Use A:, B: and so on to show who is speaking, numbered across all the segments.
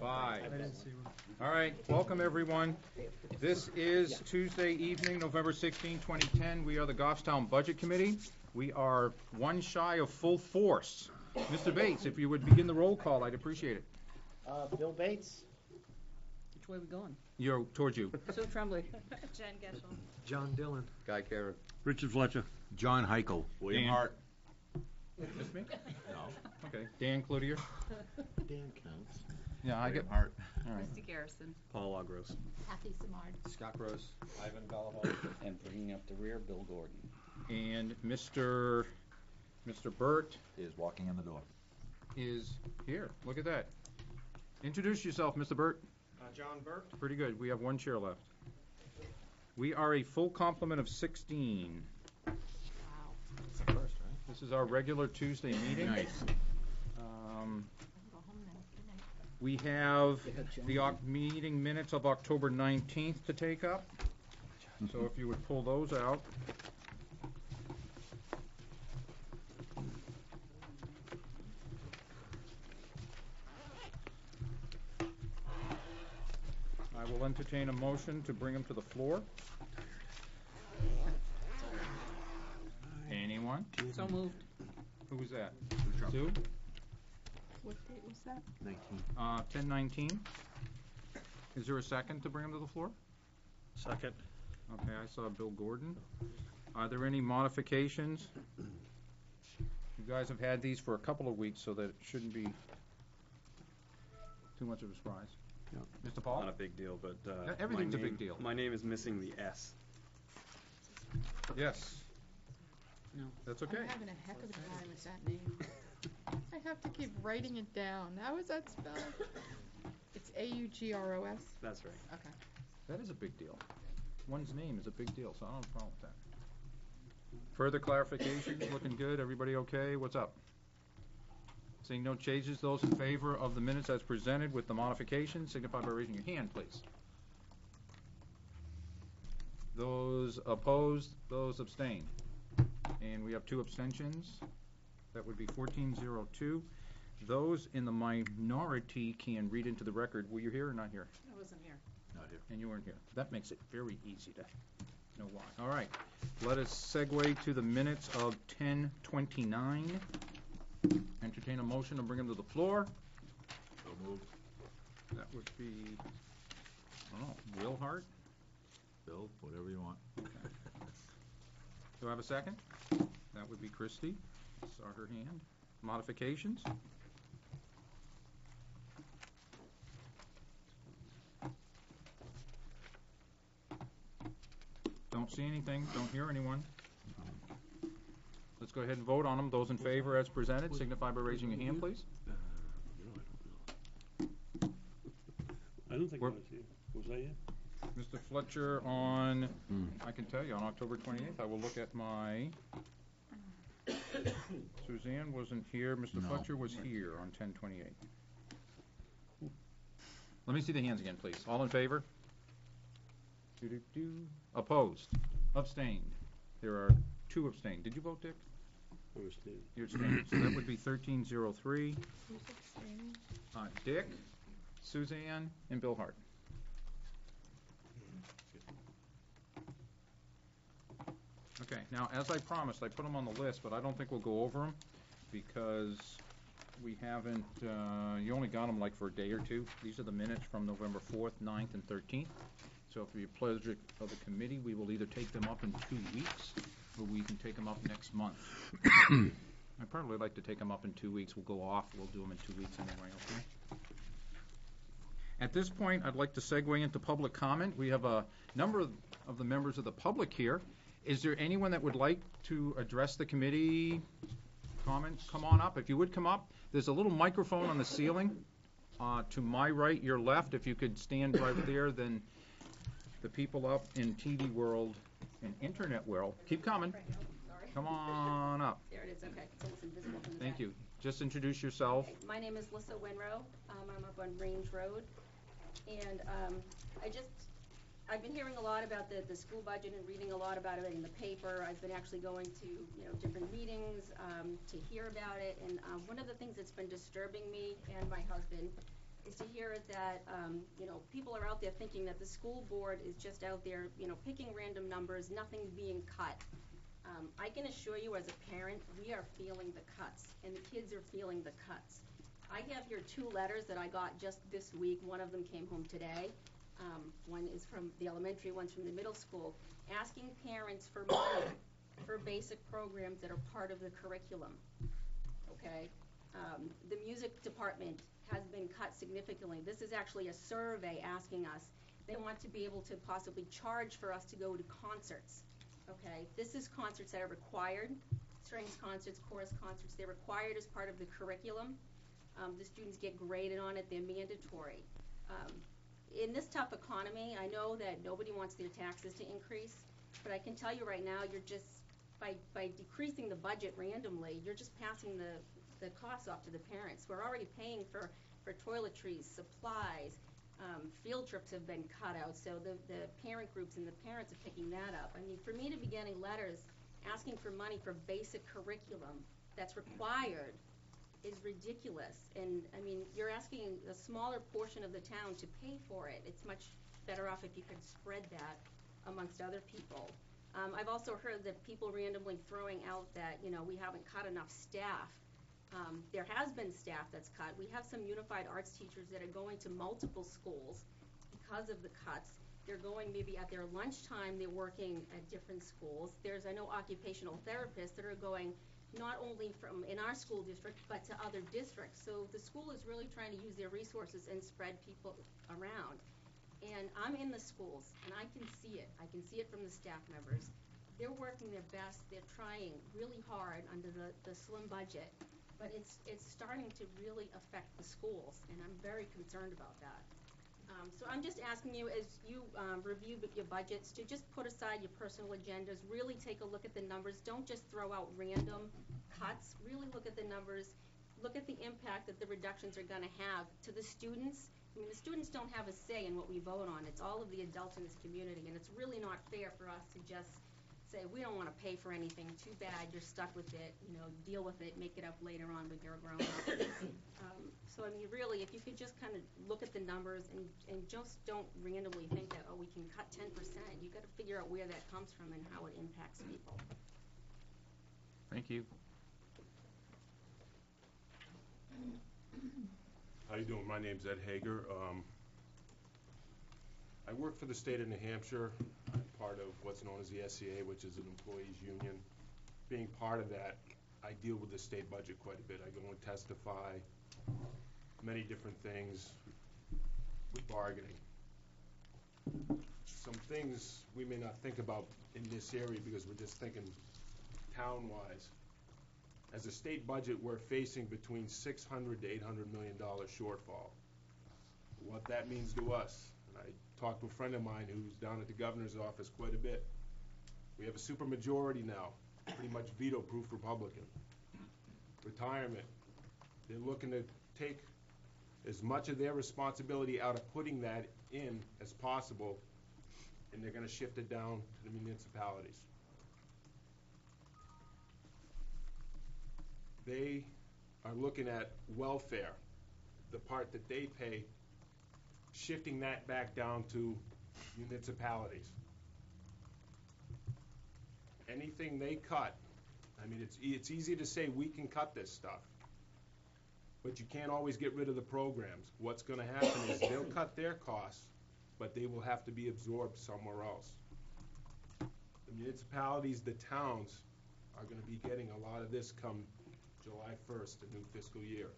A: Five.
B: I didn't see one.
A: All right, welcome, everyone. This is Tuesday evening, November 16, 2010. We are the Goffstown Budget Committee. We are one shy of full force. Mr. Bates, if you would begin the roll call, I'd appreciate it.
C: Uh, Bill Bates,
D: Which way are we going?
A: You're, towards you.
D: Sue Tremblay.
E: Jen Geschel.
B: John Dillon.
F: Guy Karen.
B: Richard Fletcher.
F: John Heichel.
A: William Hart.
F: No.
A: Just me? Okay, Dan Cloutier?
C: Dan counts.
A: Yeah, I get, all
F: Hart.
A: right.
E: Christy Garrison.
B: Paul Augros.
E: Kathy Samard.
F: Scott Rose.
G: Ivan Balaban.
D: And bringing up the rear, Bill Gordon.
A: And Mr. Mr. Burt
F: Is walking in the door.
A: is here. Look at that. Introduce yourself, Mr. Burt.
G: Uh, John Burke.
A: Pretty good. We have one chair left. We are a full complement of 16.
E: Wow.
F: It's the first, right?
A: This is our regular Tuesday meeting.
F: Nice.
A: Um,
E: Go home then. Good night.
A: We have the Oc- meeting minutes of October 19th to take up. So if you would pull those out. I will entertain a motion to bring them to the floor. Anyone?
D: So moved.
A: Who was that? Sue?
E: What date was that?
F: Nineteen.
A: Uh, 1019. Is there a second to bring them to the floor?
B: Second.
A: Okay, I saw Bill Gordon. Are there any modifications? You guys have had these for a couple of weeks, so that it shouldn't be too much of a surprise.
B: Yeah.
A: Mr. Paul?
H: Not a big deal, but, uh.
A: Yeah, everything's
H: my
A: a big
H: name-
A: deal.
H: My name is missing the S.
A: Yes.
D: No.
A: That's okay.
I: I'm having a heck of a time with that name. I have to keep writing it down. How is that spelled? It's A-U-G-R-O-S?
H: That's right.
I: Okay.
A: That is a big deal. One's name is a big deal, so I don't have a problem with that. Further clarifications, looking good, everybody okay, what's up? Seeing no changes, those in favor of the minutes as presented with the modifications, signify by raising your hand, please. Those opposed, those abstain. And we have two abstentions, that would be fourteen zero two. Those in the minority can read into the record, were you here or not here?
E: I wasn't here.
F: Not here.
A: And you weren't here. That makes it very easy to know why. All right, let us segue to the minutes of ten twenty-nine. Entertain a motion to bring them to the floor.
F: So moved.
A: That would be, I don't know, Will Hart?
F: Bill, whatever you want.
A: Do I have a second? That would be Christie. Saw her hand. Modifications? Don't see anything, don't hear anyone. Let's go ahead and vote on them. Those in favor as presented, signify by raising your hand, please.
B: Uh, I don't think I
A: We're-
B: was here. Was I here?
A: Mr. Fletcher on, I can tell you, on October 28th, I will look at my, Suzanne wasn't here, Mr.
F: No.
A: Fletcher was here on 10/28. Let me see the hands again, please. All in favor? Opposed? Abstained? There are two abstained. Did you vote, Dick?
B: I was.
A: You abstained. So that would be 1303.
I: Who's abstaining?
A: Uh, Dick, Suzanne, and Bill Hart. Okay, now, as I promised, I put them on the list, but I don't think we'll go over them, because we haven't, uh, you only got them like for a day or two. These are the minutes from November 4th, 9th, and 13th. So if you pleasure of the committee, we will either take them up in two weeks, or we can take them up next month. I'd probably like to take them up in two weeks. We'll go off, we'll do them in two weeks anyway, okay? At this point, I'd like to segue into public comment. We have a number of of the members of the public here. Is there anyone that would like to address the committee? Comment, come on up. If you would come up, there's a little microphone on the ceiling. Uh, To my right, your left, if you could stand right there, then the people up in TV world and internet world, keep coming. Come on up.
E: There it is, okay. It's invisible from the
A: Thank
E: back.
A: you. Just introduce yourself.
E: Okay, My name is Lissa Winrow. Um, I'm up on Range Road. And, um, I just, I've been hearing a lot about the, the school budget and reading a lot about it in the paper. I've been actually going to, you know, different meetings, um, to hear about it. And, um, one of the things that's been disturbing me and my husband
J: is to hear that, um, you know, people are out there thinking that the school board is just out there, you know, picking random numbers, nothing being cut. Um, I can assure you as a parent, we are feeling the cuts, and the kids are feeling the cuts. I have here two letters that I got just this week, one of them came home today. Um, one is from the elementary, one's from the middle school, asking parents for money for basic programs that are part of the curriculum, okay? Um, the music department has been cut significantly. This is actually a survey asking us. They want to be able to possibly charge for us to go to concerts, okay? This is concerts that are required, strings concerts, chorus concerts, they're required as part of the curriculum. Um, the students get graded on it, they're mandatory. Um, in this tough economy, I know that nobody wants their taxes to increase, but I can tell you right now, you're just, by, by decreasing the budget randomly, you're just passing the, the costs off to the parents. We're already paying for, for toiletries, supplies, um, field trips have been cut out, so the, the parent groups and the parents are picking that up. I mean, for me to be getting letters asking for money for basic curriculum that's required is ridiculous. And, I mean, you're asking a smaller portion of the town to pay for it. It's much better off if you could spread that amongst other people. Um, I've also heard that people randomly throwing out that, you know, we haven't cut enough staff. Um, there has been staff that's cut. We have some unified arts teachers that are going to multiple schools because of the cuts. They're going maybe at their lunchtime, they're working at different schools. There's, I know, occupational therapists that are going not only from in our school district, but to other districts. So the school is really trying to use their resources and spread people around. And I'm in the schools, and I can see it. I can see it from the staff members. They're working their best. They're trying really hard under the, the slim budget. But it's, it's starting to really affect the schools, and I'm very concerned about that. Um, so I'm just asking you, as you um, review your budgets, to just put aside your personal agendas, really take a look at the numbers. Don't just throw out random cuts. Really look at the numbers. Look at the impact that the reductions are going to have to the students. I mean, the students don't have a say in what we vote on. It's all of the adults in this community, and it's really not fair for us to just say, we don't want to pay for anything. Too bad. You're stuck with it. You know, deal with it. Make it up later on when you're grown up. um, so I mean, really, if you could just kind of look at the numbers and and just don't randomly think that oh, we can cut 10%. You've got to figure out where that comes from and how it impacts people.
A: Thank you.
K: How you doing? My name's Ed Hager. Um, I work for the state of New Hampshire. I'm part of what's known as the SEA, which is an employees union. Being part of that, I deal with the state budget quite a bit. I go and testify, many different things with bargaining. Some things we may not think about in this area because we're just thinking town-wise. As a state budget, we're facing between six hundred to eight hundred million dollar shortfall. What that means to us, and I talked to a friend of mine who's down at the governor's office quite a bit. We have a supermajority now, pretty much veto-proof Republican. Retirement, they're looking to take as much of their responsibility out of putting that in as possible, and they're gonna shift it down to the municipalities. they are looking at welfare, the part that they pay, shifting that back down to municipalities. Anything they cut, I mean, it's, it's easy to say we can cut this stuff, but you can't always get rid of the programs. What's gonna happen is they'll cut their costs, but they will have to be absorbed somewhere else. The municipalities, the towns are gonna be getting a lot of this come July 1st, the new fiscal year.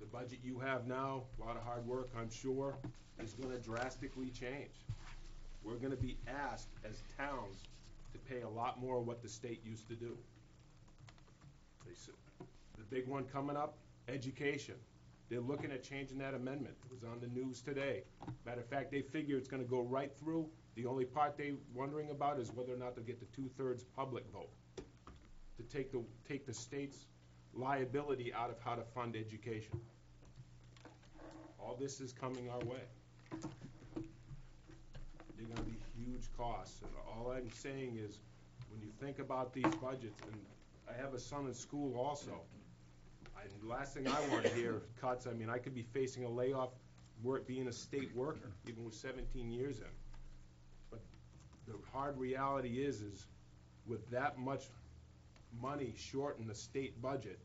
K: The budget you have now, a lot of hard work, I'm sure, is going to drastically change. We're going to be asked as towns to pay a lot more of what the state used to do. The big one coming up, education. They're looking at changing that amendment. It was on the news today. Matter of fact, they figure it's going to go right through. The only part they're wondering about is whether or not they'll get the two-thirds public vote to take the, take the state's liability out of how to fund education. All this is coming our way. They're gonna be huge costs, and all I'm saying is, when you think about these budgets, and I have a son in school also, And the last thing I wanna hear is cuts, I mean, I could be facing a layoff, work, being a state worker, even with seventeen years in. But the hard reality is, is with that much money short in the state budget,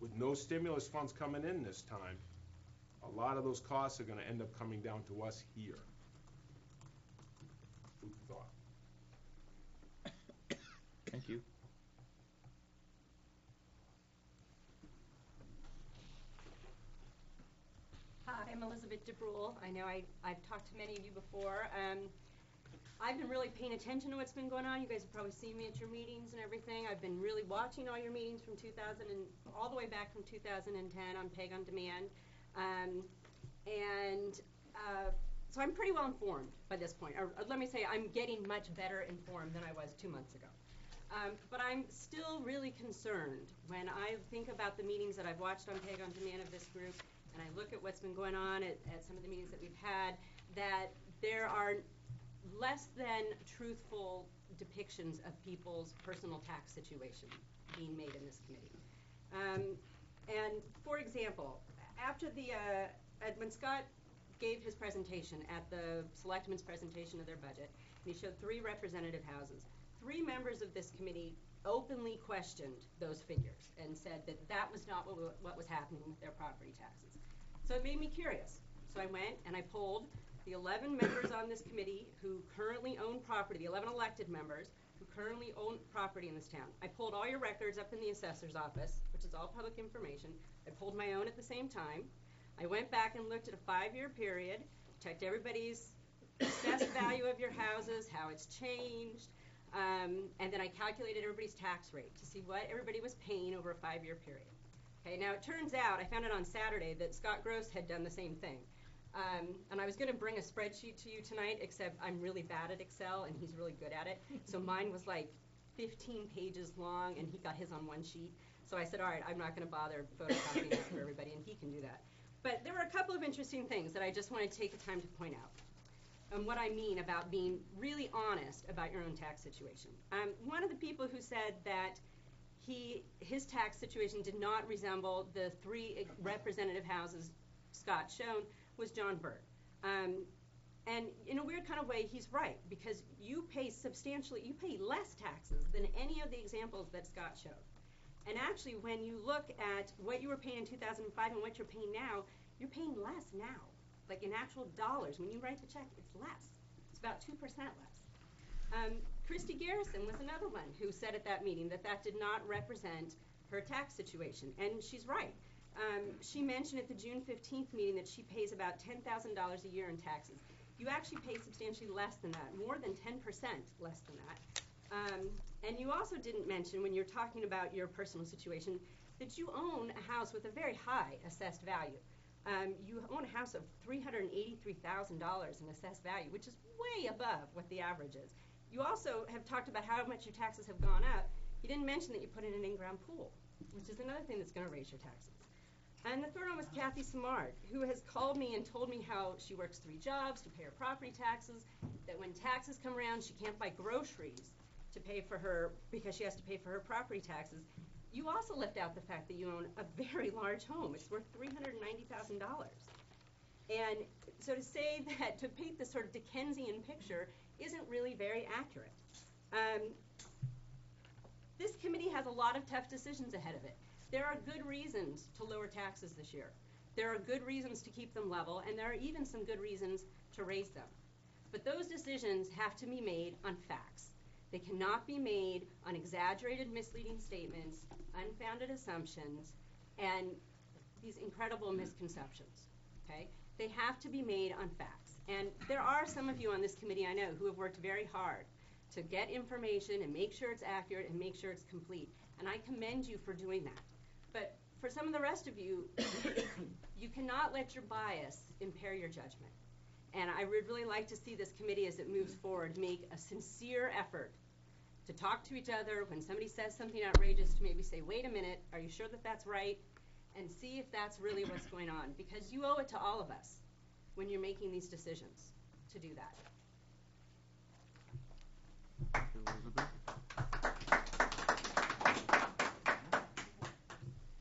K: with no stimulus funds coming in this time, a lot of those costs are gonna end up coming down to us here. Food for thought.
A: Thank you.
E: Hi, I'm Elizabeth DeBrule. I know I, I've talked to many of you before. Um, I've been really paying attention to what's been going on. You guys have probably seen me at your meetings and everything. I've been really watching all your meetings from 2000 and all the way back from 2010 on Peg on Demand. Um, and uh, so I'm pretty well informed by this point. Or, or let me say, I'm getting much better informed than I was two months ago. Um, but I'm still really concerned when I think about the meetings that I've watched on Peg on Demand of this group, and I look at what's been going on at, at some of the meetings that we've had, that there are less than truthful depictions of people's personal tax situation being made in this committee. Um, and for example, after the, uh, when Scott gave his presentation at the selectmen's presentation of their budget, and he showed three representative houses, three members of this committee openly questioned those figures and said that that was not what, what was happening with their property taxes. So it made me curious. So I went and I polled the 11 members on this committee who currently own property, the 11 elected members who currently own property in this town. I pulled all your records up in the assessor's office, which is all public information. I pulled my own at the same time. I went back and looked at a five-year period, checked everybody's assessed value of your houses, how it's changed, um, and then I calculated everybody's tax rate to see what everybody was paying over a five-year period. Okay, now it turns out, I found it on Saturday, that Scott Gross had done the same thing. Um, and I was gonna bring a spreadsheet to you tonight, except I'm really bad at Excel and he's really good at it. So mine was like fifteen pages long and he got his on one sheet. So I said, all right, I'm not gonna bother photocopying that for everybody and he can do that. But there were a couple of interesting things that I just wanna take the time to point out and what I mean about being really honest about your own tax situation. Um, one of the people who said that he, his tax situation did not resemble the three representative houses Scott shown was John Burt. Um, and in a weird kind of way, he's right, because you pay substantially, you pay less taxes than any of the examples that Scott showed. And actually, when you look at what you were paying in 2005 and what you're paying now, you're paying less now. Like in actual dollars, when you write the check, it's less. It's about 2% less. Um, Christy Garrison was another one who said at that meeting that that did not represent her tax situation, and she's right. Um, she mentioned at the June 15th meeting that she pays about $10,000 a year in taxes. You actually pay substantially less than that, more than 10% less than that. Um, and you also didn't mention, when you're talking about your personal situation, that you own a house with a very high assessed value. Um, you own a house of $383,000 in assessed value, which is way above what the average is. You also have talked about how much your taxes have gone up. You didn't mention that you put in an in-ground pool, which is another thing that's going to raise your taxes. And the third one was Kathy Samard, who has called me and told me how she works three jobs to pay her property taxes, that when taxes come around, she can't buy groceries to pay for her, because she has to pay for her property taxes. You also left out the fact that you own a very large home. It's worth $390,000. And so to say that, to paint this sort of Dickensian picture isn't really very accurate. Um, this committee has a lot of tough decisions ahead of it. There are good reasons to lower taxes this year. There are good reasons to keep them level, and there are even some good reasons to raise them. But those decisions have to be made on facts. They cannot be made on exaggerated, misleading statements, unfounded assumptions, and these incredible misconceptions. Okay? They have to be made on facts. And there are some of you on this committee I know who have worked very hard to get information and make sure it's accurate and make sure it's complete. And I commend you for doing that. But for some of the rest of you, you cannot let your bias impair your judgment. And I would really like to see this committee, as it moves forward, make a sincere effort to talk to each other when somebody says something outrageous, to maybe say, wait a minute, are you sure that that's right? And see if that's really what's going on. Because you owe it to all of us when you're making these decisions to do that.
A: Elizabeth?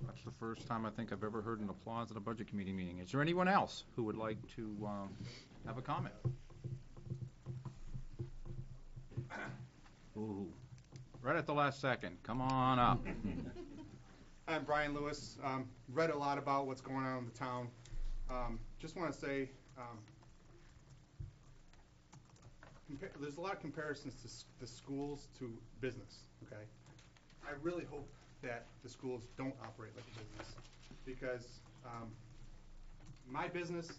A: That's the first time I think I've ever heard an applause at a budget committee meeting. Is there anyone else who would like to um, have a comment?
F: Ooh.
A: Right at the last second. Come on up.
G: I'm Brian Lewis. Um, read a lot about what's going on in the town. Um, just want to say, um, compa- there's a lot of comparisons to s- the schools to business, okay? I really hope that the schools don't operate like a business because um, my business,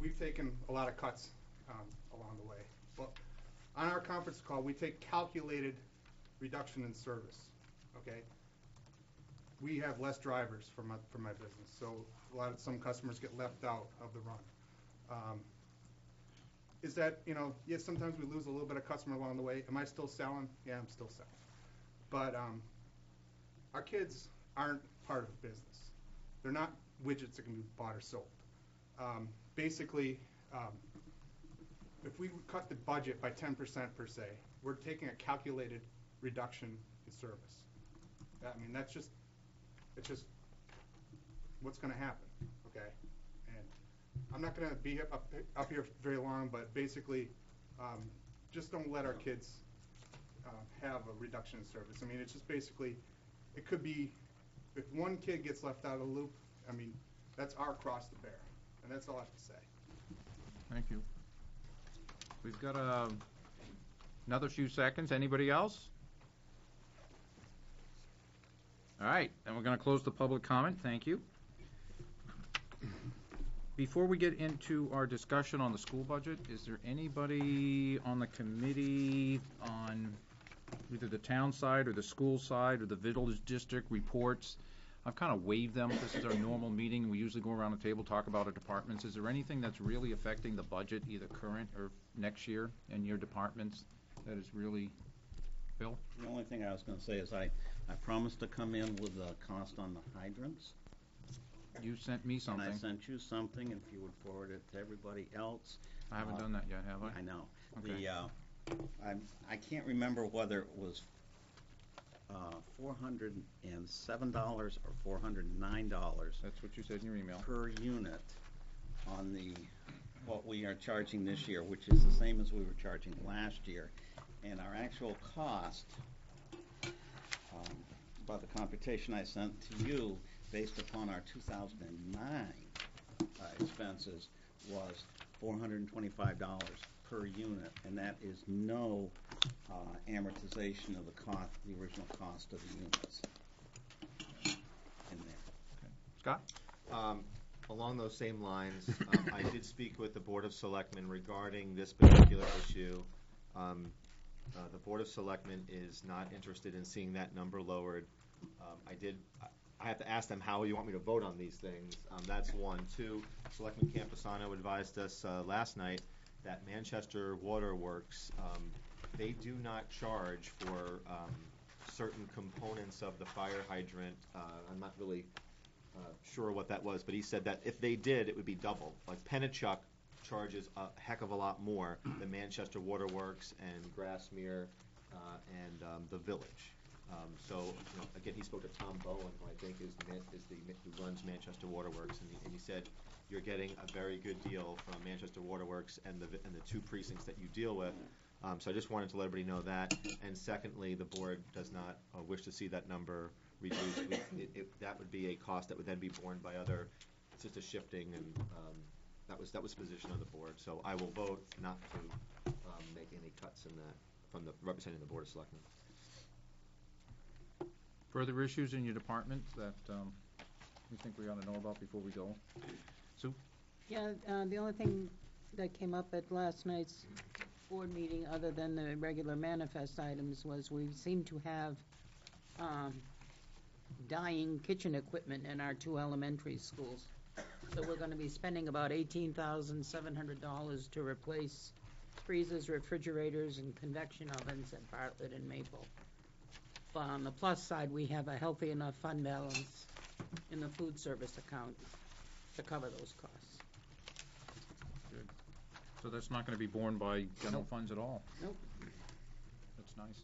G: we've taken a lot of cuts um, along the way. But on our conference call, we take calculated reduction in service, okay? we have less drivers for my, for my business, so a lot of, some customers get left out of the run. Um, Is that, you know, yes, sometimes we lose a little bit of customer along the way. Am I still selling? Yeah, I'm still selling. But, um, our kids aren't part of business. They're not widgets that can be bought or sold. Um, basically, um, if we cut the budget by ten percent per se, we're taking a calculated reduction in service. I mean, that's just, it's just what's going to happen, okay? And I'm not going to be up, up here very long, but basically, um, just don't let our kids uh, have a reduction in service. I mean, it's just basically, it could be, if one kid gets left out of the loop, I mean, that's our cross to bear, and that's all I have to say.
A: Thank you. We've got uh, another few seconds. Anybody else? All right, and we're going to close the public comment. Thank you. Before we get into our discussion on the school budget, is there anybody on the committee on either the town side or the school side or the village district reports? I've kind of waived them. This is our normal meeting. We usually go around the table, talk about our departments. Is there anything that's really affecting the budget, either current or next year, in your departments that is really, Bill?
D: The only thing I was gonna say is I, I promised to come in with a cost on the hydrants.
A: You sent me
D: And
A: something.
D: I sent you something, and if you would forward it to everybody else.
A: I haven't
D: uh,
A: done that yet, have I?
D: I know.
A: Okay.
D: The, uh, I I can't remember whether it was uh, $407 or $409
A: That's what you said in your email.
D: per unit on the, what we are charging this year, which is the same as we were charging last year. And our actual cost, um, by the computation I sent to you, based upon our 2009 uh, expenses, was $425 per unit, and that is no uh, amortization of the cost, the original cost of the units in there.
A: Scott?
L: Um, Along those same lines, um, I did speak with the Board of Selectmen regarding this particular issue. Um, uh, The Board of Selectmen is not interested in seeing that number lowered. Um, I did, I- I have to ask them how you want me to vote on these things. Um, That's one. Two, Selectman Campusano advised us uh, last night that Manchester Water Works, um, they do not charge for um, certain components of the fire hydrant. Uh, I'm not really uh, sure what that was, but he said that if they did, it would be double. Like Pennichuck charges a heck of a lot more than Manchester Waterworks and Grasmere uh, and um, the Village. Um, So, you know, again, he spoke to Tom Bowen, who I think is, is the, who runs Manchester Waterworks, and he, and he said, you're getting a very good deal from Manchester Waterworks and the, and the two precincts that you deal with. Um, So I just wanted to let everybody know that. And secondly, the board does not uh, wish to see that number reduced. It- it- That would be a cost that would then be borne by other, it's just a shifting, and um, that was, that was the position of the board. So I will vote not to um, make any cuts in that, from the, representing the Board of Selectmen.
A: Further issues in your department that um, you think we ought to know about before we go? Sue?
M: Yeah, uh, the only thing that came up at last night's board meeting, other than the regular manifest items, was we seem to have, um, dying kitchen equipment in our two elementary schools. So we're gonna be spending about eighteen thousand seven hundred dollars to replace freezers, refrigerators, and convection ovens at Bartlett and Maple. But on the plus side, we have a healthy enough fund balance in the food service account to cover those costs.
A: So that's not going to be borne by general funds at all?
M: Nope.
A: That's nice.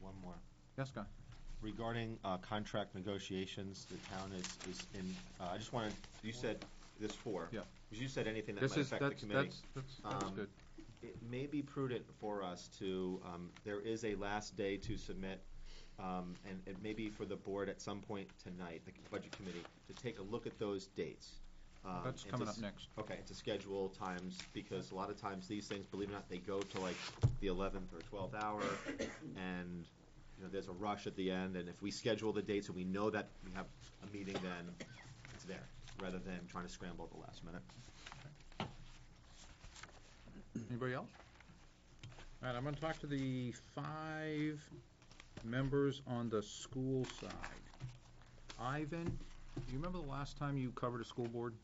L: One more.
A: Yes, Scott?
L: regarding uh, contract negotiations, the town is, is in, uh, I just wanted, you said this four.
A: Yeah.
L: Because you said anything that
A: This
L: might
A: is,
L: affect the
A: that's,
L: committee.
A: that's, that's, that's
L: Um,
A: good.
L: It may be prudent for us to, um, there is a last day to submit, um, and it may be for the board at some point tonight, the budget committee, to take a look at those dates. um,
A: That's
L: and to
A: coming
L: s-
A: up next.
L: Okay, to schedule times, because a lot of times these things, believe it or not, they go to like the eleventh or twelfth hour, and, you know, there's a rush at the end, and if we schedule the dates and we know that we have a meeting, then it's there, rather than trying to scramble at the last minute.
A: Anybody else? All right, I'm gonna talk to the five members on the school side. Ivan, do you remember the last time you covered a school board?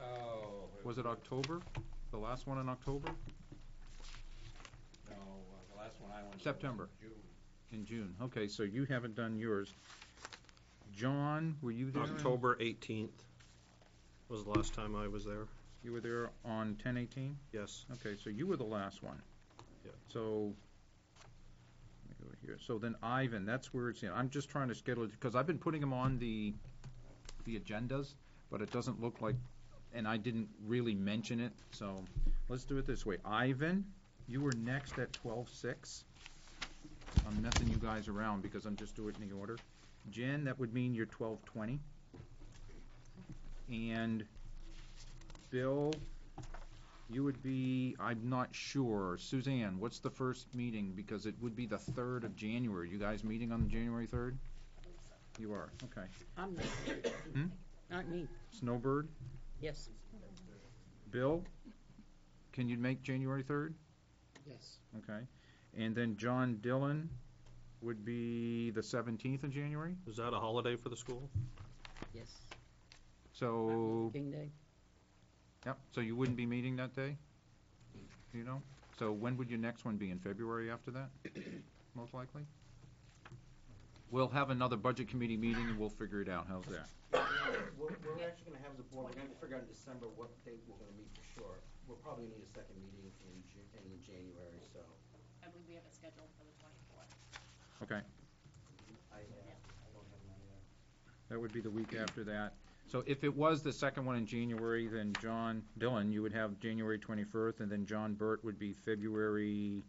N: Oh.
A: Was it October? The last one in October?
N: No, uh, the last one I went to was
A: September.
N: June.
A: In June, okay, so you haven't done yours. John, were you there?
H: October eighteenth was the last time I was there.
A: You were there on ten eighteen?
H: Yes.
A: Okay, so you were the last one.
H: Yeah.
A: So, let me go here. So then Ivan, that's where it's, in. I'm just trying to schedule it, because I've been putting them on the, the agendas, but it doesn't look like, and I didn't really mention it, so let's do it this way. Ivan, you were next at twelve-six. I'm messing you guys around because I'm just doing it in the order. Jen, that would mean you're twelve-twenty. And Bill, you would be, I'm not sure. Suzanne, what's the first meeting? Because it would be the third of January. You guys meeting on January third? You are, okay.
M: I'm not,
A: Hmm?
M: not me,
A: Snowbird,
M: yes,
A: Bill, can you make January third?
C: Yes.
A: Okay. And then John Dillon would be the seventeenth of January?
H: Is that a holiday for the school?
M: yes.
A: So,
M: King Day,
A: yep, so you wouldn't be meeting that day? You know? So when would your next one be? In February after that? Most likely? We'll have another budget committee meeting and we'll figure it out. How's that?
C: We're, we're actually gonna have the board, we're gonna figure out in December what date we're gonna meet for sure. We'll probably need a second meeting in Ju- in January, so
O: I believe we have it scheduled for the twenty-fourth.
A: Okay,
C: I, uh, I don't have my, uh.
A: that would be the week after that. So if it was the second one in January, then John Dillon, you would have January twenty-first, and then John Burt would be February,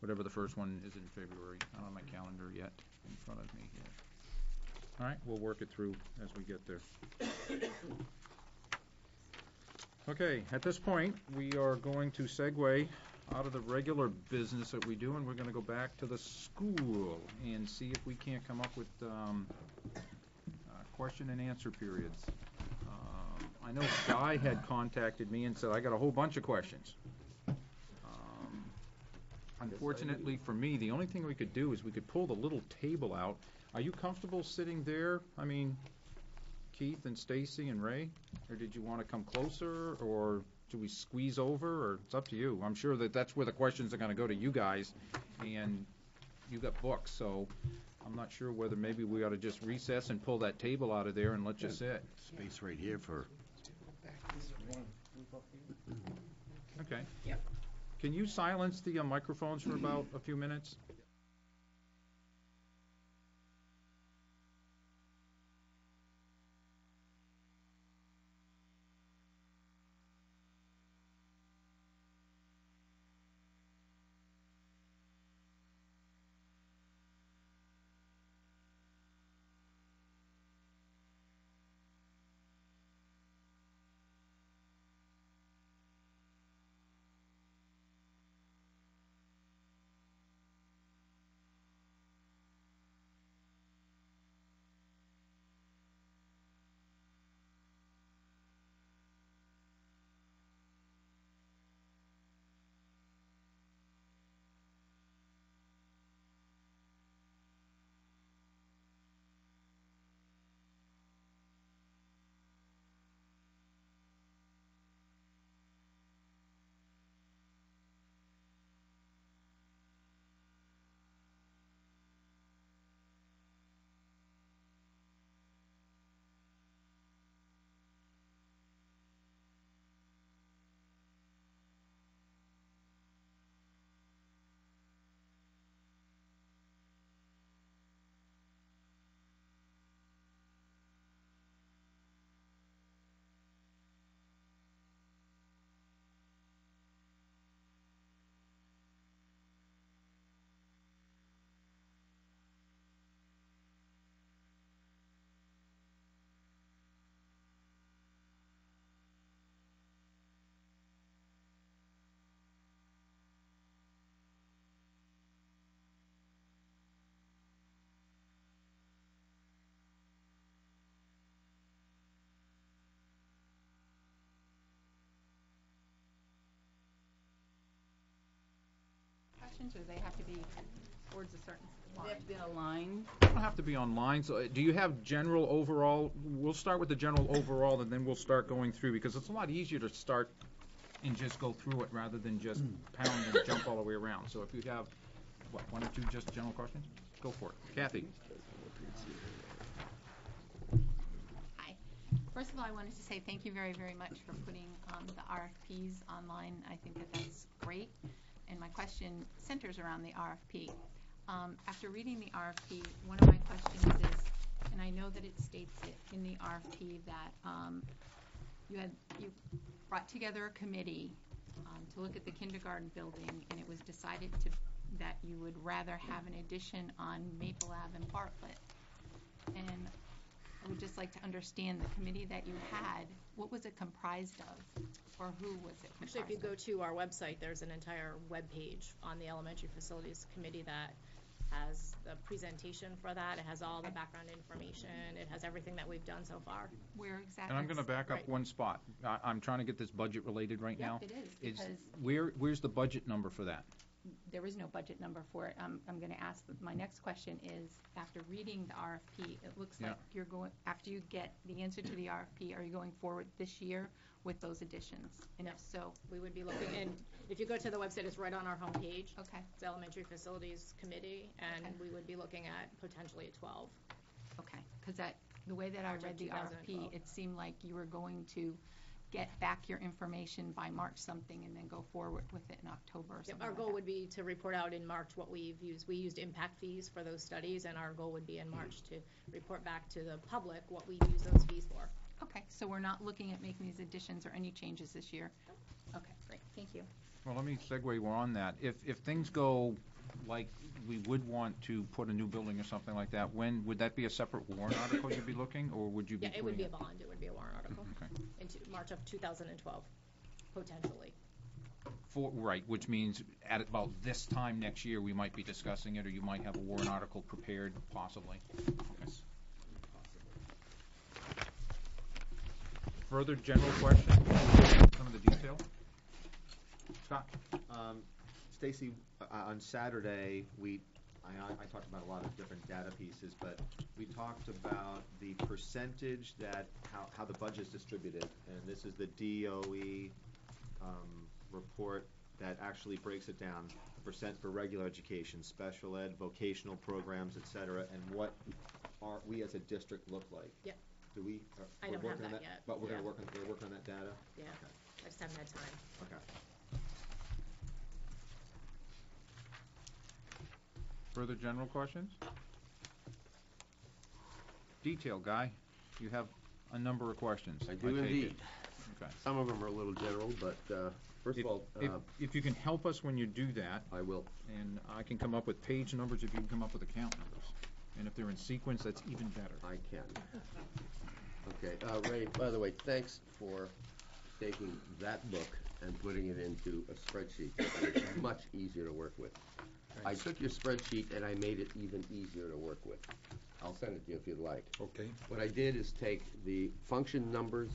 A: whatever the first one is in February. I don't have my calendar yet in front of me here. All right, we'll work it through as we get there. Okay, at this point, we are going to segue out of the regular business that we do, and we're gonna go back to the school and see if we can't come up with, um, uh, question and answer periods. I know Guy had contacted me and said, I got a whole bunch of questions. Um, Unfortunately for me, the only thing we could do is we could pull the little table out. Are you comfortable sitting there? I mean, Keith and Stacy and Ray? Or did you wanna come closer, or do we squeeze over, or it's up to you. I'm sure that that's where the questions are gonna go to you guys, and you got books, so I'm not sure whether maybe we ought to just recess and pull that table out of there and let you sit.
C: Space right here for.
A: Okay.
M: Yep.
A: Can you silence the uh, microphones for about a few minutes?
I: Questions, or do they have to be towards a certain line?
M: They have to be aligned.
A: They don't have to be online, so uh, do you have general overall? We'll start with the general overall, and then we'll start going through, because it's a lot easier to start and just go through it rather than just pound and jump all the way around. So if you have, what, one or two just general questions? Go for it. Kathy?
O: Hi. First of all, I wanted to say thank you very, very much for putting um, the RFPs online. I think that that's great. And my question centers around the RFP. Um, After reading the RFP, one of my questions is, and I know that it states it in the RFP that um, you had, you brought together a committee um, to look at the kindergarten building, and it was decided to, that you would rather have an addition on Maple Ave and Bartlett. And I would just like to understand the committee that you had, what was it comprised of? Or who was it comprised
N: Actually, if you go to our website, there's an entire web page on the Elementary Facilities Committee that has the presentation for that. It has all the background information. It has everything that we've done so far.
O: Where exactly?
A: And I'm gonna back up
N: Right.
A: one spot. I, I'm trying to get this budget related right now.
O: Yep, it is,
A: Is,
O: because
A: where, where's the budget number for that?
O: There is no budget number for it. Um, I'm gonna ask, my next question is, after reading the RFP, it looks like you're going, after you get the answer to the RFP, are you going forward this year with those additions? And if so,
N: We would be looking, and if you go to the website, it's right on our homepage.
O: okay,
N: It's Elementary Facilities Committee, and
O: Okay.
N: we would be looking at potentially a 12.
O: okay. Because that, the way that I
N: Project
O: read the
N: 2012.
O: RFP, it seemed like you were going to get back your information by March something and then go forward with it in October or
N: Yep,
O: something
N: Our
O: like
N: goal
O: that.
N: would be to report out in March what we've used. We used impact fees for those studies, and our goal would be in March to report back to the public what we use those fees for.
O: Okay, so we're not looking at making these additions or any changes this year? Okay, great, thank you.
A: Well, let me segue, we're on that. If, if things go like we would want to put a new building or something like that, when, would that be a separate warrant article you'd be looking, or would you be
N: Yeah,
A: putting
N: it would be a bond, it would be a warrant article,
A: Okay.
N: into March of 2012, potentially.
A: For, right, which means at about this time next year, we might be discussing it, or you might have a warrant article prepared, possibly. Okay. Further general questions, some of the detail? Scott?
L: Um, Stacy, uh, on Saturday, we, I, I talked about a lot of different data pieces, but we talked about the percentage that, how, how the budget is distributed. And this is the DOE, um, report that actually breaks it down. The percent for regular education, special ed, vocational programs, et cetera, and what are, we as a district look like.
N: Yep.
L: Do we? uh,
N: I
L: we're
N: don't have
L: working on
N: that yet.
L: But we're gonna
N: Yeah.
L: work on, we're working on that data?
N: Yeah, I just haven't had time.
L: Okay.
A: Further general questions? Detail guy, you have a number of questions.
P: I do
A: take it.
P: indeed.
A: Okay.
P: Some of them are a little general, but, uh, first
A: If-
P: of all,
A: If,
P: uh,
A: if you can help us when you do that,
P: I will.
A: and I can come up with page numbers, if you can come up with account numbers. And if they're in sequence, that's even better.
P: I can. Okay, uh, Ray, by the way, thanks for taking that book and putting it into a spreadsheet. It's much easier to work with. I took your spreadsheet and I made it even easier to work with. I'll send it to you if you'd like.
B: Okay.
P: What I did is take the function numbers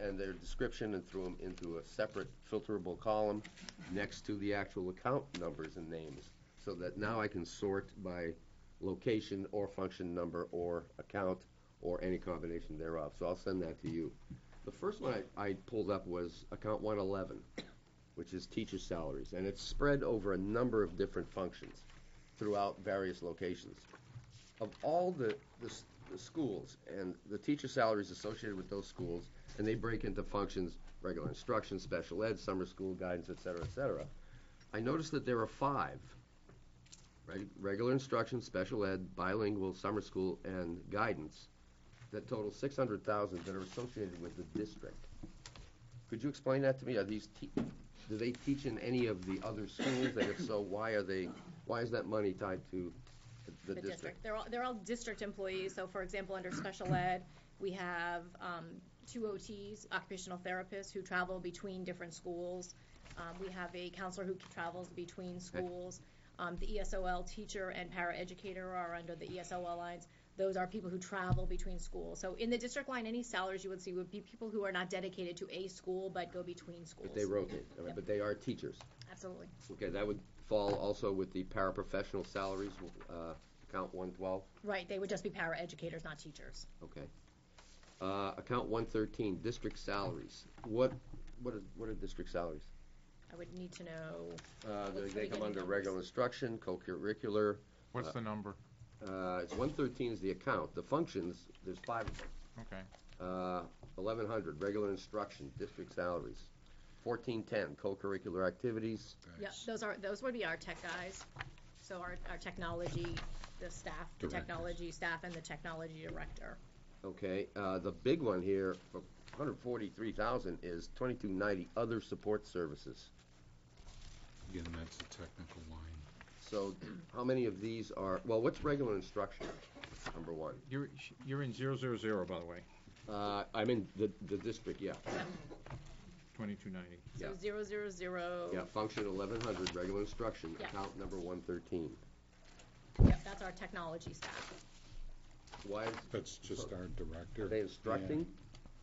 P: and their description and threw them into a separate filterable column next to the actual account numbers and names, so that now I can sort by location or function number or account or any combination thereof. So I'll send that to you. The first one I, I pulled up was account one eleven, which is teacher salaries, and it's spread over a number of different functions throughout various locations of all the, the, the schools and the teacher salaries associated with those schools, and they break into functions, regular instruction, special ed, summer school guidance, et cetera, et cetera. I noticed that there are five, reg- regular instruction, special ed, bilingual, summer school, and guidance, that total six hundred thousand that are associated with the district. Could you explain that to me? Are these, te- do they teach in any of the other schools, and if so, why are they, why is that money tied to the
N: the
P: district?
N: district. They're all, they're all district employees, so for example, under special ed, we have, um, two OTs, occupational therapists, who travel between different schools. Um, we have a counselor who travels between schools. Um, the ESOL teacher and paraeducator are under the ESOL lines. Those are people who travel between schools. So in the district line, any salaries you would see would be people who are not dedicated to a school, but go between schools.
P: But they rotate, all right,
N: Yep.
P: but they are teachers.
N: Absolutely.
P: Okay, that would fall also with the paraprofessional salaries, uh, account one twelve,
N: Right, they would just be paraeducators, not teachers.
P: okay. Uh, account one thirteen, district salaries. What, what are, what are district salaries?
N: I would need to know,
P: Uh, they,
N: What's
P: they come
N: beginning
P: under
N: numbers?
P: regular instruction, co-curricular.
A: What's
P: uh,
A: the number?
P: Uh, it's one thirteen is the account. The functions, there's five of them.
A: Okay.
P: Uh, eleven hundred, regular instruction, district salaries. Fourteen ten, co-curricular activities.
N: yeah, those are, those would be our tech guys. So our, our technology, the staff, the
P: Directors.
N: technology staff and the technology director.
P: Okay, uh, the big one here, for hundred forty-three thousand, is twenty-two ninety, other support services.
Q: Again, that's a technical line.
P: So, how many of these are, well, what's regular instruction, number one?
A: You're, you're in zero zero zero, by the way,
P: Uh, I'm in the, the district, yeah.
A: twenty-two ninety.
N: So
P: Yeah.
N: zero, zero, zero.
P: Yeah, function eleven hundred, regular instruction,
N: Yeah.
P: account number one thirteen.
N: Yep, that's our technology staff
P: Why, is-
Q: That's just our director.
P: are they instructing?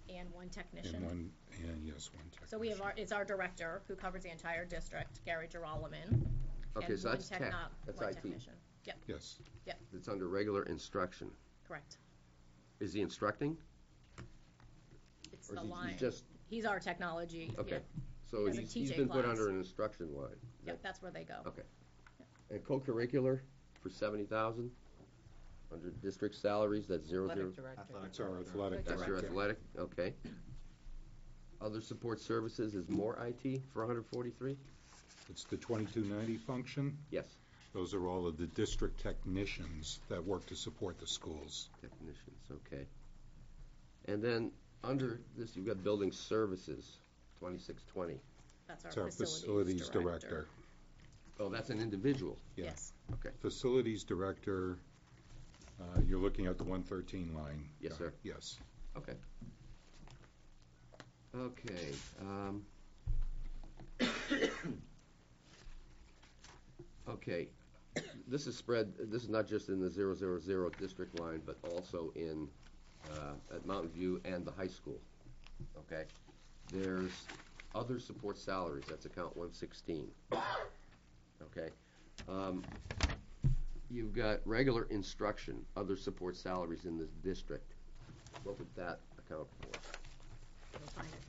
N: and one
Q: And
N: technician.
Q: one, and yes, one technician.
N: So we have our, it's our director who covers the entire district, Gary Geralman.
P: Okay,
N: and
P: so
N: one
P: that's tech,
N: techno-
P: that's
N: one
P: IT.
N: technician. Yep,
Q: Yes.
N: yep,
P: It's under regular instruction.
N: correct.
P: Is he instructing?
N: It's
P: Or
N: the
P: is he-
N: line.
P: he's just,
N: He's our technology. yeah.
P: okay. So
N: He has a
P: he's, he's
N: TJ
P: been put
N: class.
P: under an instruction line.
N: Yep, that's where they go.
P: Okay. And co-curricular for seventy thousand, under district salaries, that's zero zero.
M: Athletic director.
Q: That's our athletic
P: That's your
Q: director.
P: athletic, okay. Other support services is more IT for hundred forty-three?
Q: It's the twenty-two ninety function.
P: Yes,
Q: Those are all of the district technicians that work to support the schools.
P: technicians, okay. And then, under this, you've got building services, twenty-six twenty.
N: That's
Q: It's
N: our
Q: our
N: facilities
Q: facilities
N: director.
Q: director.
P: Oh, that's an individual,
Q: Yeah.
N: Yes,
P: okay.
Q: Facilities director, uh, you're looking at the one thirteen line.
P: Yes,
Q: Got
P: sir.
Q: Yes.
P: Okay. Okay, um. Okay, this is spread, this is not just in the zero zero zero district line, but also in, uh, at Mountain View and the high school, okay? There's other support salaries, that's account one sixteen, okay? Um, you've got regular instruction, other support salaries in this district. What would that account for?
N: we'll find it.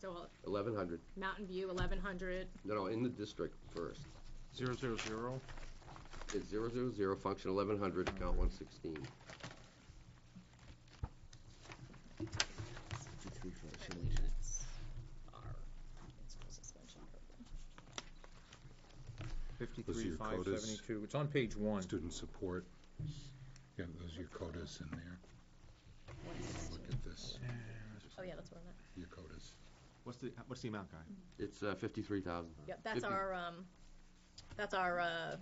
N: So
P: Eleven hundred,
N: Mountain View, eleven hundred,
P: no, no, in the district first.
A: Zero zero zero,
P: It's zero zero zero, function eleven hundred, account one sixteen.
N: our in-school suspension program.
A: fifty-three
Q: your
A: five
Q: quotas.
A: seventy-two, it's on page one.
Q: Student support. Yeah, those are your quotas in there. Look at this,
N: Oh, yeah, that's where I'm at.
Q: your quotas.
L: What's the, what's the amount, Guy?
P: It's, uh, fifty-three thousand.
N: Yep, that's
P: Fifty-
N: our, um, that's our, uh,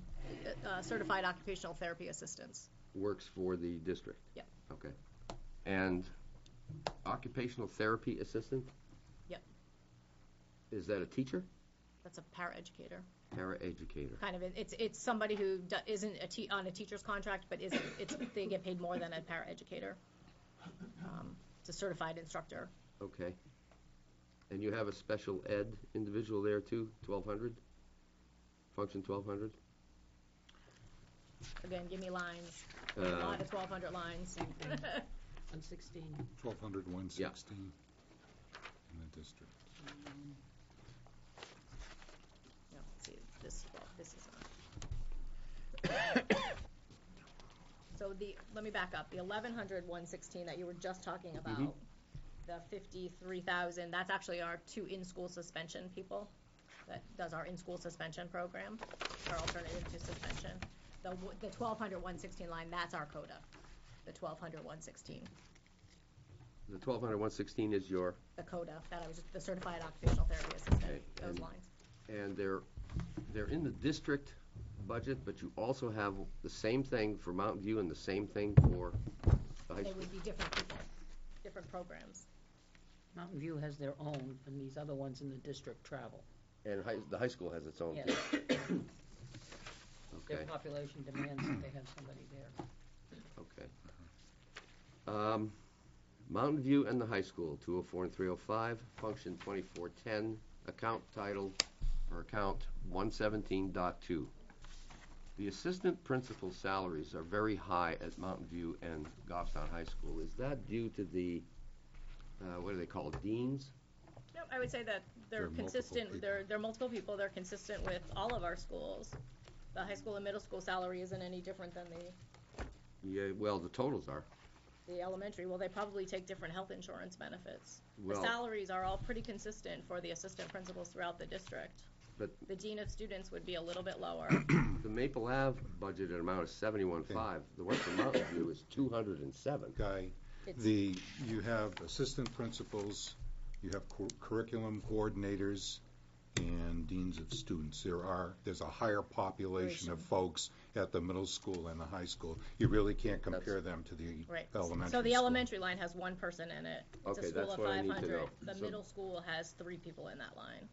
N: uh, certified occupational therapy assistants.
P: Works for the district?
N: Yep.
P: Okay. And occupational therapy assistant?
N: Yep.
P: Is that a teacher?
N: That's a paraeducator.
P: Paraeducator?
N: Kind of, it's, it's somebody who do- isn't a te- on a teacher's contract, but isn't, it's, they get paid more than a paraeducator. Um, It's a certified instructor.
P: Okay. And you have a special ed individual there too, twelve hundred? Function twelve hundred?
N: Again, give me lines, a
P: Uh,
N: lot of twelve hundred lines.
M: One sixteen.
Q: Twelve hundred, one sixteen in the district.
N: No, see, this, well, this is not. So the, let me back up, the eleven hundred, one sixteen that you were just talking about, the fifty-three thousand, that's actually our two in-school suspension people that does our in-school suspension program, our alternative to suspension. The, w- the twelve hundred, one sixteen line, that's our COTA, the twelve hundred, one sixteen,
P: The twelve hundred, one sixteen is your,
N: the COTA, that I was, the certified occupational therapy assistant,
P: Okay,
N: those
P: and-
N: lines.
P: and they're, they're in the district budget, but you also have the same thing for Mountain View and the same thing for the high
N: They
P: school.
N: would be different people, different programs.
M: Mountain View has their own, and these other ones in the district travel.
P: And high, the high school has its own
M: Yes.
P: too.
M: Their
P: Okay,
M: population demands that they have somebody there.
P: okay. Um, Mountain View and the high school, 204 and 305, function 2410, account title, or account 117.2. The assistant principal salaries are very high at Mountain View and Goffstown High School. Is that due to the, uh, what do they call it, deans?
N: No, I would say that
P: There
N: they're
P: multiple
N: consistent,
P: people.
N: they're, they're multiple people, they're consistent with all of our schools. The high school and middle school salary isn't any different than the,
P: Yeah, well, the totals are.
N: the elementary, well, they probably take different health insurance benefits. The
P: Well-
N: salaries are all pretty consistent for the assistant principals throughout the district.
P: But
N: The dean of students would be a little bit lower.
P: the Maple Ave budgeted amount is 71.5. The one for Mountain View is 207.
Q: Guy,
N: It's-
Q: the, you have assistant principals, you have cu- curriculum coordinators, and deans of students. There are, there's a higher population of folks at the middle school and the high school. You really can't compare them to the
N: Right.
Q: elementary
N: So the
Q: school.
N: elementary line has one person in it. It's
P: Okay,
N: a school
P: that's
N: of
P: what I
N: five
P: need to
N: hundred.
P: know.
N: The
P: So-
N: middle school has three people in that line.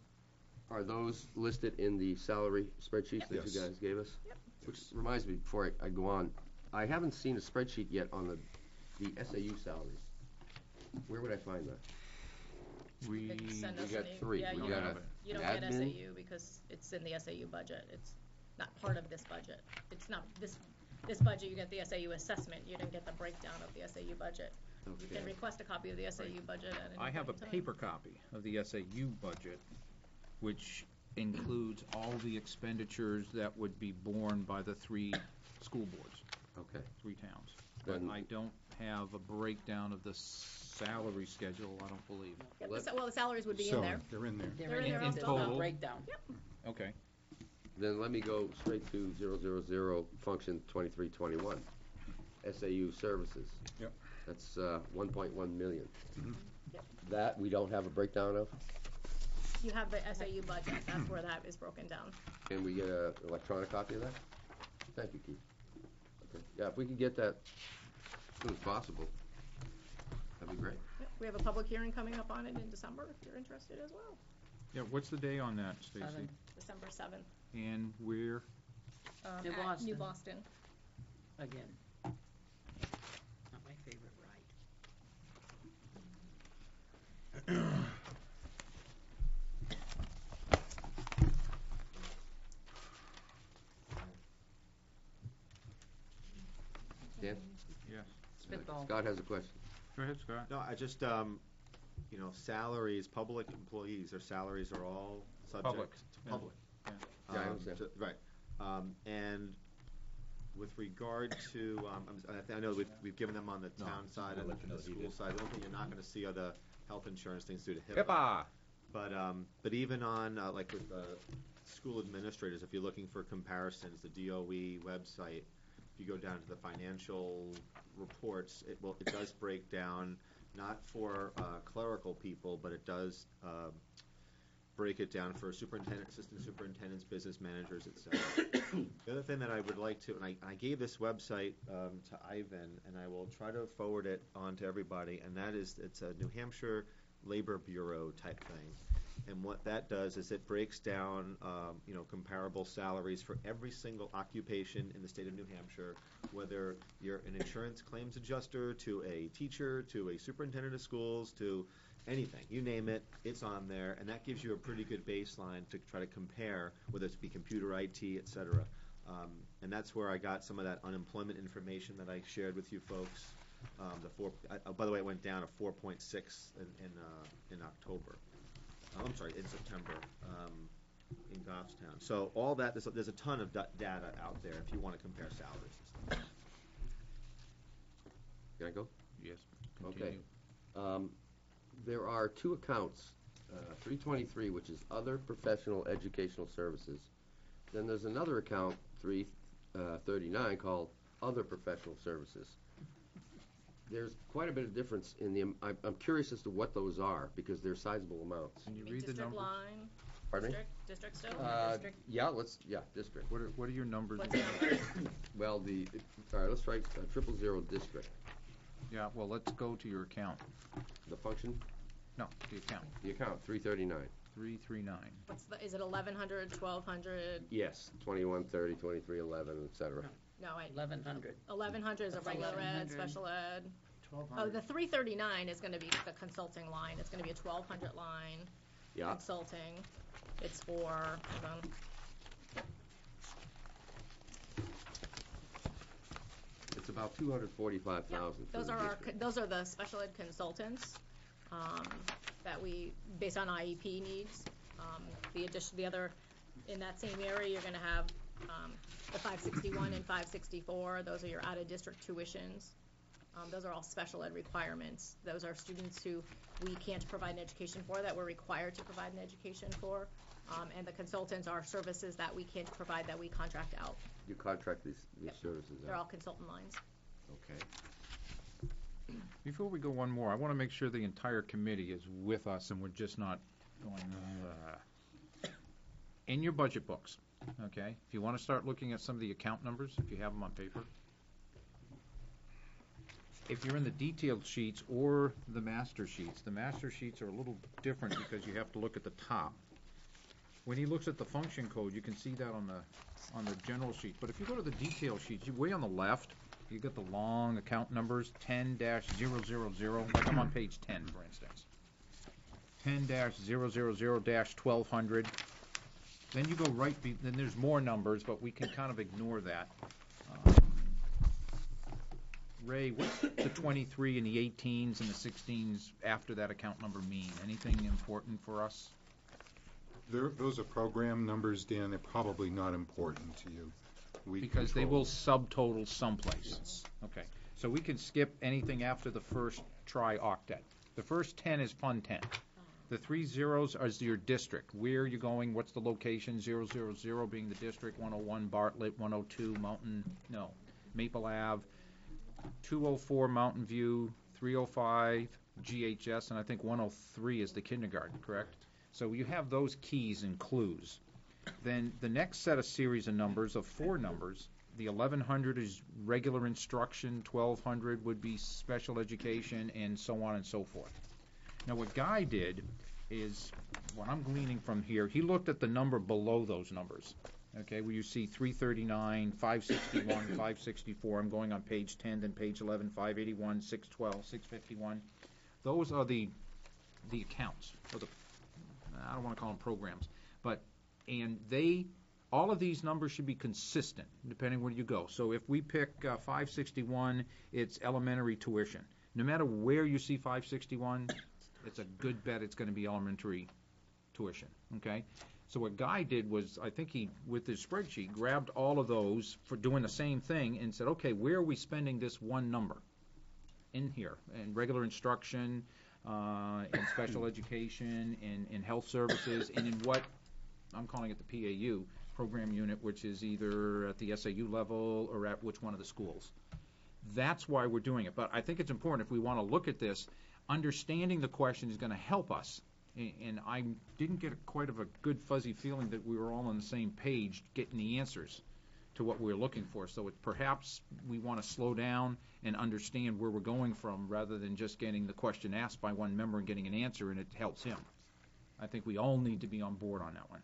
P: Are those listed in the salary spreadsheets that
Q: Yes.
P: you guys gave us? Yep. Which reminds me, before I, I go on, I haven't seen a spreadsheet yet on the, the SAU salaries. Where would I find that?
A: We,
N: They send
P: we
N: us
P: got
N: an e-
P: three.
N: Yeah,
P: We
N: you
P: got
N: don't,
P: a
N: you don't get
P: admin.
N: SAU because it's in the SAU budget. It's not part of this budget. It's not, this, this budget, you get the SAU assessment. You didn't get the breakdown of the SAU budget. You can
P: Okay.
N: request a copy of the SAU budget at any
A: I have a
N: point in time.
A: paper copy of the SAU budget, which includes all the expenditures that would be borne by the three school boards,
P: Okay.
A: three towns. But
P: Then-
A: I don't have a breakdown of the salary schedule, I don't believe.
N: Yep, the sa- Well, the salaries would be in
Q: So,
N: there.
Q: They're in there.
N: They're in there
A: In
N: also.
A: total.
M: Breakdown. Yep.
A: Okay.
P: Then let me go straight to zero zero zero, function 2321, SAU services.
Q: Yep.
P: That's uh, 1.1 million.
Q: Mhm.
N: Yep.
P: That we don't have a breakdown of?
N: You have the SAU budget. That's where that is broken down.
P: Can we get an electronic copy of that? Thank you, Keith. Okay. Yeah, if we could get that as soon as possible, that'd be great.
N: Yep, We have a public hearing coming up on it in December, if you're interested as well.
A: Yeah, what's the day on that, Stacy?
M: Seven.
N: December seventh,
A: And where?
N: um,
M: New
N: at New
M: Boston.
N: Boston.
M: Again. Not my favorite ride.
P: Dan?
A: Yes.
M: Spitball.
P: Scott has a question.
A: Go ahead, Scott.
L: No, I just, um, you know, salaries, public employees, their salaries are all
A: Public,
L: subject to
A: yeah,
L: public.
A: yeah.
P: Yeah, I
L: Um,
P: understand.
L: to- Right. Um, and with regard to, um, I'm- I, thi- I know we've, we've given them on the
F: No,
L: town side
F: I'll
L: and
F: let you know
L: the
F: that he
L: school
F: did.
L: side. The only thing you're not gonna see are the health insurance things due to HIPAA.
A: HIPAA!
L: But, um, but even on, uh, like with, uh, school administrators, if you're looking for comparisons, the DOE website, if you go down to the financial reports, it will, it does break down, not for, uh, clerical people, but it does, um, break it down for superintendent, assistant superintendents, business managers, et cetera. The other thing that I would like to, and I, I gave this website, um, to Ivan, and I will try to forward it on to everybody, and that is, it's a New Hampshire Labor Bureau type thing. And what that does is it breaks down, um, you know, comparable salaries for every single occupation in the state of New Hampshire, whether you're an insurance claims adjuster, to a teacher, to a superintendent of schools, to anything, you name it, it's on there, and that gives you a pretty good baseline to try to compare, whether it's be computer IT, et cetera. Um, and that's where I got some of that unemployment information that I shared with you folks. Um, the four, oh, by the way, it went down to four point six in, in, uh, in October. Oh, I'm sorry, in September, um, in Goffstown. So all that, there's, a- there's a ton of da- data out there if you wanna compare salaries and.
P: Can I go?
A: Yes,
P: Okay. Um, There are two accounts, uh, 323, which is other professional educational services. Then there's another account, 339, called other professional services. There's quite a bit of difference in the, am- I'm I'm curious as to what those are, because they're sizable amounts.
A: Can you read the
N: district
A: numbers?
N: line,
P: Pardon me?
N: district, district still?
P: Uh,
N: District?
P: Yeah, let's, yeah, district.
A: What are, what are your numbers?
N: What's the number?
P: Well, the, all right, let's try uh, triple zero district.
A: Yeah, well, let's go to your account.
P: The function,
A: No, the account,
P: the account, 339.
A: three, three, nine.
N: What's the, is it eleven hundred, twelve hundred?
P: Yes, 2130, 2311, et cetera.
N: No, I,
M: Eleven hundred.
N: eleven hundred is a regular ed,
M: 1100.
N: special ed,
C: Twelve
N: Oh,
C: hundred.
N: the three thirty-nine is gonna be the consulting line, it's gonna be a twelve hundred line,
P: Yeah,
N: consulting. It's for, hold on,
P: it's about two hundred forty-five thousand for
N: those
P: the
N: are our,
P: district.
N: those are the special ed consultants, um, that we, based on IEP needs. Um, the addition, the other, in that same area, you're gonna have, um, the five sixty-one and five sixty-four, those are your out-of-district tuitions. Um, those are all special ed requirements. Those are students who we can't provide an education for, that we're required to provide an education for. Um, and the consultants are services that we can't provide, that we contract out.
P: You contract these, these
N: Yep.
P: services
N: They're all
P: out.
N: consultant lines.
P: Okay.
A: Before we go one more, I want to make sure the entire committee is with us and we're just not going, uh, in your budget books, okay? If you want to start looking at some of the account numbers, if you have them on paper. If you're in the detailed sheets or the master sheets, the master sheets are a little different because you have to look at the top. When he looks at the function code, you can see that on the, on the general sheet. But if you go to the detail sheets, you way on the left, you got the long account numbers, ten dash zero zero zero, like I'm on page ten, for instance. Ten dash zero zero zero dash twelve hundred. Then you go right, be- then there's more numbers, but we can kind of ignore that. Um, Ray, what's the twenty-three and the eighteens and the sixteens after that account number mean? Anything important for us?
Q: There, those are program numbers, Dan, they're probably not important to you. We
A: Because they
Q: control-
A: will subtotal someplace. Okay, so we can skip anything after the first tri-octet. The first ten is Fund Ten. The three zeros is your district, where are you're going, what's the location, zero zero zero being the district, one oh one Bartlett, one oh two Mountain, no, Maple Ave, two oh four Mountain View, three oh five GHS, and I think one oh three is the kindergarten, correct? So you have those keys and clues. Then the next set of series of numbers, of four numbers, the eleven hundred is regular instruction, twelve hundred would be special education, and so on and so forth. Now, what Guy did is, what I'm gleaning from here, he looked at the number below those numbers. Okay, where you see three thirty-nine, five sixty-one, five sixty-four, I'm going on page ten, then page 11, 581, 612, 651. Those are the, the accounts, or the, I don't wanna call them programs, but, and they, all of these numbers should be consistent, depending where you go. So if we pick uh, five sixty-one, it's elementary tuition. No matter where you see five sixty-one, it's a good bet it's gonna be elementary tuition, okay? So what Guy did was, I think he, with his spreadsheet, grabbed all of those for doing the same thing and said, okay, where are we spending this one number? In here, in regular instruction, uh, in special education, in, in health services, and in what, I'm calling it the PAU, program unit, which is either at the SAU level or at which one of the schools. That's why we're doing it, but I think it's important, if we wanna look at this, understanding the question is gonna help us. And I didn't get quite of a good fuzzy feeling that we were all on the same page getting the answers to what we we're looking for. So it, perhaps we wanna slow down and understand where we're going from, rather than just getting the question asked by one member and getting an answer and it helps him. I think we all need to be on board on that one.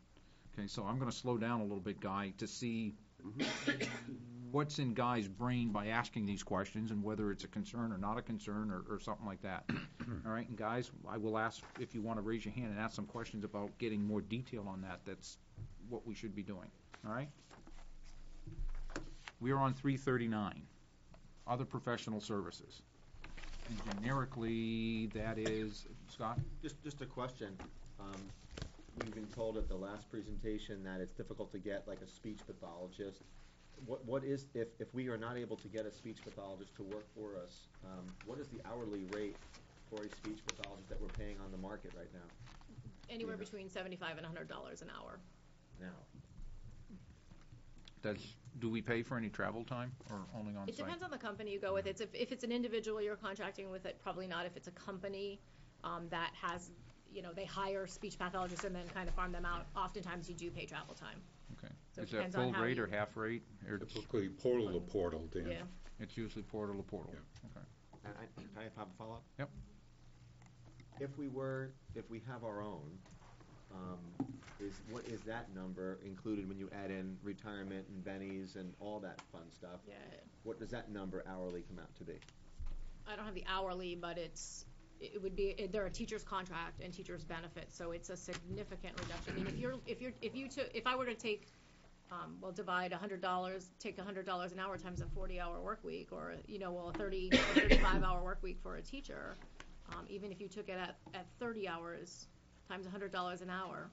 A: Okay, so I'm gonna slow down a little bit, Guy, to see mm-hmm. What's in Guy's brain by asking these questions and whether it's a concern or not a concern or, or something like that. All right, and guys, I will ask if you want to raise your hand and ask some questions about getting more detail on that. That's what we should be doing, all right? We are on three thirty-nine, other professional services. And generically, that is, Scott?
L: Just, just a question. Um, we've been told at the last presentation that it's difficult to get like a speech pathologist. What, what is, if, if we are not able to get a speech pathologist to work for us, um, what is the hourly rate for a speech pathologist that we're paying on the market right now?
N: Anywhere
L: Yeah.
N: between seventy-five and hundred dollars an hour.
L: Now,
A: Does, do we pay for any travel time or only on
N: It
A: site?
N: depends on the company you go with. It's, if, if it's an individual you're contracting with, it probably not. If it's a company, um, that has, you know, they hire speech pathologists and then kind of farm them out, oftentimes you do pay travel time.
A: Okay.
N: So it
A: Is that
N: depends on
A: full
N: how
A: rate
N: you-
A: or half rate? or-
Q: Typically portal to portal, Dan.
N: Yeah.
A: It's usually portal to portal. Okay.
L: and I, can I have a follow-up?
A: Yep.
L: If we were, if we have our own, um, is, what is that number included when you add in retirement and bennies and all that fun stuff?
N: Yeah.
L: What does that number hourly come out to be?
N: I don't have the hourly, but it's, it would be, it- they're a teacher's contract and teacher's benefits, so it's a significant reduction. I mean, if you're, if you're, if you took, if I were to take, um, well, divide hundred dollars, take hundred dollars an hour times a forty-hour work week, or, you know, well, a thirty, thirty-five hour work week for a teacher, um, even if you took it at, at thirty hours, times hundred dollars an hour,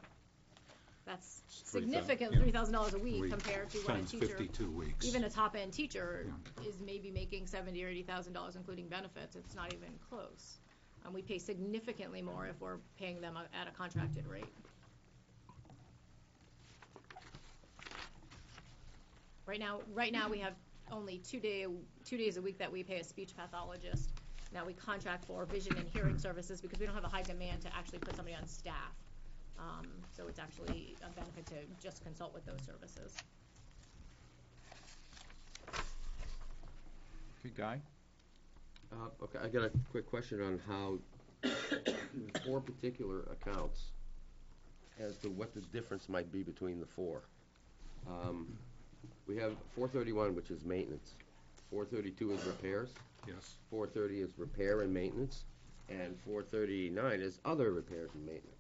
N: that's significant,
Q: yeah.
N: three thousand dollars a week
Q: Week
N: compared to what a
Q: times
N: teacher.
Q: 52 weeks.
N: Even a top-end teacher is maybe making seventy or eighty thousand dollars, including benefits, it's not even close. And we pay significantly more if we're paying them a- at a contracted rate. Right now, right now, we have only two day, two days a week that we pay a speech pathologist. Now, we contract for vision and hearing services because we don't have a high demand to actually put somebody on staff. Um, so it's actually a benefit to just consult with those services.
A: Okay, Guy?
P: Uh, okay, I got a quick question on how, four particular accounts, as to what the difference might be between the four. Um, We have four thirty-one, which is maintenance, four thirty-two is repairs,
Q: Yes.
P: four thirty is repair and maintenance, and four thirty-nine is other repairs and maintenance.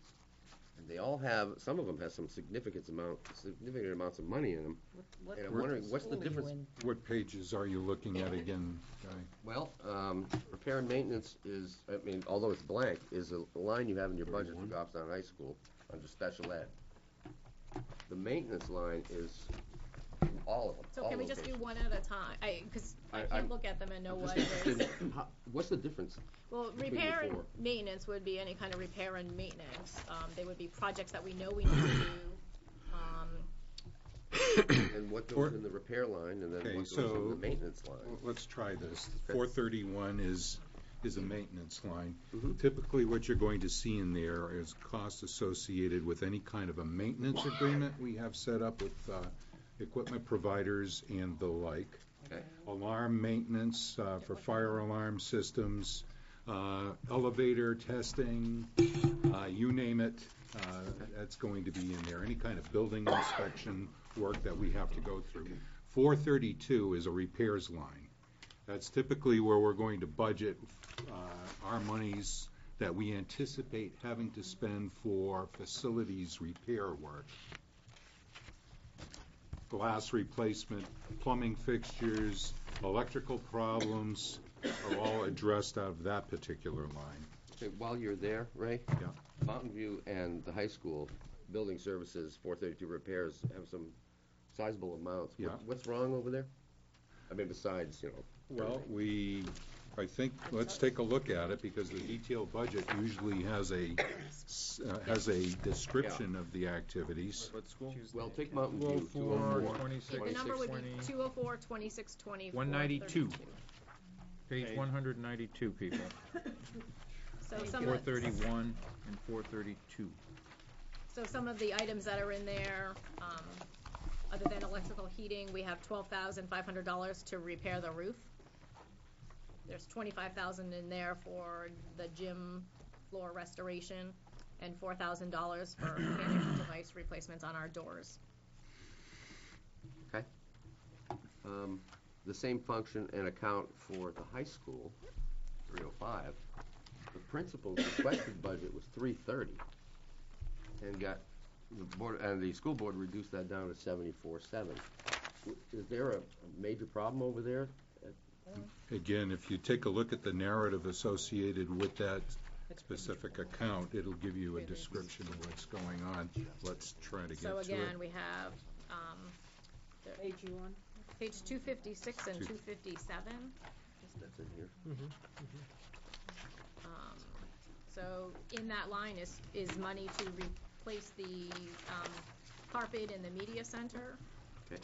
P: And they all have, some of them have some significant amount, significant amounts of money in them.
M: What
P: And I'm
Q: Where-
P: wondering, what's the
M: school are you
P: difference?
M: in?
Q: What pages are you looking at again, Guy?
P: Well, um, repair and maintenance is, I mean, although it's blank, is a line you have in your budget for Goffstown High School under special ed. The maintenance line is all of them,
N: So
P: all
N: can we just do
P: locations.
N: one at a time? I, because I
P: I-
N: can't
P: I'm-
N: look at them and know what
P: just
N: it is.
P: interested in how- What's the difference?
N: Well,
P: between the
N: repair and
P: four?
N: maintenance would be any kind of repair and maintenance. Um, they would be projects that we know we need to do. Um,
P: And what
Q: For-
P: goes in the repair line, and then
Q: Okay,
P: what goes in
Q: so-
P: the maintenance line?
Q: Well, Let's try this.
P: Okay.
Q: Four thirty-one is, is a maintenance line.
P: Mhm.
Q: Typically, what you're going to see in there is costs associated with any kind of a maintenance agreement we have set up with, uh, equipment providers and the like.
P: Okay.
Q: Alarm maintenance, uh, for fire alarm systems, uh, elevator testing, uh, you name it, uh, that's going to be in there. Any kind of building inspection work that we have to go through. Four thirty-two is a repairs line. That's typically where we're going to budget uh, our monies that we anticipate having to spend for facilities repair work. Glass replacement, plumbing fixtures, electrical problems are all addressed out of that particular line.
P: Okay, while you're there, Ray?
Q: Yeah.
P: Mountain View and the high school, building services, four thirty-two repairs have some sizable amounts. What-
Q: Yeah.
P: What's wrong over there? I mean, besides, you know.
Q: Well, we, I think, let's take a look at it, because the detailed budget usually has a, s- uh, has a description of the activities.
A: What school?
P: Well, take Mountain
A: Two oh
P: View, two
A: four,
P: oh four.
A: twenty-six,
N: The number would
A: twenty,
N: be two oh four, twenty-six, twenty-four,
A: one ninety-two.
N: thirty-two.
A: Page one hundred and ninety-two, people.
N: So some of,
A: thirty-one and four thirty-two.
N: so some of the items that are in there, um, other than electrical heating, we have twelve thousand five hundred dollars to repair the roof. There's twenty-five thousand in there for the gym floor restoration, and four thousand dollars for panic device replacements on our doors.
P: Okay. Um, The same function and account for the high school, three oh five. The principal's requested budget was three thirty, and got, the board, and the school board reduced that down to seventy-four seven. Is there a a major problem over there?
Q: Again, if you take a look at the narrative associated with that specific account, it'll give you a description of what's going on. Let's try to get to
N: So
Q: it.
N: again, we have, um, the-
M: Page you on?
N: page two fifty-six and
Q: Two-
N: two fifty-seven.
P: That's in here.
N: Um, So in that line is, is money to replace the, um, carpet in the media center.
P: Okay.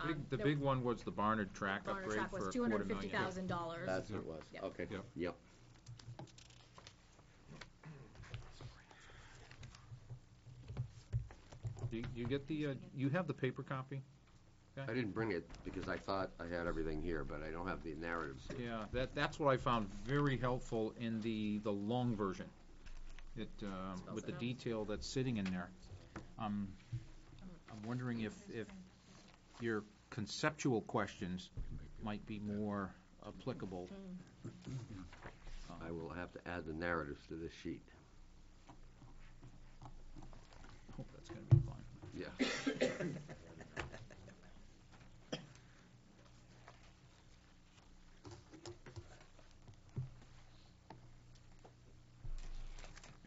N: Um,
A: Big- The
N: there-
A: big one was the Barnard track
N: Barnard
A: upgrade
N: track
A: for
N: was
A: a
N: two
A: quarter
N: hundred and fifty
A: million.
N: thousand dollars.
P: That's what it was,
N: Yep.
P: okay,
Q: Yep.
P: yep.
A: Do you- you get the, uh, you have the paper copy?
P: I didn't bring it because I thought I had everything here, but I don't have the narratives here.
A: Yeah, that, that's what I found very helpful in the, the long version. It, um, with the
N: out.
A: detail that's sitting in there. Um, I'm wondering if, if your conceptual questions might be more, applicable.
P: I will have to add the narratives to this sheet.
A: Hope that's gonna be fun.
P: Yeah.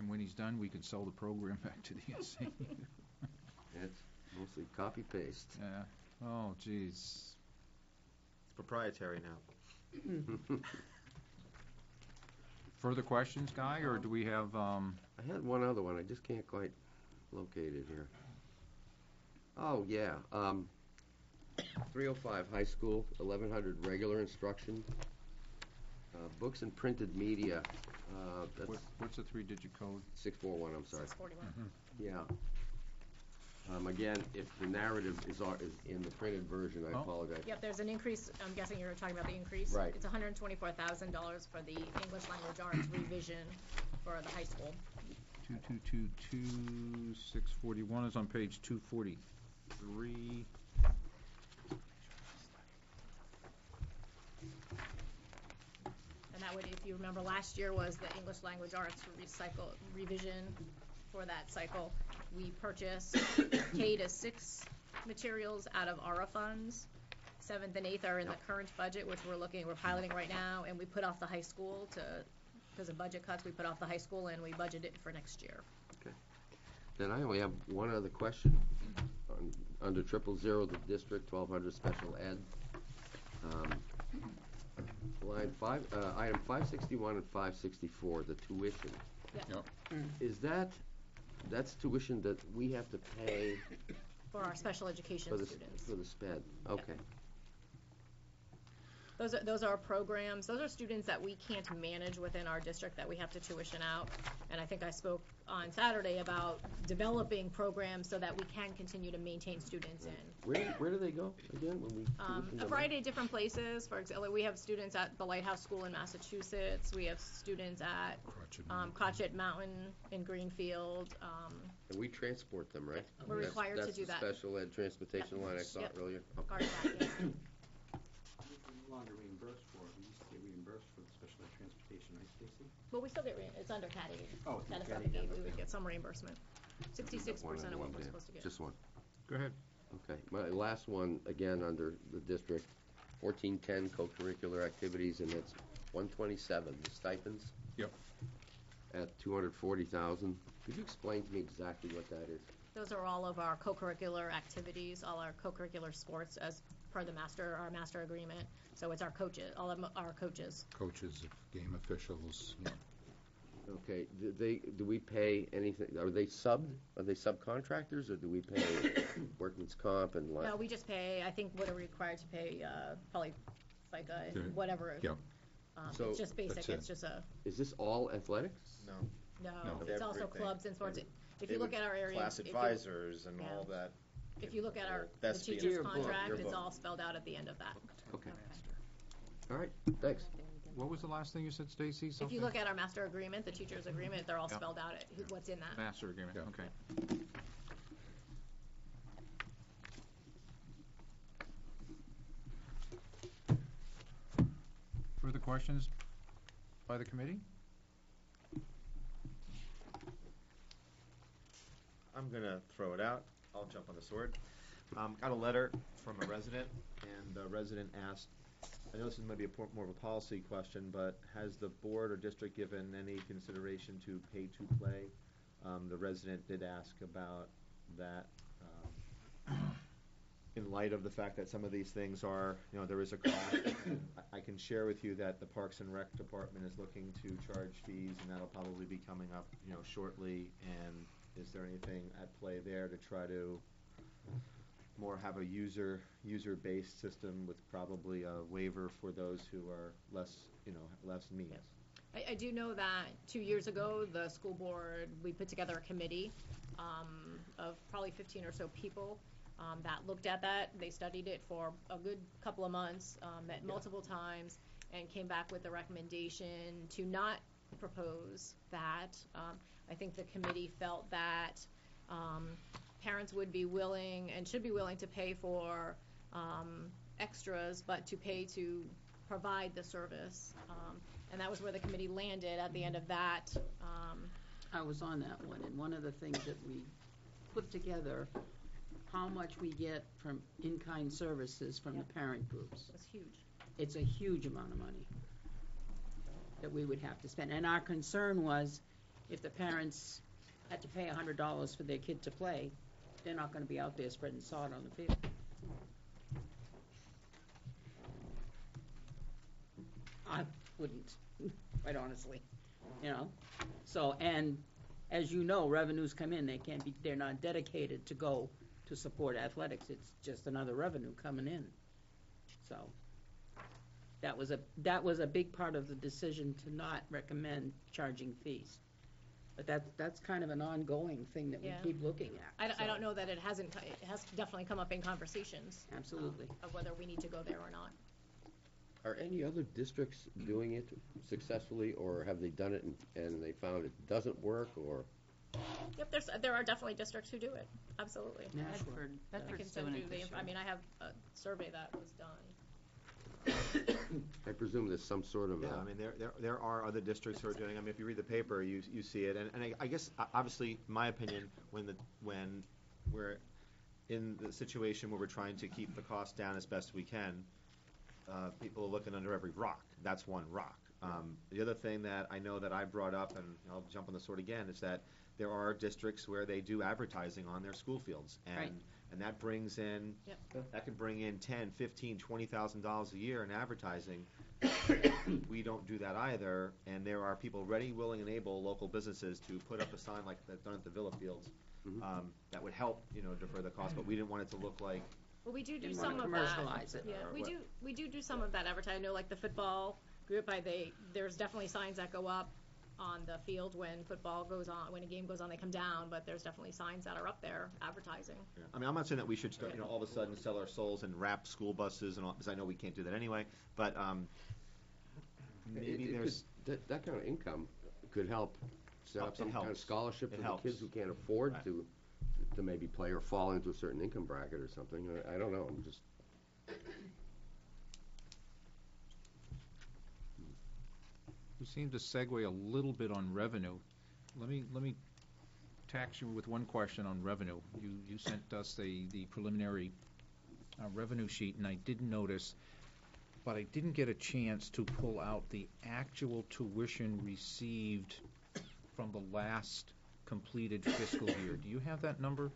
A: And when he's done, we can sell the program back to the SAU.
P: It's mostly copy paste.
A: Yeah, oh jeez.
L: It's proprietary now.
A: Further questions, Guy, or do we have, um,
P: I had one other one, I just can't quite locate it here. Oh, yeah, um, three oh five high school, eleven hundred regular instruction. Uh, books and printed media, uh,
A: what-
P: that's
A: what's the three-digit code?
P: six four one, I'm sorry.
N: Six forty-one.
P: Yeah. Um, again, if the narrative is, ar- is in the printed version, I
A: Oh.
P: apologize.
N: Yep, there's an increase, I'm guessing you're talking about the increase.
P: Right.
N: It's hundred and twenty-four thousand dollars for the English language arts revision for the high school.
A: Two, two, two, two, six forty-one is on page two forty-three.
N: And that would, if you remember, last year was the English language arts recycle, revision for that cycle. We purchased K to six materials out of ARRA funds. Seventh and eighth are in the current budget, which we're looking, we're piloting right now, and we put off the high school to, because of budget cuts, we put off the high school and we budgeted it for next year. Okay.
P: Then I only have one other question. On- Under triple zero, the district, twelve hundred special ed. Um, Line five, uh, item five sixty-one and five sixty-four, the tuition.
N: Yep.
P: Is that, that's tuition that we have to pay
N: For our special education
P: for the,
N: students.
P: for the sped? Okay.
N: Those are, those are programs, those are students that we can't manage within our district that we have to tuition out. And I think I spoke on Saturday about developing programs so that we can continue to maintain students in.
P: Where, where do they go again when we?
N: Um,
P: tuition
N: a
P: them?
N: variety of different places, for example, we have students at the Lighthouse School in Massachusetts, we have students at, um, Crotched Mountain in Greenfield, um,
P: And we transport them, right?
N: We're
P: That's-
N: required to do that.
P: That's the special ed transportation line I saw
N: Yep.
P: earlier?
N: part of that, yes.
C: no longer reimbursed for we used to get reimbursed for the special ed transportation, right, Stacy?
N: But we still get, re- it's under Cat aid.
C: Oh, it's
N: That is
C: Cat
N: what we
C: aid,
N: get, we would get some reimbursement. Sixty-six
P: One
N: percent of what
P: one
N: we're
P: there.
N: supposed to get.
P: Just one.
A: Go ahead.
P: Okay, my last one, again, under the district, fourteen ten co-curricular activities, and it's one twenty-seven, the stipends.
A: Yep.
P: At two hundred forty thousand. Could you explain to me exactly what that is?
N: Those are all of our co-curricular activities, all our co-curricular sports as per the master, our master agreement. So it's our coaches, all of our coaches.
Q: Coaches, game officials, yeah.
P: Okay, do they, do we pay anything, are they subbed, are they subcontractors, or do we pay workman's comp and like?
N: No, we just pay, I think what are we required to pay, uh, probably FICA,
P: Yeah.
N: whatever.
P: Yeah.
N: Um,
P: So-
N: it's just basic,
P: That's it.
N: it's just a,
P: Is this all athletics?
L: No.
N: no,
L: No.
N: it's also
L: Everything.
N: clubs and sports. If
L: They
N: you look
L: would
N: at our area.
L: Class
N: if you-
L: advisors and
N: Yeah.
L: all that.
N: If you look at our, the
L: That's the
N: teacher's
L: yearbook.
N: contract, it's
L: Yearbook.
N: all spelled out at the end of that.
P: Okay. All right, thanks.
A: What was the last thing you said, Stacy?
N: If
A: Something?
N: you look at our master agreement, the teacher's agreement, they're all
A: Yeah.
N: spelled out, at who- what's in that.
A: Master agreement, okay. Further questions by the committee?
L: I'm gonna throw it out. I'll jump on the sword. Um, got a letter from a resident, and the resident asked, I know this is maybe a more of a policy question, but has the board or district given any consideration to pay to play? Um, the resident did ask about that, um, in light of the fact that some of these things are, you know, there is a cost. I, I can share with you that the Parks and Rec Department is looking to charge fees, and that'll probably be coming up, you know, shortly. And is there anything at play there to try to more have a user, user-based system with probably a waiver for those who are less, you know, less means?
N: I, I do know that two years ago, the school board, we put together a committee um, of probably 15 or so people um, that looked at that. They studied it for a good couple of months, um, met multiple times, and came back with a recommendation to not propose that. Um, I think the committee felt that um, parents would be willing and should be willing to pay for um, extras, but to pay to provide the service. Um, and that was where the committee landed at the end of that. Um,
M: I was on that one, and one of the things that we put together, how much we get from in-kind services from the parent groups.
N: was huge.
M: It's a huge amount of money that we would have to spend. And our concern was, if the parents had to pay hundred dollars for their kid to play, they're not gonna be out there spreading sod on the field. I wouldn't, quite honestly, you know? So, and as you know, revenues come in, they can't be, they're not dedicated to go to support athletics, it's just another revenue coming in. So, that was a, that was a big part of the decision to not recommend charging fees. But that's, that's kind of an ongoing thing that we
N: Yeah.
M: keep looking at.
N: I, don't- I
M: so,
N: don't know that it hasn't, co- it has definitely come up in conversations. um,
M: Absolutely.
N: Of whether we need to go there or not.
P: Are any other districts doing it successfully, or have they done it and, and they found it doesn't work, or?
N: Yep, there's, there are definitely districts who do it, absolutely.
M: Nashville.
N: I
O: Bedford's
N: can send
O: doing
N: you
O: it
N: the,
O: this
N: inf- I
O: year.
N: mean, I have a survey that was done.
P: I presume there's some sort of
L: Yeah,
P: a.
L: I mean, there, there, there are other districts who are doing, I mean, if you read the paper, you, you see it, and, and I, I guess, o- obviously, my opinion, when the, when we're in the situation where we're trying to keep the cost down as best we can, uh, people are looking under every rock, that's one rock. Um, the other thing that I know that I brought up, and I'll jump on the sword again, is that there are districts where they do advertising on their school fields,
M: Right.
L: and, and that brings in,
N: Yep.
L: that could bring in ten, fifteen, twenty thousand dollars a year in advertising. We don't do that either, and there are people ready, willing, and able, local businesses, to put up a sign like they've done at the Villa Fields, um, that would help, you know, defer the cost, but we didn't want it to look like,
N: Well, we do do
M: Didn't
N: some
M: wanna
N: of that.
M: commercialize it.
N: Yeah,
L: Or
N: we
L: what?
N: do, we do do some of that advertising. I know like the football group, I, they, there's definitely signs that go up on the field when football goes on, when a game goes on, they come down, but there's definitely signs that are up there advertising.
L: I mean, I'm not saying that we should start, you know, all of a sudden sell our souls and wrap school buses and all, because I know we can't do that anyway, but, um, maybe
P: it
L: there's,
P: could- That, that kind of income could help set up
L: it
P: some kind of scholarship
L: It
P: for the
L: helps.
P: kids who can't afford
L: Right.
P: to, to maybe play or fall into a certain income bracket or something. I, I don't know, I'm just.
A: We seem to segue a little bit on revenue. Let me, let me tax you with one question on revenue. You, you sent us the, the preliminary uh, revenue sheet, and I didn't notice, but I didn't get a chance to pull out the actual tuition received from the last completed fiscal year. Do you have that number?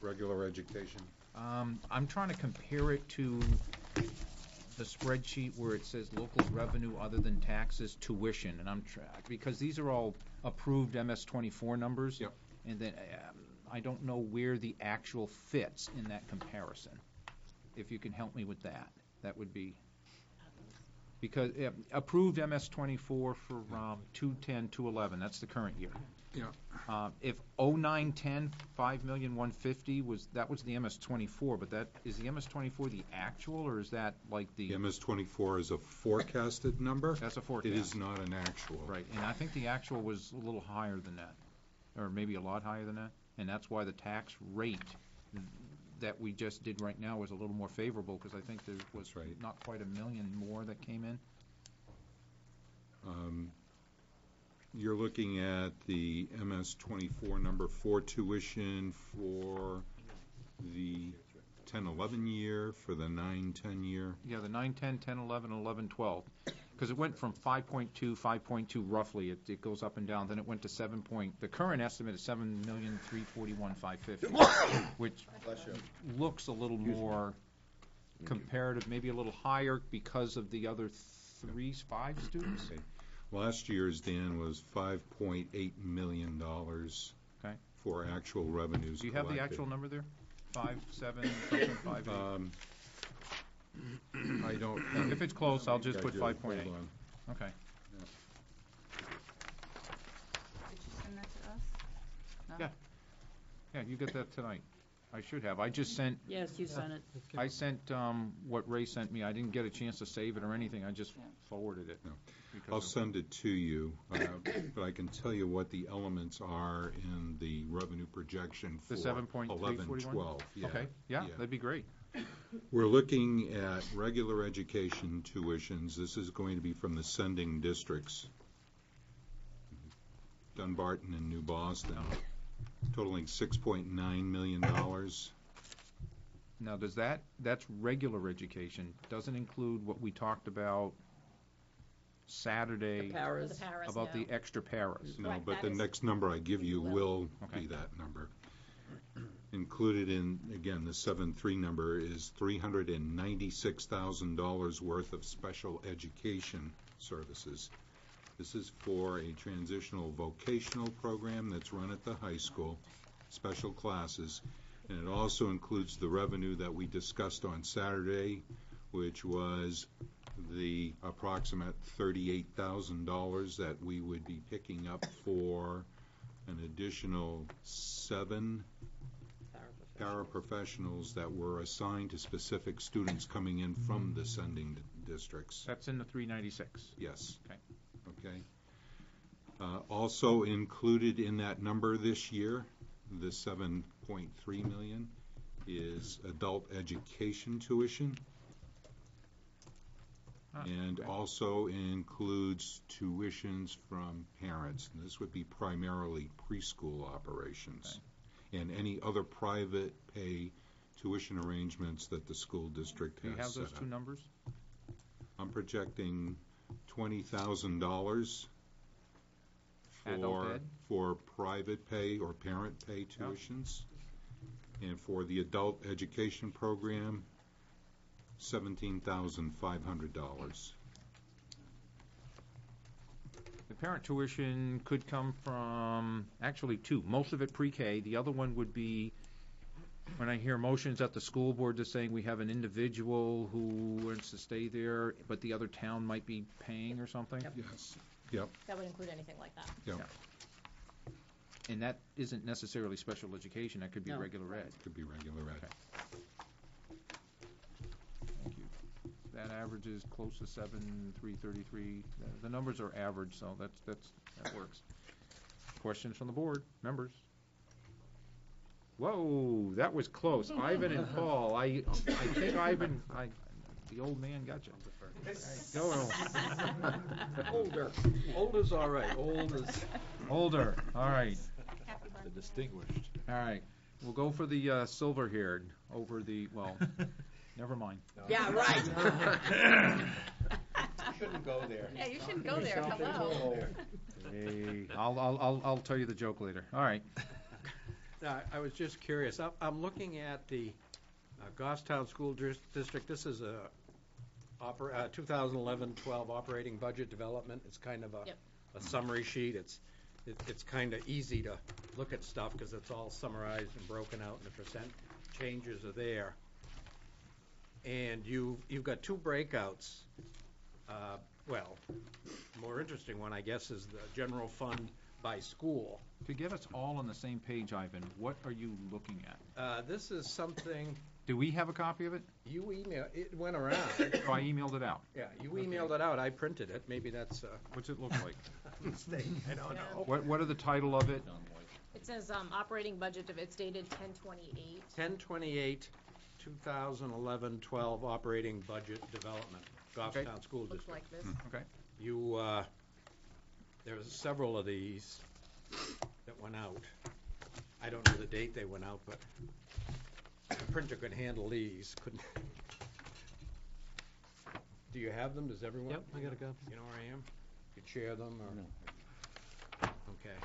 Q: Regular education.
A: Um, I'm trying to compare it to the spreadsheet where it says local revenue other than taxes tuition, and I'm try, because these are all approved MS twenty-four numbers.
Q: Yep.
A: And then, um, I don't know where the actual fits in that comparison. If you can help me with that, that would be, because, approved MS twenty-four for, um, two-ten, two-eleven, that's the current year.
Q: Yeah.
A: Uh, if oh-nine, ten, five million, one fifty was, that was the MS twenty-four, but that, is the MS twenty-four the actual, or is that like the?
Q: The MS twenty-four is a forecasted number.
A: That's a
Q: It
A: forecast.
Q: is not an actual.
A: Right, and I think the actual was a little higher than that, or maybe a lot higher than that, and that's why the tax rate that we just did right now was a little more favorable, because I think there was
Q: That's right.
A: not quite a million more that came in.
Q: Um, You're looking at the MS twenty-four number for tuition for the 10-11 year, for the 9-10 year.
A: Yeah, the 9, 10, 10, 11, 11, 12. because it went from 5.2, 5.2 roughly, it, it goes up and down, then it went to seven point, the current estimate is seven million, three forty-one, five fifty, which looks a little more comparative, maybe a little higher because of the other three, five students?
Q: Okay. Last year's, Dan, was five point eight million dollars.
A: Okay.
Q: For actual revenues
A: Do you have the actual number there? Five, seven, something, five, eight?
Q: Um, I don't.
A: If it's close, I'll just
Q: I
A: put
Q: do.
A: 5.8.
Q: Hold on.
A: Okay.
O: Did you send that to us? No?
A: Yeah. Yeah, you get that tonight. I should have. I just sent,
M: Yes, you sent it.
A: I sent, um, what Ray sent me. I didn't get a chance to save it or anything. I just
O: Yeah.
A: forwarded it.
Q: No.
A: because
Q: I'll
A: of-
Q: send it to you, uh, but I can tell you what the elements are in the revenue projection for
A: The seven point three
Q: eleven,
A: forty-one?
Q: twelve. Yeah,
A: Okay, yeah,
Q: yeah.
A: that'd be great.
Q: We're looking at regular education tuitions. This is going to be from the sending districts. Dunbarton and New Boston, totaling six point nine million dollars.
A: Now, does that, that's regular education, doesn't include what we talked about Saturday?
M: The paras.
N: The paras,
A: About the extra paras?
Q: No,
N: Correct,
Q: but
N: that
Q: the
N: is-
Q: next number I give you
N: will.
Q: will
A: Okay.
Q: be that number. Included in, again, the seven-three number is three hundred and ninety-six thousand dollars worth of special education services. This is for a transitional vocational program that's run at the high school, special classes. And it also includes the revenue that we discussed on Saturday, which was the approximate thirty-eight thousand dollars that we would be picking up for an additional seven paraprofessionals that were assigned to specific students coming in from the sending d- districts.
A: That's in the three ninety-six.
Q: Yes.
A: Okay.
Q: Okay. Uh, Also included in that number this year, the seven point three million, is adult education tuition.
A: Ah,
Q: And also includes tuitions from parents. And this would be primarily preschool operations. And any other private pay tuition arrangements that the school district
A: Do you have
Q: has
A: those
Q: set
A: two numbers?
Q: I'm projecting twenty thousand dollars
A: Adult
Q: for,
A: ed?
Q: for private pay or parent pay tuitions. And for the adult education program, seventeen thousand five hundred dollars.
A: The parent tuition could come from, actually, two. Most of it pre-K. The other one would be, when I hear motions at the school board just saying we have an individual who wants to stay there, but the other town might be paying or something.
Q: Yes. Yep,
N: That would include anything like that.
Q: yep,
A: And that isn't necessarily special education, that could be
M: No.
A: regular ed.
Q: could be regular ed.
A: Thank you. That averages close to seven, three thirty-three. The numbers are average, so that's, that's, that works. Questions from the board, members? Whoa, that was close. Ivan and Paul, I, I think Ivan, I, the old man got you. Go.
F: Older. Older's all right, old is.
A: Older, all right,
F: The distinguished.
A: all right. We'll go for the, uh, silver-haired over the, well, never mind.
M: Yeah, right.
L: Shouldn't go there.
O: Yeah, you shouldn't go there, hello.
A: Hey, I'll, I'll, I'll, I'll tell you the joke later. All right.
R: No, I- I was just curious. I'm- I'm looking at the uh, Goffstown School Dis- District. This is a oper- uh, 2011-12 operating budget development. It's kind of a
N: Yep.
R: a summary sheet. It's it- it's kind of easy to look at stuff because it's all summarized and broken out, and the percent changes are there. And you, you've got two breakouts. Uh, Well, more interesting one, I guess, is the general fund by school.
A: To get us all on the same page, Ivan, what are you looking at?
R: Uh, This is something,
A: Do we have a copy of it?
R: you emailed, it went around.
A: Oh, I emailed it out.
R: Yeah, you emailed it out, I printed it, maybe that's
A: What's it look like?
R: mistake, I don't know.
A: What, what are the title of it?
N: It says, um, operating budget, of it's dated ten twenty-eight.
R: Ten twenty-eight, two thousand eleven, twelve operating budget development,
A: Okay.
R: Goffstown School
N: Looks
R: District.
N: like this.
A: Okay.
R: You, uh, there's several of these that went out. I don't know the date they went out, but the printer could handle these, couldn't. Do you have them? Does everyone?
H: Yep, I got a copy.
R: You know where I am? You share them or? Okay.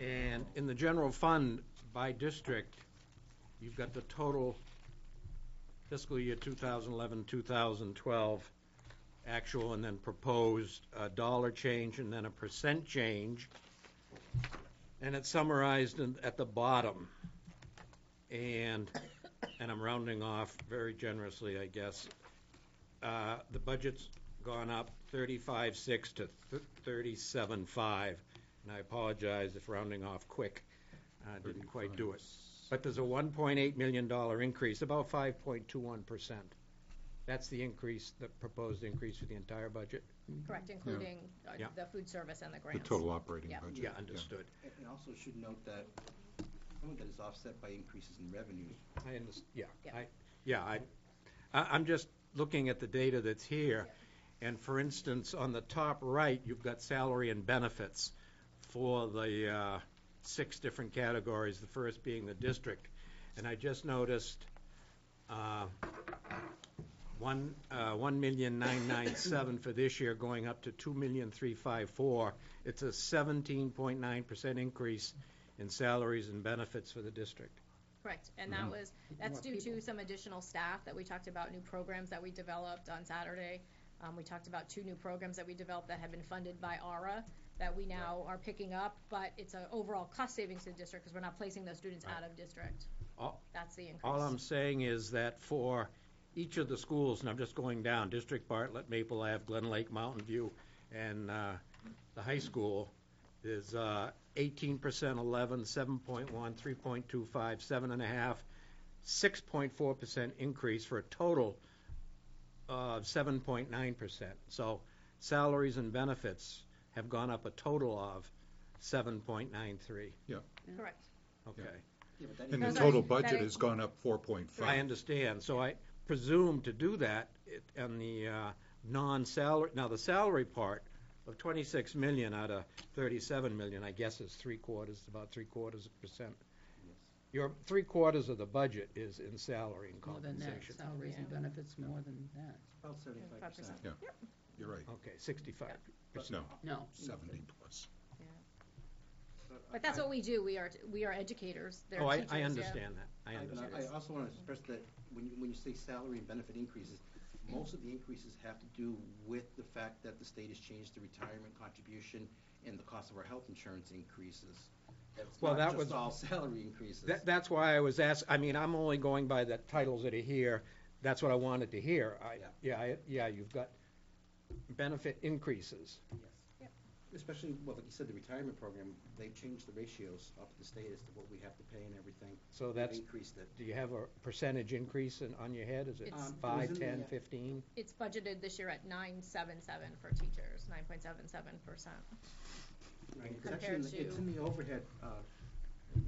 R: And in the general fund by district, you've got the total fiscal year 2011, 2012 actual and then proposed uh, dollar change and then a percent change. And it's summarized in, at the bottom. And, and I'm rounding off very generously, I guess. Uh, the budget's gone up thirty-five six to thirty-seven five. And I apologize if rounding off quick, uh, didn't quite do it. But there's a one point eight million dollar increase, about five point two one percent. That's the increase, the proposed increase for the entire budget?
N: Correct, including uh,
R: Yeah.
N: the food service and the grants.
Q: The
N: grants.
Q: total operating
N: Yeah.
Q: budget.
R: Yeah, understood.
C: And and also should note that some of that is offset by increases in revenues.
R: I understand, yeah.
N: Yeah.
R: I, Yeah, I, I- I'm just looking at the data that's here, and for instance, on the top right, you've got salary and benefits for the uh, six different categories, the first being the district. And I just noticed uh, one, uh, one million nine nine seven for this year, going up to two million three five four. It's a seventeen point nine percent increase in salaries and benefits for the district.
N: Correct, and that
R: Mhm.
N: was, that's
R: More
N: due to some additional staff that we talked about, new programs that we developed on Saturday. Um, we talked about two new programs that we developed that have been funded by ARRA, that we now are picking up, but it's an overall cost savings to the district, because we're not placing those students out of district.
R: All-
N: That's the increase.
R: All I'm saying is that for each of the schools, and I'm just going down, District Bartlett, Maple Ave, Glen Lake, Mountain View, and uh, the high school, is uh, eighteen percent, eleven, seven point one, three point two five, seven and a half, six point four percent increase for a total of seven point nine percent. So salaries and benefits have gone up a total of seven point nine three.
Q: Yeah.
N: Correct.
R: Okay.
C: Yeah, but that
Q: And the
C: is-
Q: total budget
N: is-
Q: has gone up four point
R: I understand, so I presume to do that it- on the uh, non-salary, now the salary part of 26 million out of 37 million, I guess is three quarters, about three quarters of percent. Your, three quarters of the budget is in salary and
M: More than that,
R: compensation.
M: salaries and benefits more than that.
C: About seventy-five percent.
Q: Yeah, you're right.
R: Okay, 65 percent.
Q: No,
M: No.
Q: seventy plus.
N: But that's what we do, we are, we are educators, they're
R: Oh, I,
N: teachers,
R: I
N: yeah.
R: understand that, I
C: I-
R: understand.
C: I also want to express that when you, when you say salary and benefit increases, most of the increases have to do with the fact that the state has changed the retirement contribution and the cost of our health insurance increases. It's
R: Well,
C: not
R: that
C: just
R: was-
C: all salary increases.
R: That, that's why I was ask, I mean, I'm only going by the titles that are here, that's what I wanted to hear. I, yeah, I- yeah, you've got benefit increases.
C: Especially, well, like you said, the retirement program, they've changed the ratios up to the state as to what we have to pay and everything.
R: So
C: They've
R: that's,
C: Increased it.
R: do you have a percentage increase in, on your head? Is it
N: It's- Um, it was
R: five,
C: the,
R: ten,
C: uh,
R: fifteen?
N: It's budgeted this year at nine seven seven for teachers, nine point seven seven percent.
C: Right, it's actually,
N: Compared
C: in the- it's
N: to-
C: in the overhead, uh,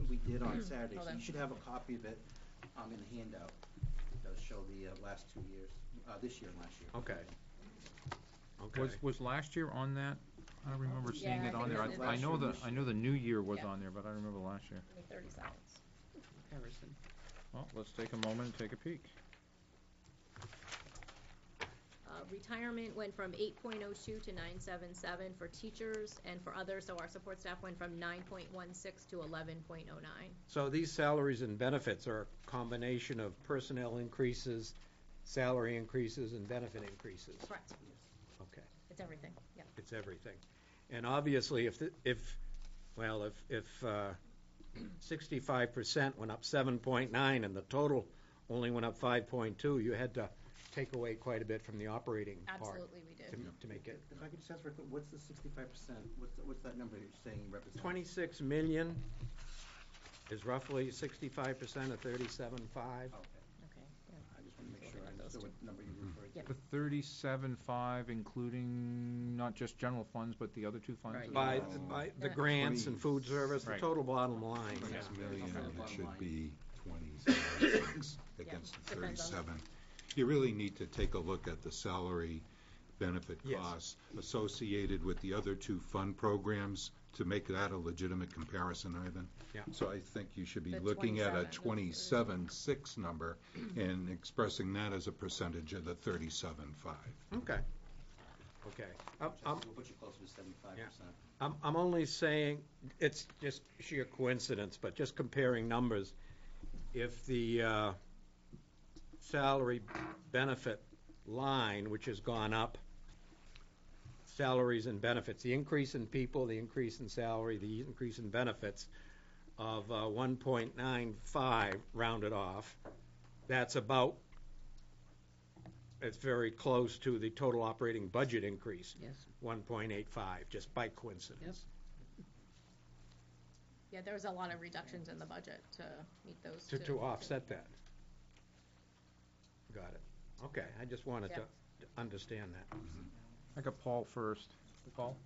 C: we did on Saturday,
N: Hold
C: so
N: on.
C: you should have a copy of it, um, in the handout. It does show the, uh, last two years, uh, this year and last year.
R: Okay. Okay.
A: Was, was last year on that? I don't remember seeing
N: Yeah, I
A: it on
N: think
A: there.
N: it is
A: I, I know the, I know the new year was
N: Yeah.
A: on there, but I remember last year.
N: Give thirty seconds.
M: Harrison.
A: Well, let's take a moment and take a peek.
N: Uh, retirement went from eight point oh two to nine seven seven for teachers, and for others, so our support staff went from nine point one six to eleven point oh nine.
R: So these salaries and benefits are a combination of personnel increases, salary increases, and benefit increases?
N: Correct,
R: Okay,
N: it's everything, yeah.
R: it's everything. And obviously, if, the- if, well, if, if uh, sixty-five percent went up seven point nine and the total only went up five point two, you had to take away quite a bit from the operating part
N: Absolutely, we did.
R: to, to make it.
C: If I could just ask for a quick, what's the sixty-five percent, what's, the- what's that number you're saying represents?
R: Twenty-six million is roughly sixty-five percent of thirty-seven five.
C: Okay,
N: Okay, yeah.
C: I just want to make sure I understood what number you referred to.
N: Yep.
A: The thirty-seven five, including not just general funds, but the other two funds?
M: Right.
A: as
R: By,
A: well?
R: by the
N: Yeah.
R: grants and food service, the
A: Right.
R: total bottom line.
Q: Six million,
C: Okay.
Q: it should be twenty-six against the
N: depends on the-
Q: thirty-seven. You really need to take a look at the salary benefit
R: Yes.
Q: costs associated with the other two fund programs to make that a legitimate comparison, Ivan.
R: Yeah.
Q: So I think you should be
N: The
Q: looking at a
N: 27.
Q: twenty-seven-six number and expressing that as a percentage of the thirty-seven, five.
R: Okay. Okay. I'm,
C: Which I
R: I'm,
C: think will put you closer to seventy-five percent.
R: I'm, I'm only saying, it's just sheer coincidence, but just comparing numbers. If the, uh, salary benefit line, which has gone up, salaries and benefits, the increase in people, the increase in salary, the increase in benefits of, uh, one point nine five rounded off, that's about, it's very close to the total operating budget increase.
M: Yes.
R: 1.85, just by coincidence.
N: Yeah, there was a lot of reductions in the budget to meet those
R: To,
N: two.
R: to offset that. Got it. Okay, I just wanted to to understand that.
A: I got Paul first. Paul,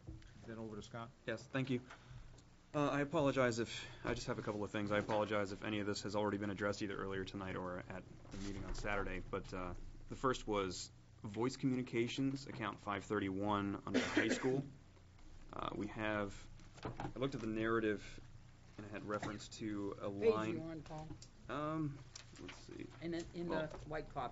A: then over to Scott.
S: Yes, thank you. Uh, I apologize if, I just have a couple of things. I apologize if any of this has already been addressed either earlier tonight or at the meeting on Saturday. But uh, the first was voice communications, account 531 under high school. Uh, We have, I looked at the narrative and it had reference to a
M: Page
S: line.
M: you on, Paul?
S: Um, let's see.
M: in, in the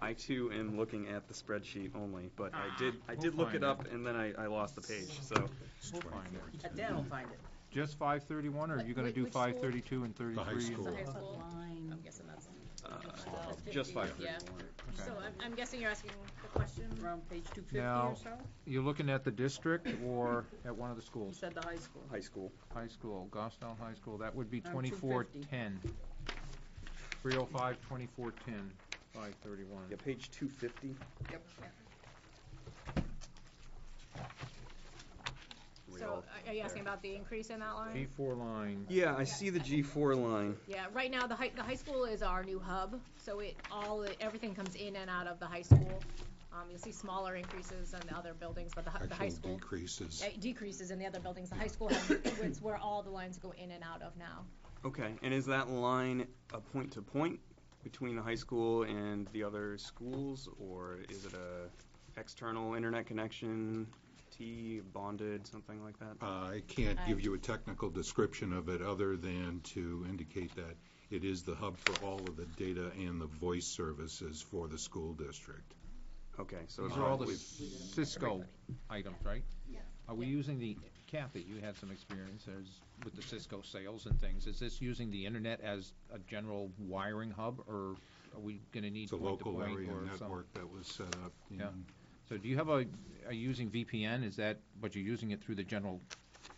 S: I too am looking at the spreadsheet only, but I ah, did, I did look it up and then I, I lost the page, so.
A: We'll find it.
M: Uh, Dan will find it.
A: Just 531, or are you going
N: to
A: do
N: school?
A: 532 and 33?
Q: high school.
N: High school.
M: Line.
N: I'm guessing that's,
S: uh, Just
N: five Yeah.
S: thirty-one.
N: so I'm, I'm guessing you're asking the question.
M: Around page two fifty or Now- so?
A: You're looking at the district or at one of the schools?
M: said the high school.
S: High school.
A: High school, Goffstown High School, that would be 2410. 305, 2410, 531.
S: Yeah, page 250.
M: Yep.
N: So oh are you asking about the increase in that line?
A: G4 line,
S: Yeah, I see the G4 line.
N: Yeah, right now, the high, the high school is our new hub, so it, all, everything comes in and out of the high school. Um, you'll see smaller increases in the other buildings, but the, the high school
Q: decreases.
N: decreases in the other buildings. The high school, has- it's where all the lines go in and out of now.
S: Okay, and is that line a point to point between the high school and the other schools, or is it a external internet connection, T bonded, something like that?
Q: Uh, I can't give you a technical description of it other than to indicate that it is the hub for all of the data and the voice services for the school district.
S: Okay, so
A: those
S: it's
A: are all the
S: probably-
A: Cisco items, right? Are we using the, Kathy, you had some experience as, with the Cisco sales and things. Is this using the internet as a general wiring hub, or are we gonna need
Q: It's a
A: point to
Q: local
A: point
Q: area
A: or some?
Q: network that was set up.
A: Yeah.
Q: in-
A: So do you have a, are you using VPN? Is that, but you're using it through the general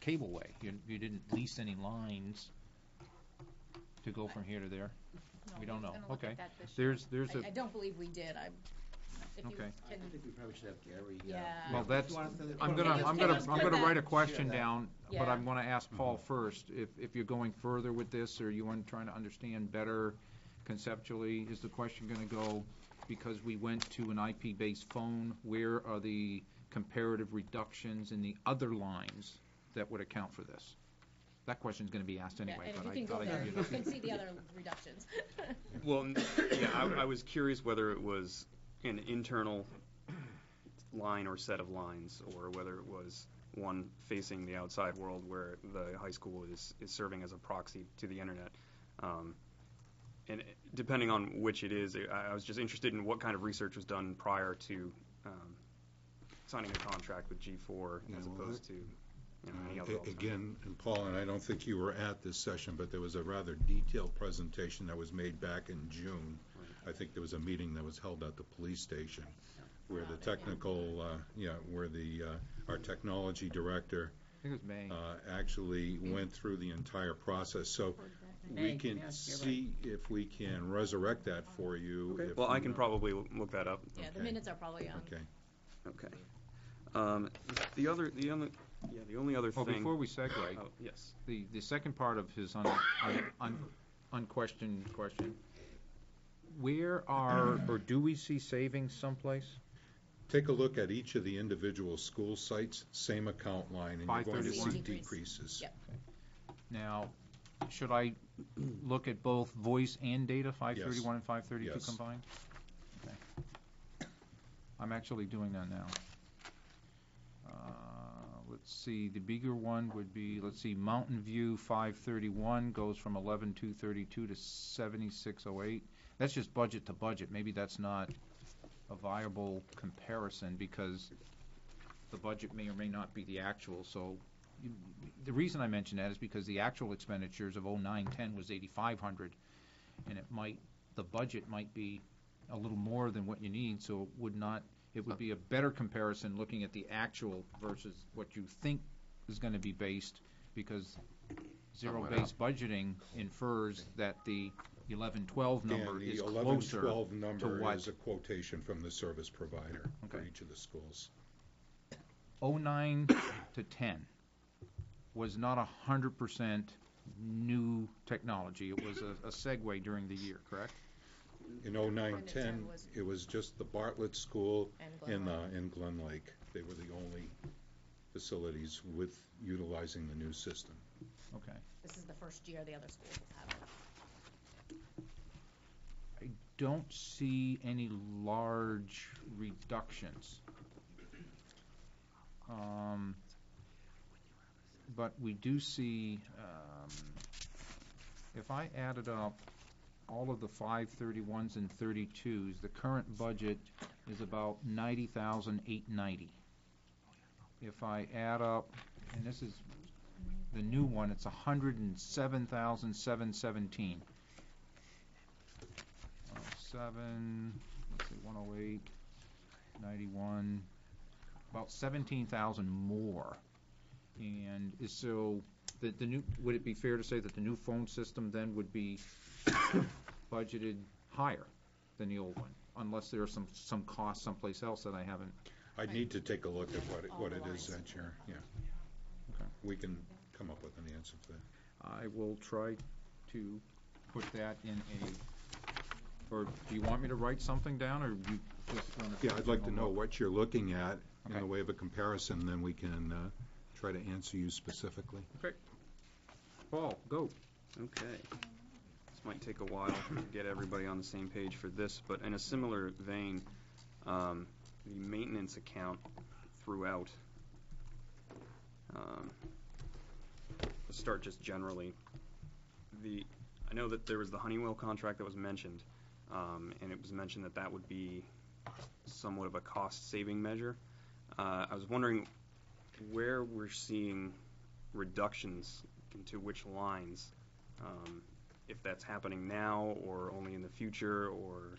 A: cableway? You, you didn't lease any lines to go from here to there? We don't know, okay. There's, there's a,
N: I, I don't believe we did. I, if you
A: Okay.
C: I think we probably should have Gary. uh,
N: Yeah.
A: well, that's,
C: you wanted to-
A: I'm gonna, I'm gonna, I'm gonna write a question down, but I'm gonna ask Paul first, if, if you're going further with this, or you want, trying to understand better conceptually, is the question gonna go, because we went to an IP-based phone, where are the comparative reductions in the other lines that would account for this? That question's gonna be asked
N: Yeah,
A: anyway,
N: and if
A: but
N: you
A: I
N: can go
A: thought I'd
N: there, you
A: you
N: can see the other reductions.
S: Well, n- yeah, I, I was curious whether it was an internal line or set of lines, or whether it was one facing the outside world where the high school is, is serving as a proxy to the internet. Um, and depending on which it is, I, I was just interested in what kind of research was done prior to um, signing a contract with G4
Q: Yeah,
S: as
Q: well,
S: opposed to you know, any other
Q: a-
S: alternative.
Q: Again, and Paul, and I don't think you were at this session, but there was a rather detailed presentation that was made back in June. I think there was a meeting that was held at the police station, where the technical, uh, yeah, where the, uh, our technology director
A: I think it was May.
Q: uh, actually went through the entire process. So we
M: May,
Q: can
M: yes, you're
Q: see if we can resurrect that for you. if
S: Well, I
Q: you
S: can probably l- look that up.
N: Yeah, the
Q: Okay.
N: minutes are probably on.
Q: Okay.
S: Okay. Um, the other, the only, yeah, the only other
A: Well,
S: thing.
A: before we segue,
S: Oh, yes.
A: the, the second part of his un, un, un, unquestioned question, where are, or do we see savings someplace?
Q: Take a look at each of the individual school sites, same account line, and you're going to see
N: Decrease.
Q: decreases.
N: Yep.
A: Now, should I look at both voice and data, five thirty-one and five thirty-two
Q: Yes.
A: combined? Okay. I'm actually doing that now. Uh, Let's see, the bigger one would be, let's see, Mountain View five thirty-one goes from eleven two thirty-two to seventy-six oh eight. That's just budget to budget, maybe that's not a viable comparison, because the budget may or may not be the actual, so you- the reason I mention that is because the actual expenditures of oh nine ten was eighty-five hundred, and it might, the budget might be a little more than what you need, so it would not, it would be a better comparison looking at the actual versus what you think is gonna be based, because zero-based budgeting infers that the eleven twelve number
Q: Dan,
A: is
Q: the
A: closer
Q: 1112
A: to
Q: number
A: what
Q: is a quotation from the service provider for
A: Okay.
Q: each of the schools.
A: oh nine to ten was not a hundred percent new technology. It was a, a segue during the year, correct?
Q: In 0910,
N: And 10 was-
Q: it was just the Bartlett School
N: And Glen
Q: in, uh, in Glen Lake. They were the only facilities with utilizing the new system.
A: Okay.
N: This is the first year the other schools have it.
A: Don't see any large reductions. Um, But we do see, um, if I added up all of the five thirty-ones and thirty-twos, the current budget is about ninety thousand eight ninety. If I add up, and this is the new one, it's a hundred and seven thousand seven seventeen. Seven, let's see, one oh eight, ninety-one, about seventeen thousand more. And is so, the, the new, would it be fair to say that the new phone system then would be budgeted higher than the old one? Unless there's some, some cost someplace else that I haven't,
Q: I'd need to take a look at what, it- what it is
N: lines.
Q: that year, yeah.
A: Okay.
Q: We can come up with an answer for that.
A: I will try to put that in a, or do you want me to write something down, or you just want to?
Q: Yeah, I'd like to know what you're looking at in
A: Okay.
Q: the way of a comparison, then we can uh, try to answer you specifically.
A: Okay. Paul, go.
S: Okay. This might take a while to get everybody on the same page for this, but in a similar vein, um, the maintenance account throughout, um, let's start just generally. The, I know that there was the Honeywell contract that was mentioned, um, and it was mentioned that that would be somewhat of a cost-saving measure. Uh, I was wondering where we're seeing reductions into which lines, um, if that's happening now or only in the future, or,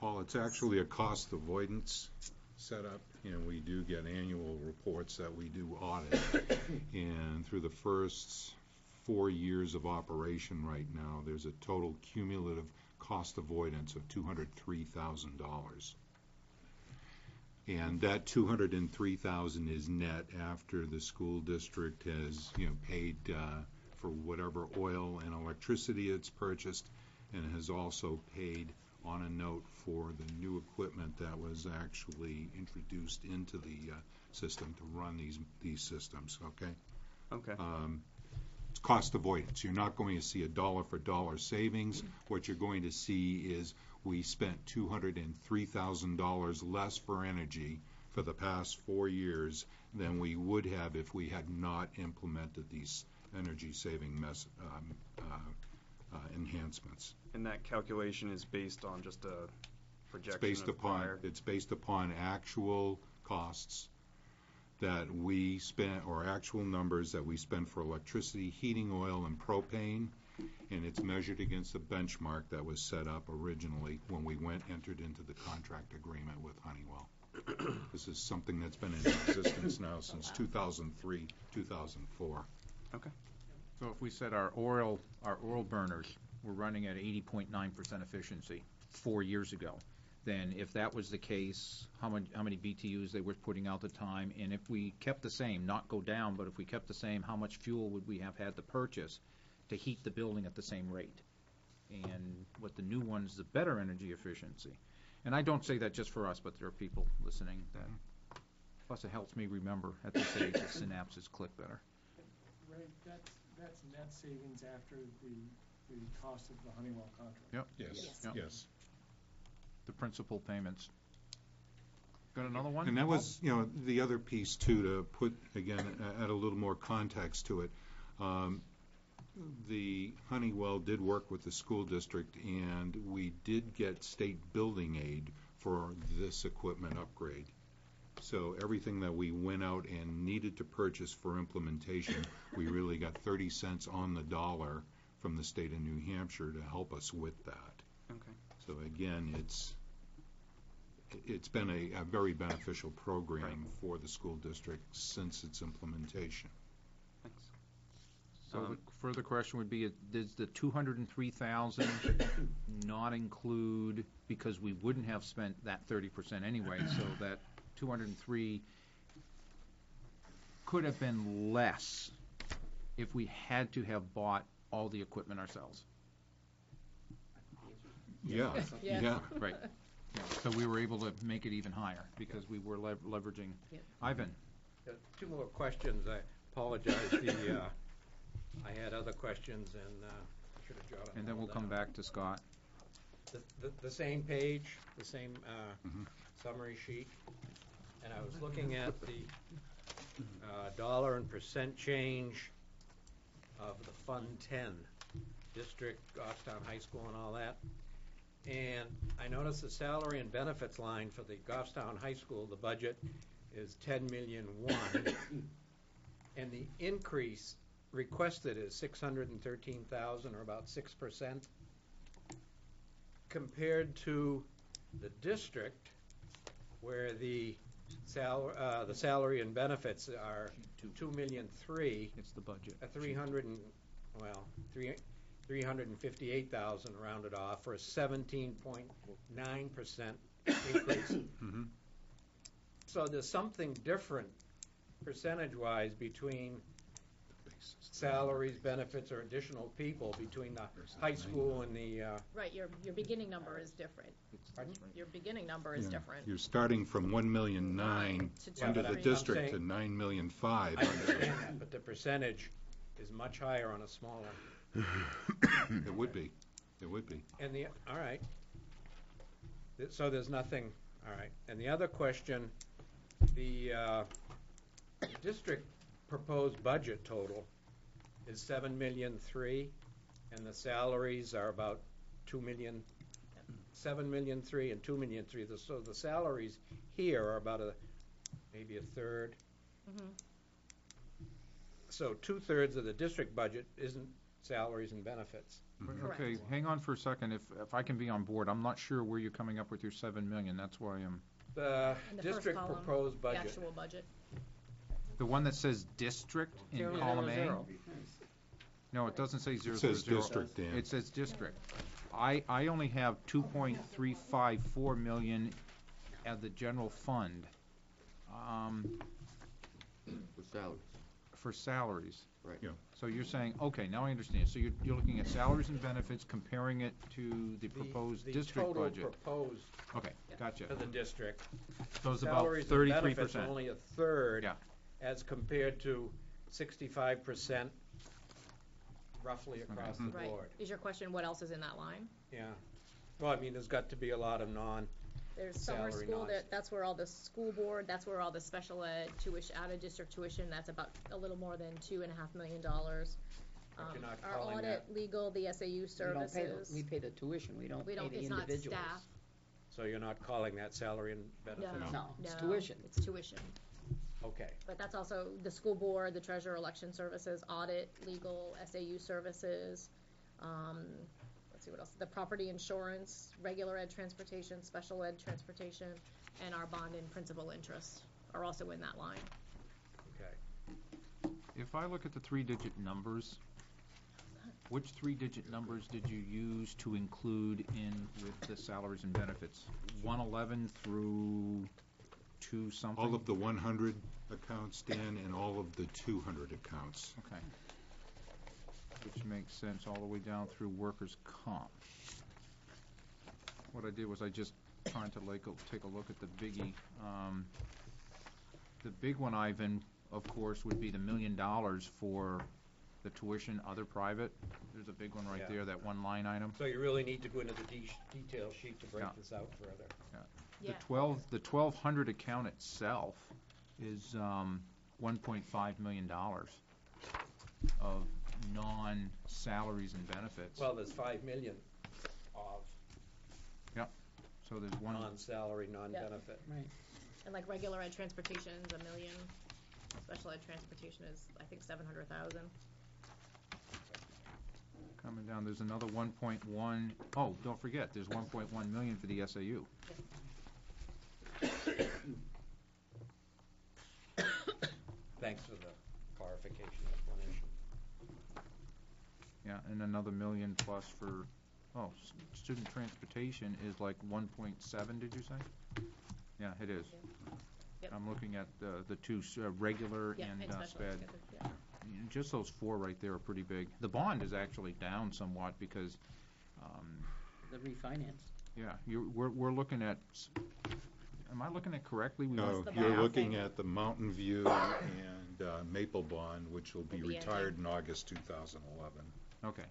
Q: Paul, it's actually a cost avoidance setup. You know, we do get annual reports that we do audit. And through the first four years of operation right now, there's a total cumulative cost avoidance of two hundred three thousand dollars. And that two hundred and three thousand is net after the school district has, you know, paid, uh, for whatever oil and electricity it's purchased, and has also paid on a note for the new equipment that was actually introduced into the uh, system to run these, these systems, okay?
S: okay.
Q: Um, It's cost avoidance. You're not going to see a dollar for dollar savings. What you're going to see is we spent two hundred and three thousand dollars less for energy for the past four years than we would have if we had not implemented these energy-saving mes- um, uh, uh, enhancements.
S: And that calculation is based on just a
Q: It's
S: projection
Q: based
S: of
Q: upon,
S: prior?
Q: it's based upon actual costs that we spent, or actual numbers that we spend for electricity, heating oil, and propane, and it's measured against a benchmark that was set up originally when we went, entered into the contract agreement with Honeywell. This is something that's been in existence now since 2003, 2004. Okay.
A: So if we said our oil, our oil burners were running at eighty point nine percent efficiency four years ago, then if that was the case, how many, how many BTUs they were putting out at the time, and if we kept the same, not go down, but if we kept the same, how much fuel would we have had to purchase to heat the building at the same rate? And what the new one's the better energy efficiency. And I don't say that just for us, but there are people listening that, plus it helps me remember at this age, the synapses click better.
T: Right, that's, that's net savings after the, the cost of the Honeywell contract.
A: Yep.
Q: Yes,
A: Yep.
Q: yes.
A: The principal payments. Got another one?
Q: And that was, you know, the other piece too, to put, again, add a little more context to it. Um, The Honeywell did work with the school district, and we did get state building aid for this equipment upgrade. So everything that we went out and needed to purchase for implementation, we really got thirty cents on the dollar from the state of New Hampshire to help us with that.
S: Okay.
Q: So again, it's, it's been a, a very beneficial program for the school district since its implementation.
S: Thanks.
A: So the
S: Um,
A: further question would be, does the two hundred and three thousand not include, because we wouldn't have spent that thirty percent anyway, so that two hundred and three could have been less if we had to have bought all the equipment ourselves?
Q: Yeah,
I: Yeah.
Q: yeah.
A: Right. Yeah, So we were able to make it even higher because we were lev- leveraging.
I: Yep.
A: Ivan?
R: Got Two more questions. I apologize. The, uh, I had other questions and, uh, should have jotted them
A: And then
R: all
A: we'll come
R: down.
A: back to Scott.
R: The, the, the same page, the same, uh,
A: Mm-hmm.
R: summary sheet, and I was looking at the, uh, dollar and percent change of the Fund Ten, District, Goffstown High School and all that. And I noticed the salary and benefits line for the Goffstown High School, the budget is ten million one. And the increase requested is six hundred and thirteen thousand, or about six percent. Compared to the district, where the sal, uh, the salary and benefits are two million three.
A: It's the budget.
R: A three hundred and, well, three, three hundred and fifty-eight thousand rounded off for a seventeen point nine percent increase.
A: Mhm.
R: So there's something different percentage-wise between salaries, benefits, or additional people between the high school and the, uh,
N: Right, your, your beginning number is different.
R: Pardon?
N: Your beginning number is
Q: Yeah.
N: different.
Q: You're starting from one million nine
N: To two
Q: under the
R: but
Q: district to
R: saying-
Q: nine million five.
R: I understand that, but the percentage is much higher on a smaller.
Q: It would be, it would be.
R: And the, all right. Th- So there's nothing, all right. And the other question, the, uh, district proposed budget total is seven million three, and the salaries are about two million, seven million three and two million three. The- So the salaries here are about a, maybe a third.
N: Mhm.
R: So two-thirds of the district budget isn't salaries and benefits.
A: Okay, hang on for a second. If, if I can be on board, I'm not sure where you're coming up with your seven million. That's why I'm,
R: The
N: In the first
R: district
N: column,
R: proposed
N: The
R: budget.
N: actual budget.
A: the one that says district in
R: Zero,
A: column A?
R: zero,
A: No, it doesn't say zero,
Q: It
A: zero,
Q: says
A: zero.
Q: district, Dan.
A: It says district. I, I only have two point three five four million at the general fund, um,
P: For salaries.
A: for salaries.
P: Right.
Q: Yeah.
A: So you're saying, okay, now I understand. So you're, you're looking at salaries and benefits, comparing it to the proposed
R: The
A: district
R: total
A: budget.
R: proposed
A: Okay, gotcha.
R: to the district.
A: So it's about
R: Salaries and
A: thirty-three
R: benefits are
A: percent.
R: only a third.
A: Yeah.
R: As compared to sixty-five percent roughly across the
N: Right.
R: board.
N: Is your question, what else is in that line?
R: Yeah. Well, I mean, there's got to be a lot of non,
N: There's summer
R: Salary
N: school,
R: non-
N: that, that's where all the school board, that's where all the special ed tuition, out-of-district tuition, that's about a little more than two and a half million dollars.
R: But you're
N: Um,
R: not
N: Our
R: calling
N: audit, legal, the SAU
M: We don't pay the-
N: services.
M: We pay the tuition, we don't
N: We
M: pay
N: don't,
M: the
N: it's not
M: individuals.
N: staff.
R: so you're not calling that salary and
N: No,
R: benefits?
M: No, it's
N: no,
M: tuition.
N: It's tuition.
R: Okay.
N: But that's also the school board, the treasurer, election services, audit, legal, SAU services, um, let's see what else, the property insurance, regular ed transportation, special ed transportation, and our bond and principal interest are also in that line.
R: Okay.
A: If I look at the three-digit numbers, which three-digit numbers did you use to include in with the salaries and benefits? One eleven through two something?
Q: All of the one hundred accounts, Dan, and all of the two hundred accounts.
A: Okay. Which makes sense all the way down through workers' comp. What I did was I just tried to like, go- take a look at the biggie. Um, The big one, Ivan, of course, would be the million dollars for the tuition, other private. There's a big one right
R: Yeah.
A: there, that one line item.
R: So you really need to go into the de- detail sheet to break
A: Yeah.
R: this out further.
A: The
N: Yeah.
A: twelve, the twelve hundred account itself is, um, one point five million dollars of non-salaries and benefits.
R: Well, there's five million of
A: Yep, so there's one,
R: non-salary, non-benefit.
M: Right.
N: And like regular ed transportation's a million, special ed transportation is, I think, seven hundred thousand.
A: coming down, there's another one point one, oh, don't forget, there's one point one million for the SAU.
R: Thanks for the clarification explanation.
A: Yeah, and another million plus for, oh, s- student transportation is like one point seven, did you say? Yeah, it is.
N: Yep.
A: I'm looking at the, the two, s- uh, regular
N: Yeah,
A: and
N: and
A: uh,
N: special
A: sped.
N: ed, yeah.
A: Yeah, Just those four right there are pretty big. The bond is actually down somewhat because, um,
M: The refinance.
A: yeah, you're, we're, we're looking at, s- am I looking at correctly? We
Q: No,
A: went-
N: the
Q: you're
N: bond
Q: looking
N: thing?
Q: at the Mountain View and uh, Maple Bond, which will be
N: Will be ending.
Q: retired in August 2011.
A: Okay,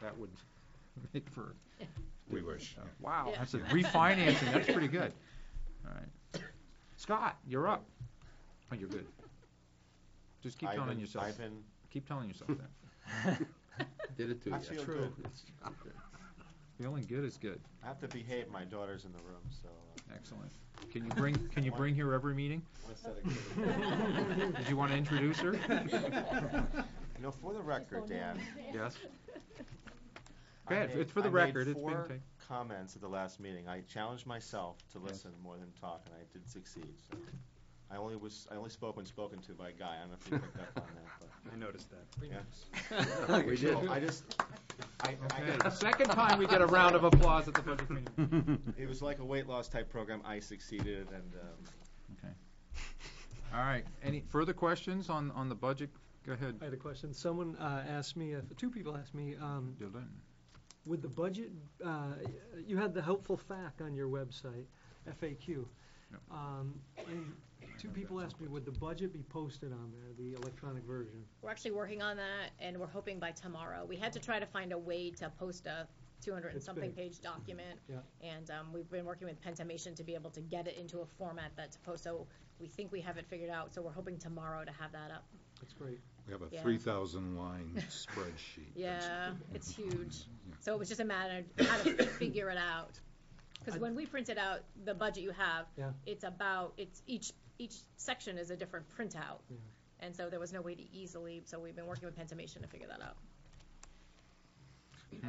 A: that would make for,
Q: We wish. yeah.
A: wow,
N: Yeah.
A: that's a refinancing, that's pretty good. All right. Scott, you're up. Oh, you're good. Just keep telling
L: Ivan-
A: yourself,
L: Ivan,
A: keep telling yourself that.
P: Did it to you.
L: I feel
A: True.
L: good.
A: Feeling good is good.
L: I have to behave, my daughter's in the room, so. uh,
A: Excellent. Can you bring, can you bring her every meeting?
L: wanna set a-
A: Did you want to introduce her?
L: You know, for the record, Dan.
A: Yes?
L: I
A: Go ahead,
L: made-
A: it's for the
L: I made
A: record, it's being
L: four
A: taken.
L: comments at the last meeting. I challenged myself to
A: Yes.
L: listen more than talk, and I did succeed, so. I only was, I only spoke when spoken to by a Guy. I don't know if you picked up on that, but,
S: I noticed that.
L: yeah.
P: We did.
L: I just, I,
A: Okay,
L: I,
A: the second time we get a round of applause at the budget meeting.
L: it was like a weight loss type program. I succeeded, and, um,
A: Okay. All right, any further questions on, on the budget? Go ahead.
U: I had a question. Someone uh, asked me, if two people asked me, um,
A: Dylan.
U: with the budget, uh, you had the helpful fact on your website, FAQ.
A: Yep.
U: Um, and two people asked me, would the budget be posted on there, the electronic version?
N: We're actually working on that, and we're hoping by tomorrow. We had to try to find a way to post a two hundred and
U: It's
N: something
U: big.
N: page document.
U: Yeah.
N: And, um, we've been working with Pentamation to be able to get it into a format that's post, so we think we have it figured out, so we're hoping tomorrow to have that up.
U: That's great.
Q: We have a
N: Yeah.
Q: 3,000-line spreadsheet.
N: Yeah, it's huge. So it was just a matter of how to figure it out. Because when we printed out, the budget you have,
U: Yeah.
N: it's about, it's, each, each section is a different printout.
U: Yeah.
N: And so there was no way to easily, so we've been working with Pentamation to figure that out.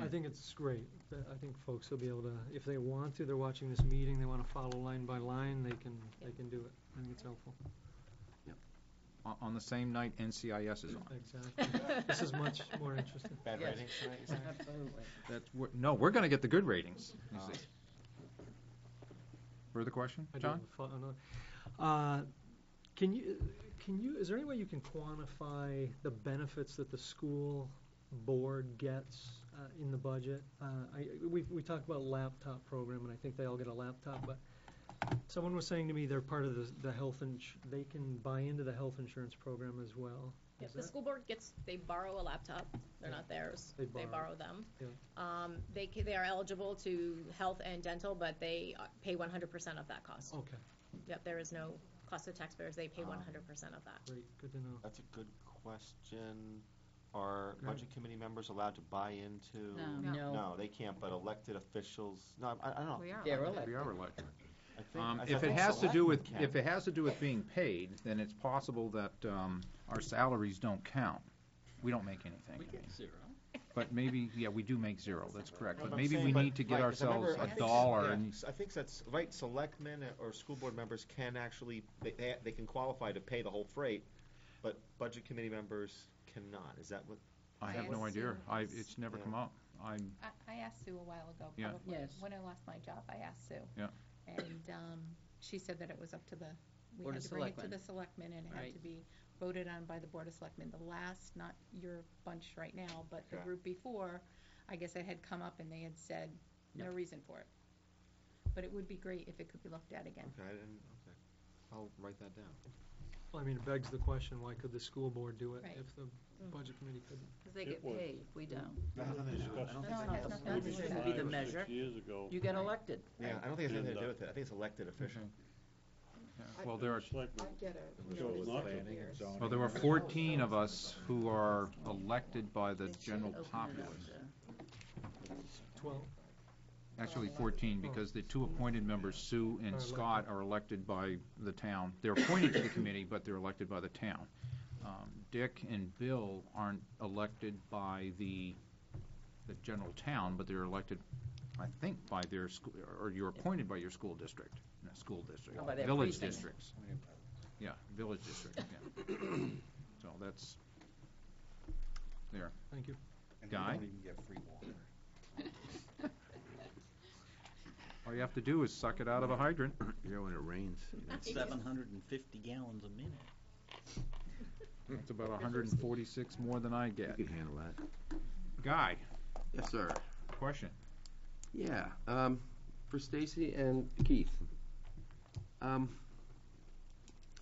U: I think it's great. Uh, I think folks will be able to, if they want to, they're watching this meeting, they want to follow line by line, they can, they can do it. I think it's helpful.
A: On, on the same night NCIS is on.
U: Exactly. This is much more interesting.
L: bad
M: Yes.
L: ratings tonight, you saying?
M: Absolutely.
A: That's, we're- no, we're gonna get the good ratings, you
L: Oh.
A: see. Further question,
U: I do
A: John?
U: have a fo- another- Uh, Can you, can you, is there any way you can quantify the benefits that the school board gets uh, in the budget? Uh, I, we, we talked about laptop program, and I think they all get a laptop, but someone was saying to me they're part of the, the health ins, they can buy into the health insurance program as well.
N: Yep,
U: Is
N: the
U: that-
N: school board gets, they borrow a laptop, they're
U: Yeah.
N: not theirs,
U: They
N: they
U: borrow.
N: borrow them.
U: Yeah.
N: Um, they, ca- they are eligible to health and dental, but they uh, pay one hundred percent of that cost.
U: Okay,
N: Yep, there is no cost to taxpayers, they pay
L: Um,
N: one hundred percent of that.
U: great, good to know.
L: That's a good question. Are
U: Great.
L: budget committee members allowed to buy into?
M: No. No.
L: No, they can't, but elected officials, no, I, I don't know.
O: We are
M: They're
O: elected.
A: We are elected.
L: I think-
A: Um,
L: I
A: if it
L: think
A: has to do with,
L: selectmen
A: if
L: can.
A: it has to do with being paid, then it's possible that, um, our salaries don't count. We don't make anything.
F: We
A: I
F: get
A: mean.
F: zero.
A: But maybe, yeah, we do make zero, that's correct.
L: No,
A: But
L: I'm
A: maybe
L: saying,
A: we
L: but-
A: need to get
L: right, 'cause I
A: ourselves
L: remember- I
A: a
L: think-
A: dollar
L: yeah,
A: and,
L: s- I think that's, right, selectmen or school board members can actually, they, they, they can qualify to pay the whole freight, but budget committee members cannot, is that what?
A: I
O: I
A: have no idea. I,
O: it's-
A: it's never
L: Yeah.
A: come up. I'm,
O: I, I asked Sue a while ago,
A: Yeah.
O: probably,
M: Yes.
O: when I lost my job, I asked Sue.
A: Yeah.
O: And, um, she said that it was up to the, we
M: Board
O: had
M: of
O: to bring it to
M: Selectmen.
O: the selectmen and it had
M: Right.
O: to be voted on by the Board of Selectmen. The last, not your bunch right now, but the
L: Okay.
O: group before, I guess it had come up and they had said no
M: Yep.
O: reason for it. But it would be great if it could be looked at again.
L: Okay, I didn't, okay, I'll write that down.
U: Well, I mean, it begs the question, why could the school board do it
O: Right.
U: if the budget committee couldn't?
M: Because they
B: It
M: get
B: was-
M: paid, we don't.
L: That nothing to do with. I don't think
M: no,
L: it
M: no,
L: has-
M: that's
O: nothing
M: not-
O: to
M: shouldn't be the
B: Five or six
M: measure.
B: years ago.
M: You get elected.
L: Yeah, I don't think it has anything to do
B: uh,
L: with it, I think it's elected official.
A: well, there are,
B: Selectmen
O: get a
B: chose not to.
A: well, there were fourteen of us who are elected by the general populace.
U: Twelve?
A: Actually fourteen, because the two appointed members, Sue and. Scott, are elected by the town. They're appointed to the committee, but they're elected by the town. Um, Dick and Bill aren't elected by the, the general town, but they're elected, I think, by their school, or you're appointed by your school district, no, school district,
M: Oh, by their
A: village
M: precinct.
A: districts. Yeah, village district, yeah. So that's, there.
U: Thank you.
A: Guy?
F: even get free water.
A: All you have to do is suck it out of a hydrant.
P: You know, when it rains.
F: Seven hundred and fifty gallons a minute.
A: That's about hundred and forty-six more than I get.
P: You can handle that.
A: Guy,
P: Yes, sir.
A: question?
P: Yeah, um, for Stacy and Keith. Um,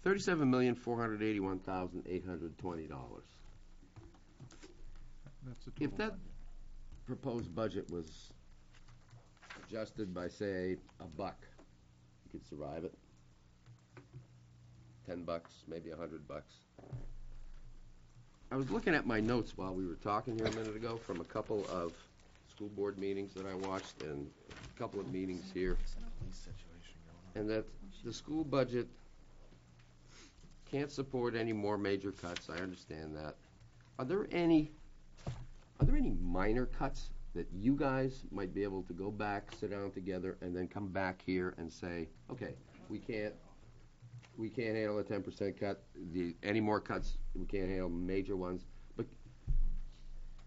P: thirty-seven million, four hundred eighty-one thousand, eight hundred twenty dollars.
A: That's the
P: If
A: total
P: that
A: budget.
P: proposed budget was adjusted by, say, a buck, you could survive it. Ten bucks, maybe a hundred bucks. I was looking at my notes while we were talking here a minute ago from a couple of school board meetings that I watched and a couple of meetings here. And that the school budget can't support any more major cuts, I understand that. Are there any, are there any minor cuts that you guys might be able to go back, sit down together, and then come back here and say, okay, we can't, we can't handle a ten percent cut, the, any more cuts, we can't handle major ones, but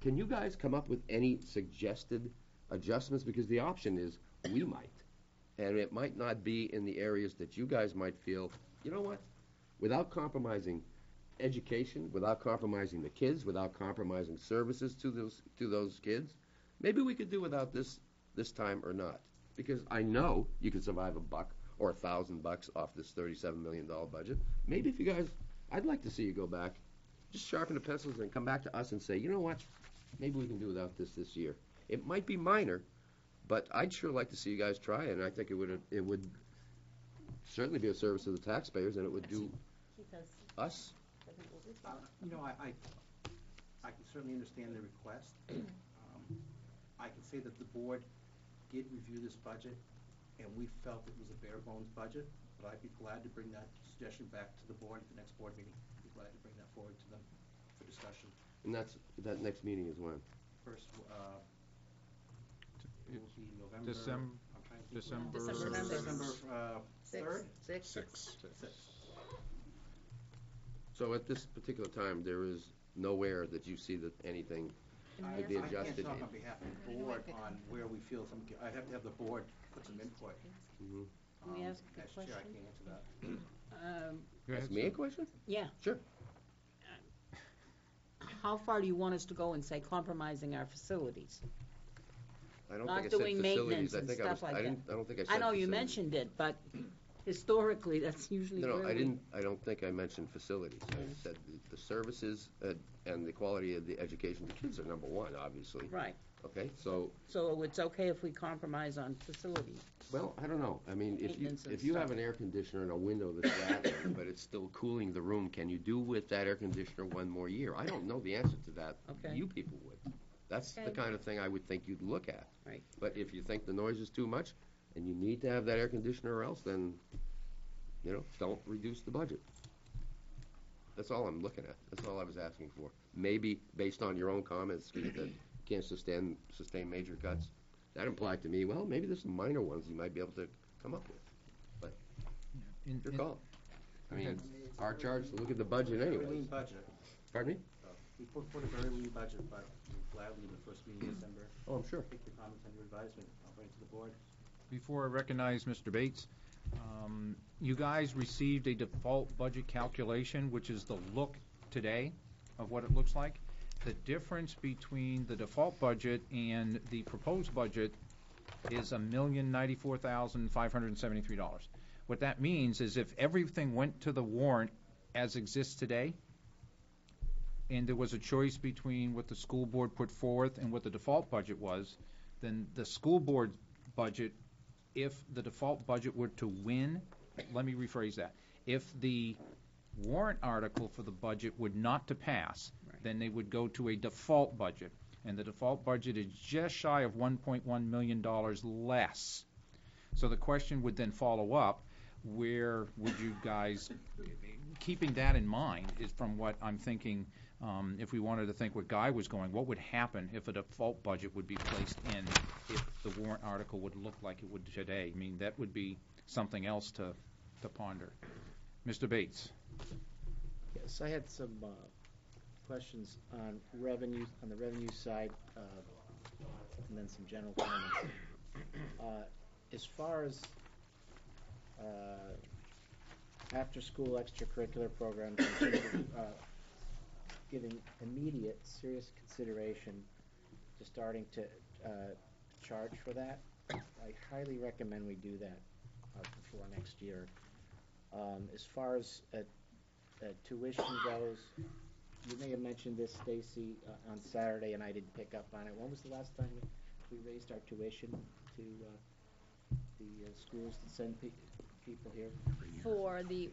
P: can you guys come up with any suggested adjustments? Because the option is, we might. And it might not be in the areas that you guys might feel, you know what? Without compromising education, without compromising the kids, without compromising services to those, to those kids, maybe we could do without this, this time or not. Because I know you could survive a buck or a thousand bucks off this thirty-seven million dollar budget. Maybe if you guys, I'd like to see you go back, just sharpen the pencils and come back to us and say, you know what? Maybe we can do without this this year. It might be minor, but I'd sure like to see you guys try it, and I think it would, it would certainly be a service to the taxpayers, and it would do us
C: Uh, You know, I, I, I can certainly understand the request. Um, I can say that the board did review this budget, and we felt it was a bare bones budget, but I'd be glad to bring that suggestion back to the board at the next board meeting. Be glad to bring that forward to them for discussion.
P: And that's, that next meeting is when?
C: First, uh, it will be November.
A: Decem-
C: I'm trying to think.
A: December-
C: December,
A: December
C: uh,
M: Six.
C: third?
M: Six.
A: Six.
C: Six.
P: So at this particular time, there is nowhere that you see that anything
C: I
P: could be
C: I can't
P: adjusted.
C: talk on behalf of the board on where we feel some, I have to have the board put some input.
P: Mhm.
M: Can we
C: Um,
M: ask a
C: As chair, I
M: question?
C: can't answer that.
M: Um,
A: Go ahead,
P: Ask me a
A: sir.
P: question?
M: Yeah.
P: Sure.
M: How far do you want us to go in, say, compromising our facilities?
P: I don't
M: Not
P: think I said
M: doing maintenance
P: facilities. I
M: and
P: think I
M: stuff
P: was,
M: like
P: I
M: that.
P: didn't, I don't think I said
M: I know you
P: facilities.
M: mentioned it, but historically, that's usually
P: No,
M: where
P: no, I
M: we-
P: didn't, I don't think I mentioned facilities. I said the- the services uh, and the quality of the education, the kids are number one, obviously.
M: Right.
P: Okay, so,
M: So it's okay if we compromise on facilities?
P: well, I don't know. I mean, if you,
M: Maintenance and
P: if you have
M: stuff.
P: an air conditioner and a window that's rattling, but it's still cooling the room, can you do with that air conditioner one more year? I don't know the answer to that.
M: Okay.
P: You people would. That's the
M: Okay.
P: kind of thing I would think you'd look at.
M: Right.
P: But if you think the noise is too much and you need to have that air conditioner or else, then, you know, don't reduce the budget. That's all I'm looking at. That's all I was asking for. Maybe based on your own comments, Keith, that you can't sustain, sustain major cuts. That implied to me, well, maybe there's some minor ones you might be able to come up with. But,
A: In-
P: your
A: in-
P: call. I mean, it's our charge to look at the budget anyway.
C: Very lean budget.
P: Pardon me?
C: Oh, we put, put a very lean budget, but gladly, the first meeting in December.
P: Oh, I'm sure.
C: Take the comments under advisement, I'll bring it to the board.
A: Before I recognize Mr. Bates, um, you guys received a default budget calculation, which is the look today of what it looks like. The difference between the default budget and the proposed budget is a million ninety-four thousand five hundred and seventy-three dollars. What that means is if everything went to the warrant as exists today, and there was a choice between what the school board put forth and what the default budget was, then the school board budget, if the default budget were to win, let me rephrase that. If the warrant article for the budget would not to pass, then they would go to a default budget. And the default budget is just shy of one point one million dollars less. So the question would then follow up, where would you guys, keeping that in mind, is from what I'm thinking, um, if we wanted to think what Guy was going, what would happen if a default budget would be placed in if the warrant article would look like it would today? I mean, that would be something else to, to ponder. Mr. Bates?
F: Yes, I had some uh, questions on revenue, on the revenue side, uh, and then some general comments. Uh, As far as uh, after-school extracurricular programs, in terms of uh, giving immediate, serious consideration to starting to uh, charge for that, I highly recommend we do that uh, before next year. Um, as far as, uh, uh, tuition goes, you may have mentioned this, Stacy, uh, on Saturday, and I didn't pick up on it. When was the last time we raised our tuition to, uh, the, uh, schools that send pe- people here?
N: For the,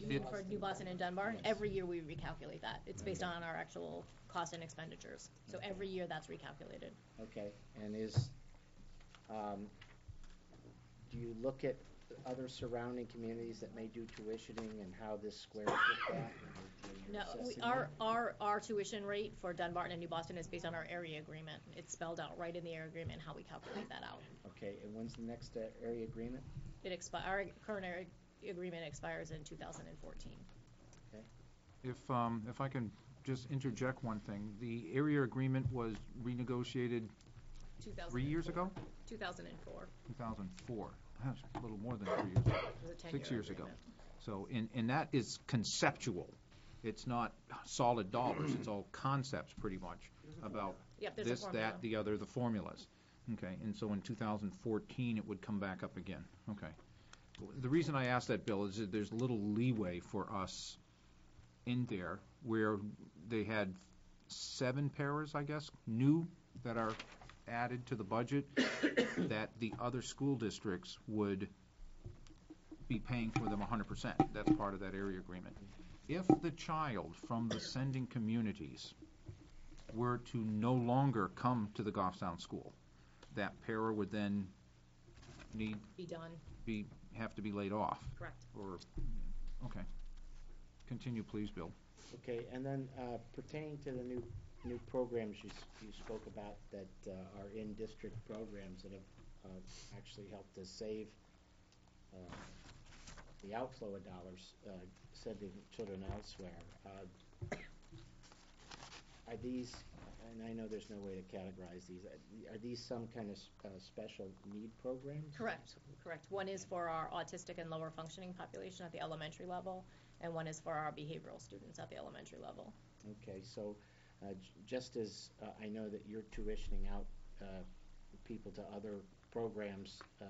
N: For New Boston and Dunbar,
F: Yes.
N: every year we recalculate that. It's based on our actual cost and expenditures. So every year that's recalculated.
F: Okay, and is, um, do you look at other surrounding communities that may do tuitioning and how this squares with that? when you're
N: No, we,
F: assessing
N: our, our, our tuition rate for Dunbarton and New Boston is based on our area agreement. It's spelled out right in the area agreement how we calculate that out.
F: Okay, and when's the next uh, area agreement?
N: It expi, our current area agreement expires in two thousand and fourteen.
A: If, um, if I can just interject one thing, the area agreement was renegotiated three years ago?
N: Two thousand and four.
A: 2004. That's a little more than three years ago.
N: It was a 10-year
A: Six years ago. So, and, and that is conceptual. It's not solid dollars. It's all concepts, pretty much, about
N: Yep,
A: this, that, the other, the formulas. Okay, and so in 2014, it would come back up again. Okay. The reason I asked that, Bill, is that there's little leeway for us in there where they had seven paras, I guess, new that are added to the budget, that the other school districts would be paying for them hundred percent. That's part of that area agreement. If the child from the sending communities were to no longer come to the Goffstown school, that para would then need,
N: Be done,
A: be, have to be laid off,
N: correct.
A: or, okay. Continue, please, Bill.
F: Okay, and then uh, pertaining to the new, new programs you, s- you spoke about that uh, are in-district programs that have uh, actually helped to save uh, the outflow of dollars, uh, sending children elsewhere. Uh, Are these, and I know there's no way to categorize these, are these some kind of uh, special need programs?
N: Correct, correct. One is for our autistic and lower functioning population at the elementary level, and one is for our behavioral students at the elementary level.
F: Okay, so, uh, j- just as uh, I know that you're tuitioning out uh, people to other programs uh,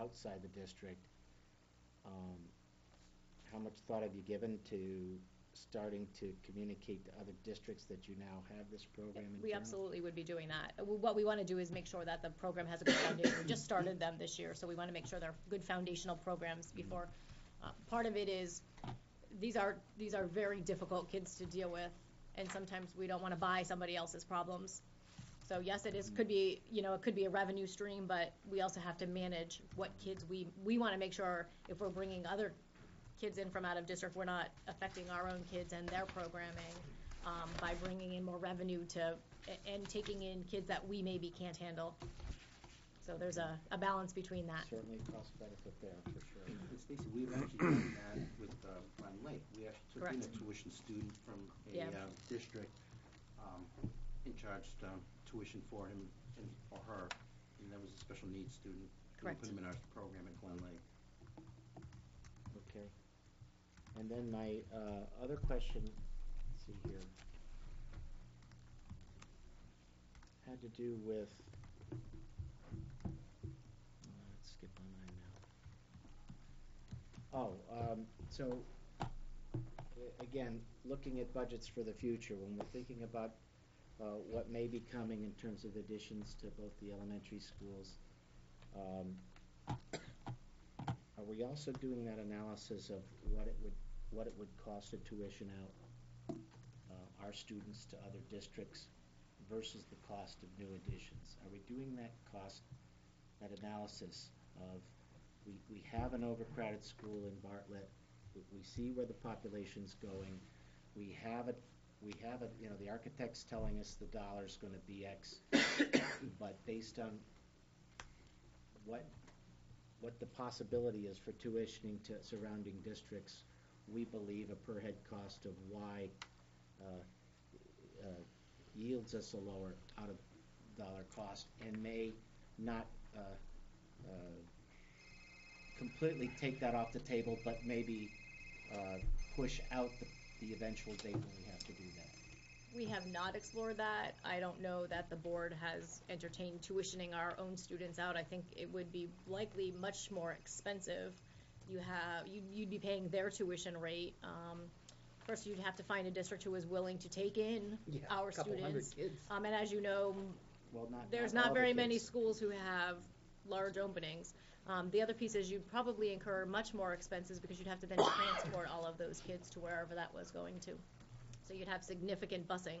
F: outside the district, um, how much thought have you given to starting to communicate to other districts that you now have this program in
N: We
F: town?
N: absolutely would be doing that. Uh, What we want to do is make sure that the program has a good foundation. We just started them this year, so we want to make sure they're good foundational programs before. uh, Part of it is, these are, these are very difficult kids to deal with, and sometimes we don't want to buy somebody else's problems. So yes, it is, could be, you know, it could be a revenue stream, but we also have to manage what kids we, we want to make sure if we're bringing other kids in from out of district, we're not affecting our own kids and their programming um, by bringing in more revenue to, and taking in kids that we maybe can't handle. So there's a, a balance between that.
F: Certainly cost benefit there, for sure.
C: And Stacy, we've actually done that with uh, Glen Lake. We actually took in a tuition student from a
N: Yeah.
C: uh, district um, and charged um, tuition for him and or her, and that was a special needs student. We
N: Correct.
C: put him in our program at Glen Lake.
F: Okay. And then my uh, other question, let's see here, had to do with, let's skip now. Oh, um, so, again, looking at budgets for the future, when we're thinking about uh, what may be coming in terms of additions to both the elementary schools, um, are we also doing that analysis of what it would, what it would cost to tuition out uh, our students to other districts versus the cost of new additions? Are we doing that cost, that analysis of, we, we have an overcrowded school in Bartlett, we, we see where the population's going, we have it, we have it, you know, the architect's telling us the dollar's gonna be X, but based on what what the possibility is for tuitioning to surrounding districts, we believe a per head cost of Y uh, uh, yields us a lower out of dollar cost and may not uh, uh, completely take that off the table, but maybe uh, push out the, the eventual date when we have to do that.
N: We have not explored that. I don't know that the board has entertained tuitioning our own students out. I think it would be likely much more expensive you have, you'd, you'd be paying their tuition rate. Um, First, you'd have to find a district who is willing to take in
F: Yeah,
N: our
F: a couple hundred
N: students.
F: kids.
N: Um, and as you know,
F: Well, not,
N: there's
F: not the
N: very many
F: kids.
N: schools who have large openings. Um, the other piece is you'd probably incur much more expenses because you'd have to then transport all of those kids to wherever that was going to. So you'd have significant busing.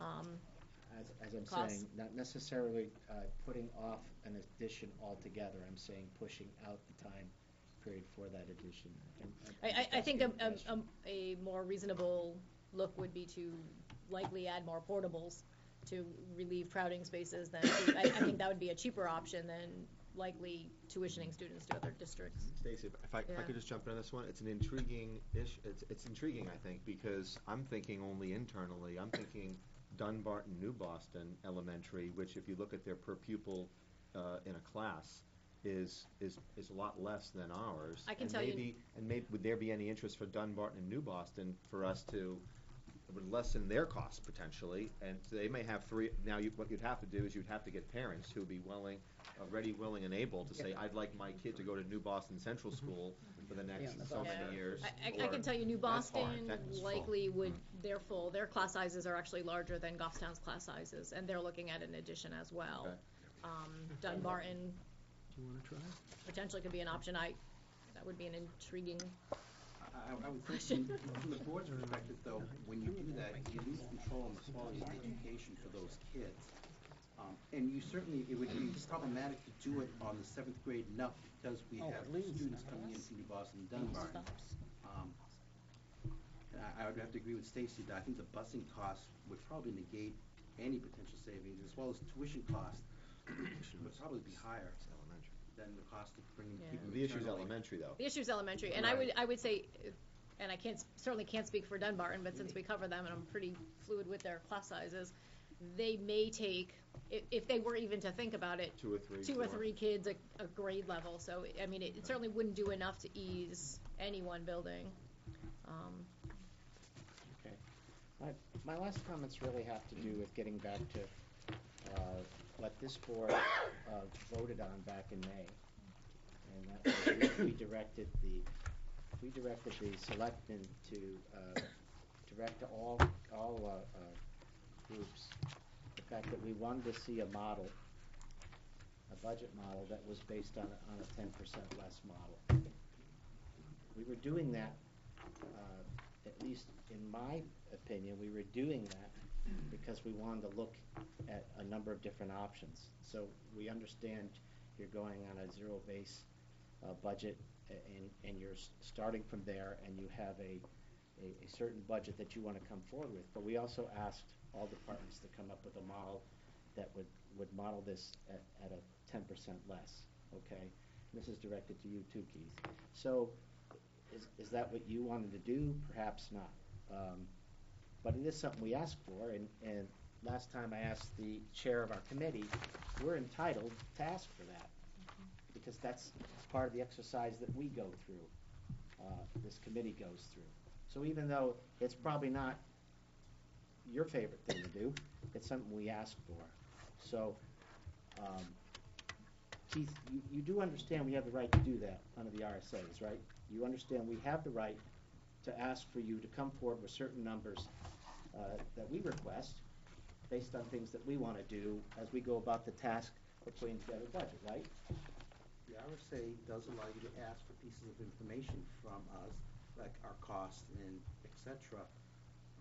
N: Um,
F: As, as I'm
N: costs.
F: saying, not necessarily uh, putting off an addition altogether, I'm saying pushing out the time period for that addition. And- and
N: I, I, I think a, a, a, a more reasonable look would be to likely add more portables to relieve crowding spaces than, to- I, I think that would be a cheaper option than likely tuitioning students to other districts.
L: Stacy, if I, if I
N: Yeah.
L: could just jump in on this one, it's an intriguing ish, it's, it's intriguing, I think, because I'm thinking only internally, I'm thinking Dunbarton, New Boston Elementary, which if you look at their per pupil, uh, in a class, is, is, is a lot less than ours.
N: I can
L: And
N: tell you-
L: maybe- And may, would there be any interest for Dunbarton and New Boston for us to, it would lessen their costs potentially, and they may have three, now you, what you'd have to do is you'd have to get parents who would be willing, uh, ready, willing, and able to say, I'd like my kid to go to New Boston Central School for the next so
N: Yeah.
L: many years.
N: I, I, I can tell you, New
L: That's hard.
N: Boston
L: That is full.
N: likely would, they're full, their class sizes are actually larger than Goffstown's class sizes, and they're looking at an addition as well.
L: Okay.
N: Um, Dunbarton
U: Do you wanna try?
N: potentially could be an option, I, that would be an intriguing,
C: I, I would think, from, from the board's perspective, though, when you do that, you lose control on the quality of education for those kids. Um, and you certainly, it would be problematic to do it on the seventh grade and up, because we
M: Oh,
C: have students coming in from New Boston and Dunbar. Um, and I, I would have to agree with Stacy that I think the busing costs would probably negate any potential savings, as well as tuition costs would probably be higher than the cost of bringing
N: Yeah.
C: people
L: The issue's
C: internally.
L: elementary, though.
N: the issue's elementary, and I
C: Right.
N: would, I would say, and I can't, certainly can't speak for Dunbarton, but since we cover them and I'm pretty fluid with their class sizes, they may take, if, if they were even to think about it,
L: Two or three,
N: two or
L: four.
N: three kids a, a grade level, so, I mean, it it certainly wouldn't do enough to ease any one building. Um,
F: Okay. My, my last comments really have to do with getting back to, uh, what this board, uh, voted on back in May. And that was we- directed the, we directed the selectmen to, uh, direct to all, all, uh, uh, groups, the fact that we wanted to see a model, a budget model that was based on, on a ten percent less model. We were doing that, uh, at least in my opinion, we were doing that because we wanted to look at a number of different options. So we understand you're going on a zero base, uh, budget and, and you're starting from there and you have a, a, a certain budget that you wanna come forward with. But we also asked all departments to come up with a model that would, would model this at, at a ten percent less, okay? This is directed to you too, Keith. So, is, is that what you wanted to do? Perhaps not. Um, But it is something we asked for, and, and last time I asked the chair of our committee, we're entitled to ask for that. Because that's part of the exercise that we go through, uh, this committee goes through. So even though it's probably not your favorite thing to do, it's something we ask for. So, um, Keith, you, you do understand we have the right to do that under the RSA's, right? You understand we have the right to ask for you to come forward with certain numbers that we request based on things that we want to do as we go about the task of putting together a budget, right?
C: The RSA does allow you to ask for pieces of information from us, like our costs and et cetera.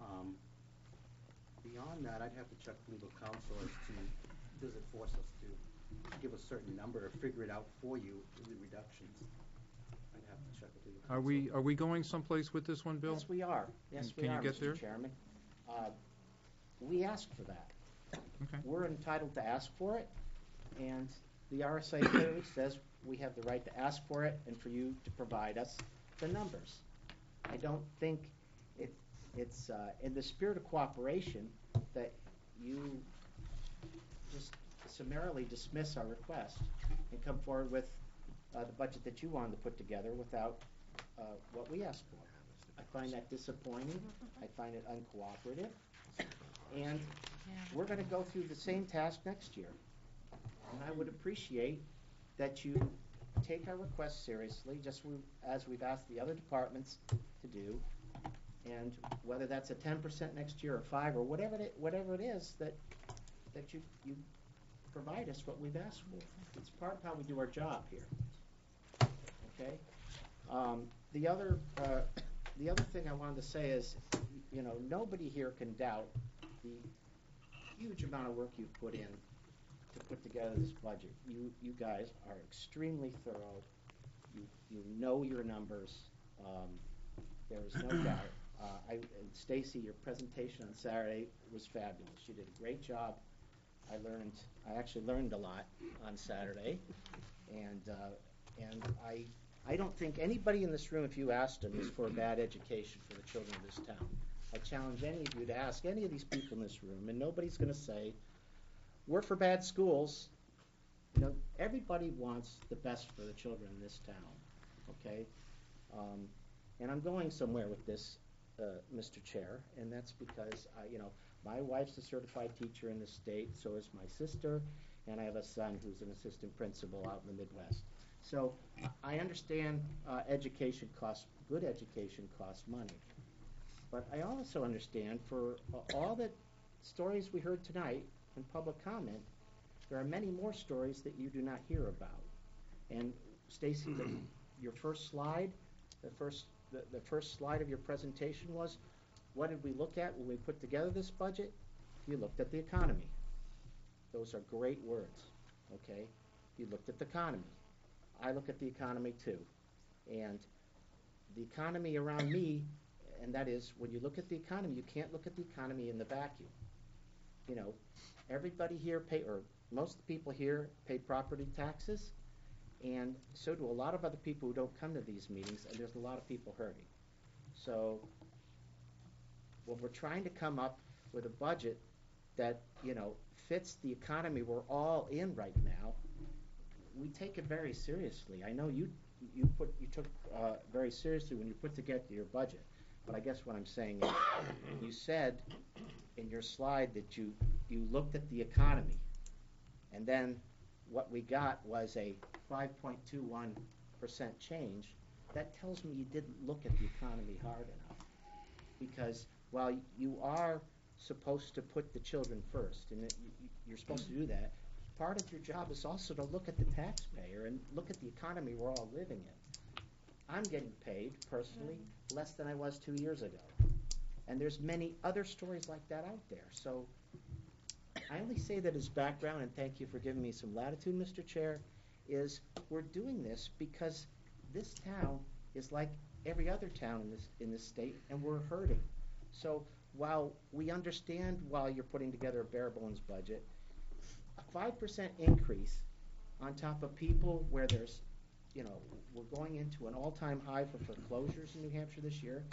C: Um, Beyond that, I'd have to check with legal counsel as to, does it force us to give a certain number or figure it out for you, in the reductions? I'd have to check with legal counsel.
A: Are we, are we going someplace with this one, Bill?
F: Yes, we are. Yes,
A: And
F: we
A: can you
F: are,
A: get there?
F: Mr. Chairman. Uh, We asked for that.
A: Okay.
F: We're entitled to ask for it, and the RSA clearly says we have the right to ask for it and for you to provide us the numbers. I don't think it, it's uh, in the spirit of cooperation that you just summarily dismiss our request and come forward with uh, the budget that you wanted to put together without uh, what we asked for. I find that disappointing. I find it uncooperative. And we're gonna go through the same task next year. And I would appreciate that you take our request seriously, just as we've asked the other departments to do. And whether that's a ten percent next year or five, or whatever it, whatever it is, that, that you, you provide us what we've asked for. It's part of how we do our job here. Okay? Um, the other, uh, the other thing I wanted to say is, you know, nobody here can doubt the huge amount of work you've put in to put together this budget. You, you guys are extremely thorough. You, you know your numbers. Um, there is no doubt. Uh, I, and Stacy, your presentation on Saturday was fabulous. You did a great job. I learned, I actually learned a lot on Saturday. And, uh, and I, I don't think anybody in this room, if you asked them, is for a bad education for the children of this town. I challenge any of you to ask any of these people in this room, and nobody's gonna say, we're for bad schools. You know, everybody wants the best for the children in this town, okay? Um, and I'm going somewhere with this, uh, Mr. Chair, and that's because, I, you know, my wife's a certified teacher in the state, so is my sister, and I have a son who's an assistant principal out in the Midwest. So I understand uh, education costs, good education costs money. But I also understand for uh, all the stories we heard tonight in public comment, there are many more stories that you do not hear about. And Stacy, your first slide, the first, the, the first slide of your presentation was, what did we look at when we put together this budget? You looked at the economy. Those are great words, okay? You looked at the economy. I look at the economy too. And the economy around me, and that is, when you look at the economy, you can't look at the economy in the vacuum. You know, everybody here pay, or most of the people here pay property taxes, and so do a lot of other people who don't come to these meetings, and there's a lot of people hurting. So, when we're trying to come up with a budget that, you know, fits the economy we're all in right now, we take it very seriously. I know you, you put, you took, uh, very seriously when you put together your budget. But I guess what I'm saying is, you said in your slide that you, you looked at the economy. And then what we got was a five point two one percent change. That tells me you didn't look at the economy hard enough. Because while you are supposed to put the children first, and it- you- you- you're supposed to do that, part of your job is also to look at the taxpayer and look at the economy we're all living in. I'm getting paid personally less than I was two years ago. And there's many other stories like that out there. So I only say that as background, and thank you for giving me some latitude, Mr. Chair, is we're doing this because this town is like every other town in this, in this state, and we're hurting. So while we understand while you're putting together a bare bones budget, a five percent increase on top of people where there's, you know, we're going into an all-time high for foreclosures in New Hampshire this year,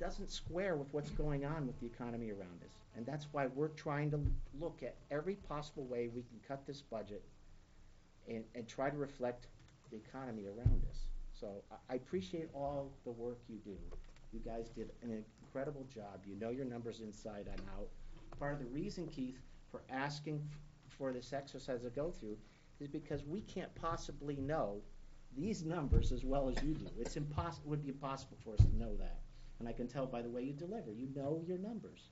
F: doesn't square with what's going on with the economy around us. And that's why we're trying to look at every possible way we can cut this budget and, and try to reflect the economy around us. So I, I appreciate all the work you do. You guys did an incredible job. You know your numbers inside and out. Part of the reason, Keith, for asking for this exercise to go through is because we can't possibly know these numbers as well as you do. It's impossible, would be impossible for us to know that. And I can tell by the way you deliver, you know your numbers.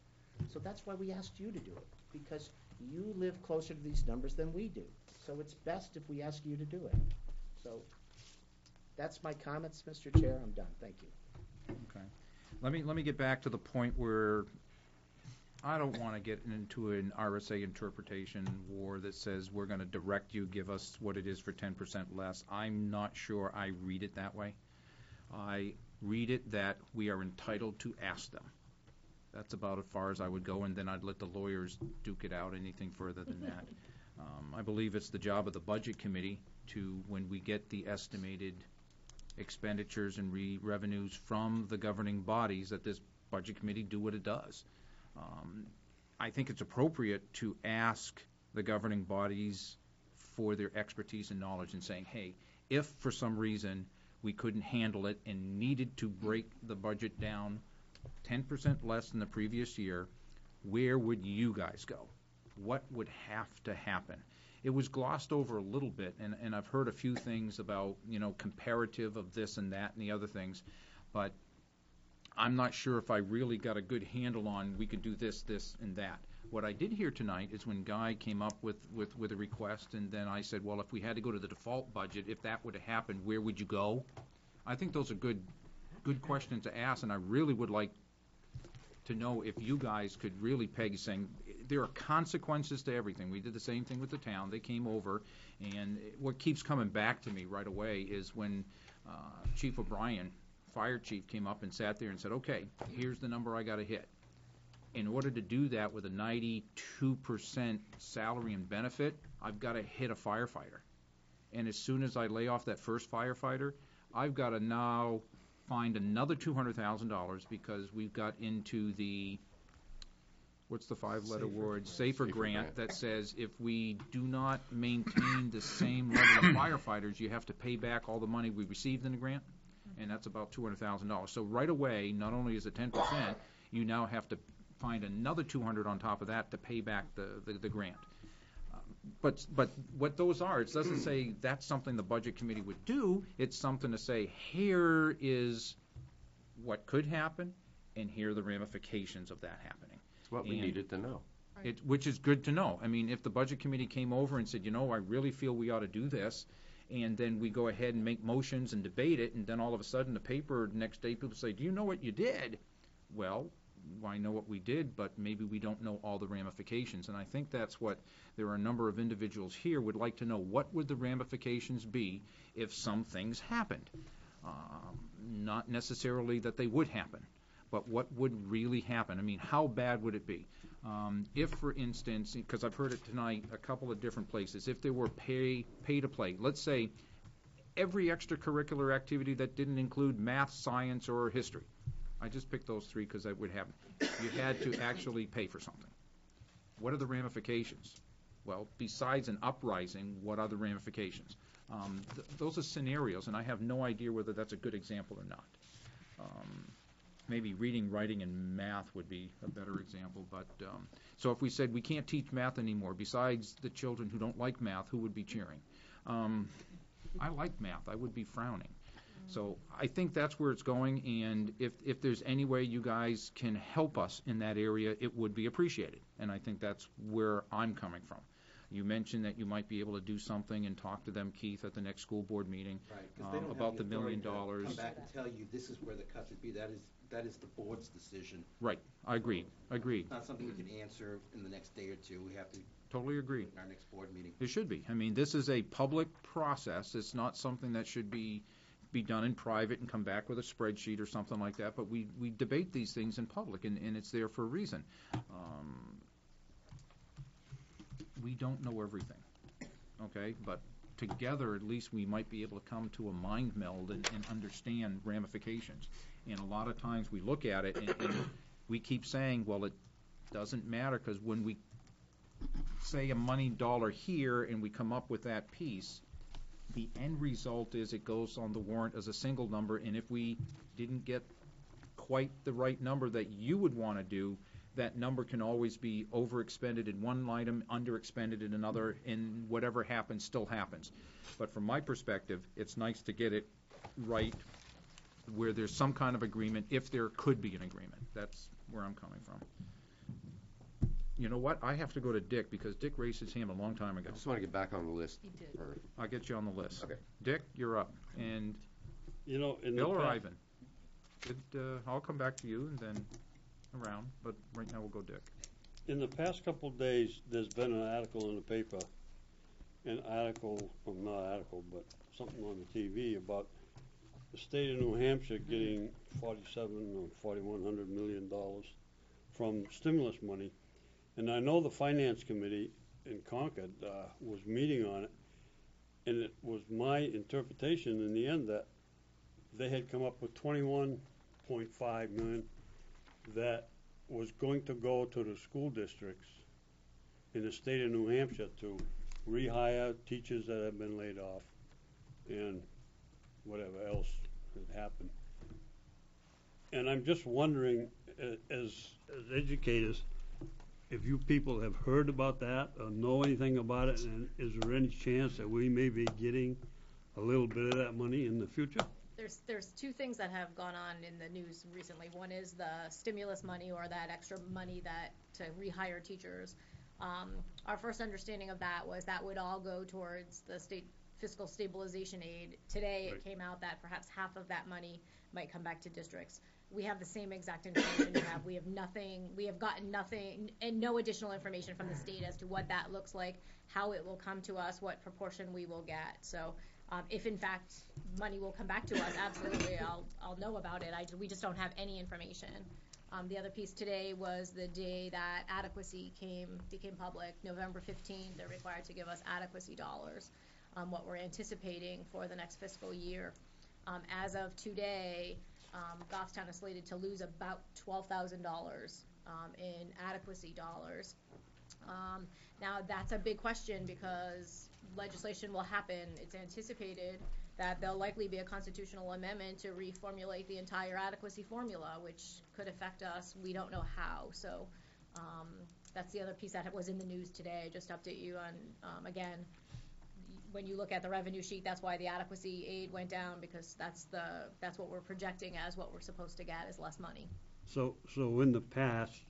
F: So that's why we asked you to do it, because you live closer to these numbers than we do. So it's best if we ask you to do it. So that's my comments, Mr. Chair. I'm done. Thank you.
A: Okay. Let me, let me get back to the point where I don't want to get into an RSA interpretation war that says we're going to direct you, give us what it is for ten percent less. I'm not sure I read it that way. I read it that we are entitled to ask them. That's about as far as I would go, and then I'd let the lawyers duke it out, anything further than that. Um, I believe it's the job of the Budget Committee to, when we get the estimated expenditures and re- revenues from the governing bodies, that this Budget Committee do what it does. Um, I think it's appropriate to ask the governing bodies for their expertise and knowledge in saying, hey, if for some reason we couldn't handle it and needed to break the budget down ten percent less than the previous year, where would you guys go? What would have to happen? it was glossed over a little bit, and, and I've heard a few things about, you know, comparative of this and that and the other things, but I'm not sure if I really got a good handle on, we could do this, this, and that. What I did hear tonight is when Guy came up with, with, with a request, and then I said, well, if we had to go to the default budget, if that would have happened, where would you go? I think those are good, good questions to ask, and I really would like to know if you guys could really peg saying, there are consequences to everything. We did the same thing with the town. They came over, and what keeps coming back to me right away is when uh, Chief O'Brien, fire chief, came up and sat there and said, okay, here's the number I gotta hit. In order to do that with a ninety-two percent salary and benefit, I've gotta hit a firefighter. And as soon as I lay off that first firefighter, I've gotta now find another two hundred thousand dollars because we've got into the, what's the five-letter word? SAFER
P: SAFER
A: grant
P: grant.
A: that says if we do not maintain the same level of firefighters, you have to pay back all the money we received in the grant, and that's about two hundred thousand dollars. So right away, not only is it ten percent, you now have to find another two hundred on top of that to pay back the, the, the grant. But, but what those are, it doesn't say that's something the budget committee would do, it's something to say, here is what could happen, and here are the ramifications of that happening.
P: It's what we
A: And
P: needed to know.
A: It, which is good to know. I mean, if the budget committee came over and said, you know, I really feel we ought to do this, and then we go ahead and make motions and debate it, and then all of a sudden the paper, the next day, people say, do you know what you did? Well, I know what we did, but maybe we don't know all the ramifications. And I think that's what, there are a number of individuals here would like to know, what would the ramifications be if some things happened? Um, Not necessarily that they would happen, but what would really happen? I mean, how bad would it be? Um, If, for instance, because I've heard it tonight, a couple of different places, if there were pay, pay to play, let's say every extracurricular activity that didn't include math, science, or history. I just picked those three because that would happen. You had to actually pay for something. What are the ramifications? Well, besides an uprising, what are the ramifications? Um, th- Those are scenarios, and I have no idea whether that's a good example or not. Um, Maybe reading, writing, and math would be a better example, but, um, so if we said we can't teach math anymore, besides the children who don't like math, who would be cheering? Um, I like math, I would be frowning. So I think that's where it's going, and if, if there's any way you guys can help us in that area, it would be appreciated. And I think that's where I'm coming from. You mentioned that you might be able to do something and talk to them, Keith, at the next school board meeting
C: Right, 'cause they
A: um,
C: don't have
A: about the
C: authority
A: million
C: to
A: dollars.
C: Come back and tell you, this is where the cuts would be, that is, that is the board's decision.
A: Right, I agree, agreed,
C: It's not something we can answer in the next day or two, we have to.
A: totally agree.
C: In our next board meeting.
A: It should be. I mean, this is a public process. It's not something that should be, be done in private and come back with a spreadsheet or something like that, but we, we debate these things in public, and, and it's there for a reason. Um, We don't know everything, okay? But together, at least, we might be able to come to a mind meld and, and understand ramifications. And a lot of times, we look at it, and, and we keep saying, well, it doesn't matter, because when we say a money dollar here and we come up with that piece, the end result is it goes on the warrant as a single number, and if we didn't get quite the right number that you would want to do, that number can always be overexpended in one item, underexpended in another, and whatever happens still happens. But from my perspective, it's nice to get it right where there's some kind of agreement, if there could be an agreement. That's where I'm coming from. You know what? I have to go to Dick, because Dick raised his hand a long time ago.
P: I just want to get back on the list.
O: He did.
P: for-
A: I'll get you on the list.
P: Okay.
A: Dick, you're up. And
B: You know, in the
A: Bill or
B: past-
A: Ivan? Good, uh, I'll come back to you and then around, but right now we'll go Dick.
B: In the past couple of days, there's been an article in the paper, an article, well, not article, but something on the TV about the state of New Hampshire getting forty-seven or forty-one hundred million dollars from stimulus money. And I know the finance committee in Concord, uh, was meeting on it, and it was my interpretation in the end that they had come up with twenty-one point five million that was going to go to the school districts in the state of New Hampshire to rehire teachers that have been laid off and whatever else had happened. And I'm just wondering, as, as educators, if you people have heard about that or know anything about it, and is there any chance that we may be getting a little bit of that money in the future?
N: There's, there's two things that have gone on in the news recently. One is the stimulus money or that extra money that, to rehire teachers. Um, our first understanding of that was that would all go towards the state fiscal stabilization aid. Today, it
B: Right.
N: came out that perhaps half of that money might come back to districts. We have the same exact information you have. We have nothing, we have gotten nothing, and no additional information from the state as to what that looks like, how it will come to us, what proportion we will get. So, um, if in fact money will come back to us, absolutely, I'll, I'll know about it. I, we just don't have any information. Um, the other piece today was the day that adequacy came, became public, November fifteenth, they're required to give us adequacy dollars, um, what we're anticipating for the next fiscal year. Um, as of today, um, Goffstown is slated to lose about twelve thousand dollars, um, in adequacy dollars. Um, now, that's a big question because legislation will happen. It's anticipated that there'll likely be a constitutional amendment to reformulate the entire adequacy formula, which could affect us. We don't know how. So, um, that's the other piece that was in the news today. Just to update you on, um, again, when you look at the revenue sheet, that's why the adequacy aid went down because that's the, that's what we're projecting as what we're supposed to get is less money.
B: So, so in the past,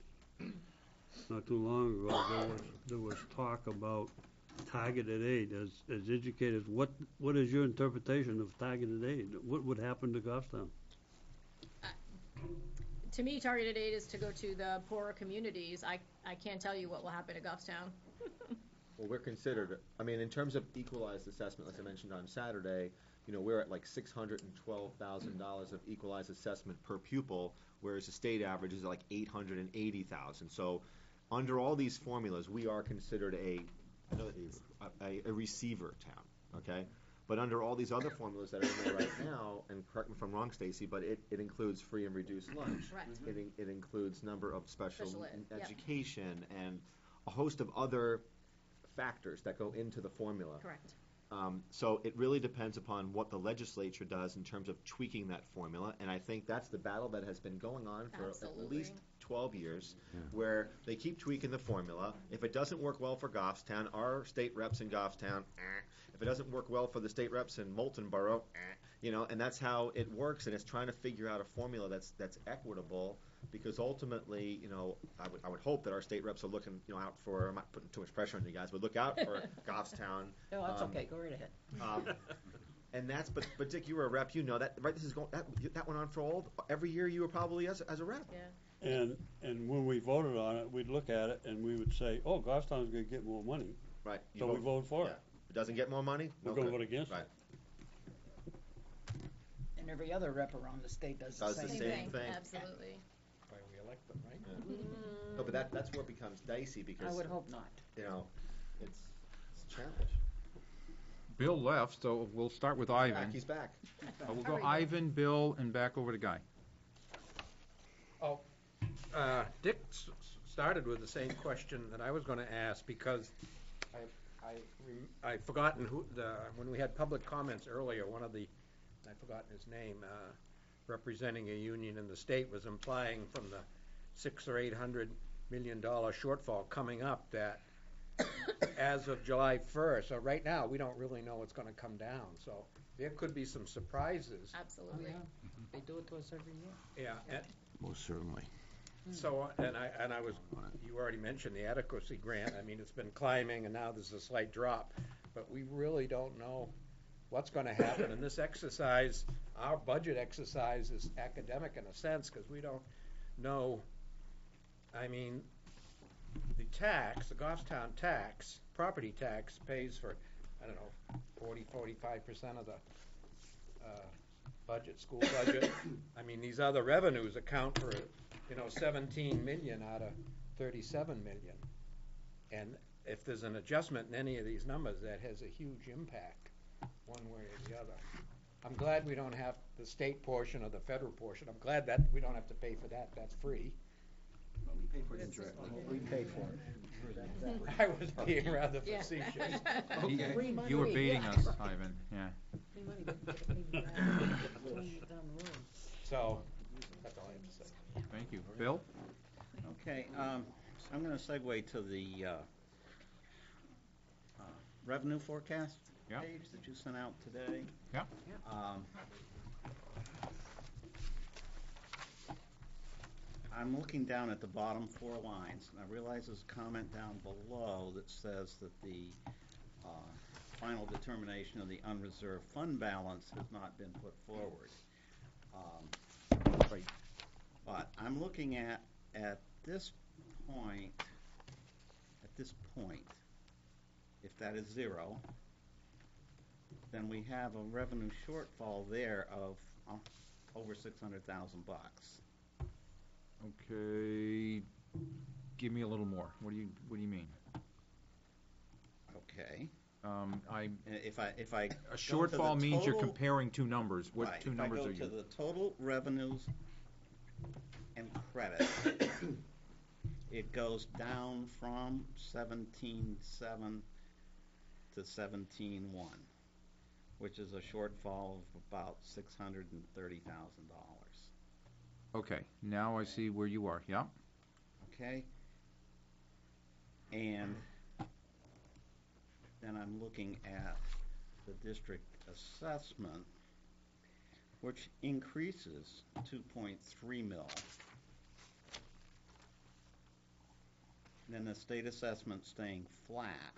B: not too long ago, there was, there was talk about targeted aid. As, as educators, what, what is your interpretation of targeted aid? What would happen to Goffstown?
N: Uh, to me, targeted aid is to go to the poorer communities. I, I can't tell you what will happen to Goffstown.
L: Well, we're considered, I mean, in terms of equalized assessment, as I mentioned on Saturday, you know, we're at like six hundred and twelve thousand dollars of equalized assessment per pupil, whereas the state average is like eight hundred and eighty thousand. So, under all these formulas, we are considered a, a, a receiver town, okay? But under all these other formulas that are in there right now, and correct me if I'm wrong, Stacy, but it, it includes free and reduced lunch.
N: Correct.
L: It, in- it includes number of special
N: Special ed, yep.
L: education and a host of other factors that go into the formula.
N: Correct.
L: Um, so it really depends upon what the legislature does in terms of tweaking that formula, and I think that's the battle that has been going on for at least twelve years, where they keep tweaking the formula. If it doesn't work well for Goffstown, our state reps in Goffstown, eh. If it doesn't work well for the state reps in Moultonborough, eh. You know, and that's how it works, and it's trying to figure out a formula that's, that's equitable, because ultimately, you know, I would, I would hope that our state reps are looking, you know, out for, I'm not putting too much pressure on you guys, but look out for Goffstown.
M: No, that's
L: um,
M: okay, go right ahead.
L: um, and that's, but, but Dick, you were a rep, you know that, right, this is going, that, that went on for all, every year you were probably as, as a rep.
N: Yeah.
B: And, and when we voted on it, we'd look at it and we would say, oh, Goffstown's gonna get more money.
L: Right. you
B: So we
L: vote-
B: vote for
L: yeah.
B: it.
L: If it doesn't get more money,
B: We're
L: no
B: gonna vote against it.
L: Right.
M: And every other rep around the state does the
L: Does the
M: same
L: same
M: thing.
L: thing.
N: Absolutely.
U: Why them, right?
N: Mm.
L: No, but that, that's where it becomes dicey, because.
M: I would hope not.
L: You know, it's, it's a challenge.
A: Bill left, so we'll start with
L: Back,
A: Ivan.
L: he's back.
A: Uh, We'll go Ivan, Bill, and back over to Guy.
R: Oh, uh, Dick s- s- started with the same question that I was gonna ask, because I, I, rem- I've forgotten who, the, when we had public comments earlier, one of the, I've forgotten his name, uh, representing a union in the state was implying from the six or eight hundred million dollar shortfall coming up that as of July first, so right now, we don't really know what's gonna come down, so there could be some surprises.
N: Absolutely.
M: Oh, they do it to us every year.
R: Yeah, and,
P: Most certainly. Hmm.
R: so, and I, and I was, you already mentioned the adequacy grant, I mean, it's been climbing and now there's a slight drop, but we really don't know what's gonna happen, and this exercise, our budget exercise is academic in a sense, cause we don't know, I mean, the tax, the Goffstown tax, property tax pays for, I don't know, forty, forty-five percent of the, uh, budget, school budget. I mean, these other revenues account for, you know, seventeen million out of thirty-seven million. And if there's an adjustment in any of these numbers, that has a huge impact, one way or the other. I'm glad we don't have the state portion or the federal portion. I'm glad that we don't have to pay for that, that's free.
C: We pay for it indirectly.
F: We pay for it.
R: I was being rather
N: Yeah.
R: facetious.
A: You-
M: Free
A: You were
M: money,
A: baiting
M: yeah.
A: us, Ivan, yeah.
M: Free money, but we can leave it around, down the road.
R: So, that's all I have to say.
A: Thank you. Bill?
D: Okay, um, I'm gonna segue to the, uh, uh, revenue forecast
A: Yeah.
D: page that you sent out today.
A: Yeah.
D: Um, I'm looking down at the bottom four lines, and I realize there's a comment down below that says that the, uh, final determination of the unreserved fund balance has not been put forward. Um, But I'm looking at, at this point, at this point, if that is zero, then we have a revenue shortfall there of uh, over six hundred thousand bucks.
A: Okay, give me a little more. What do you, what do you mean?
D: Okay.
A: Um, I,
D: If I, if I.
A: a
D: go to the
A: shortfall means you're
D: total-
A: comparing two numbers. What
D: Right,
A: two numbers are
D: If I go to
A: you?
D: the total revenues and credit, it goes down from seventeen-seven to seventeen-one, which is a shortfall of about six hundred and thirty thousand dollars.
A: Okay, now I see where you are, yeah?
D: okay? And then I'm looking at the district assessment, which increases two point three mil. Then the state assessment staying flat,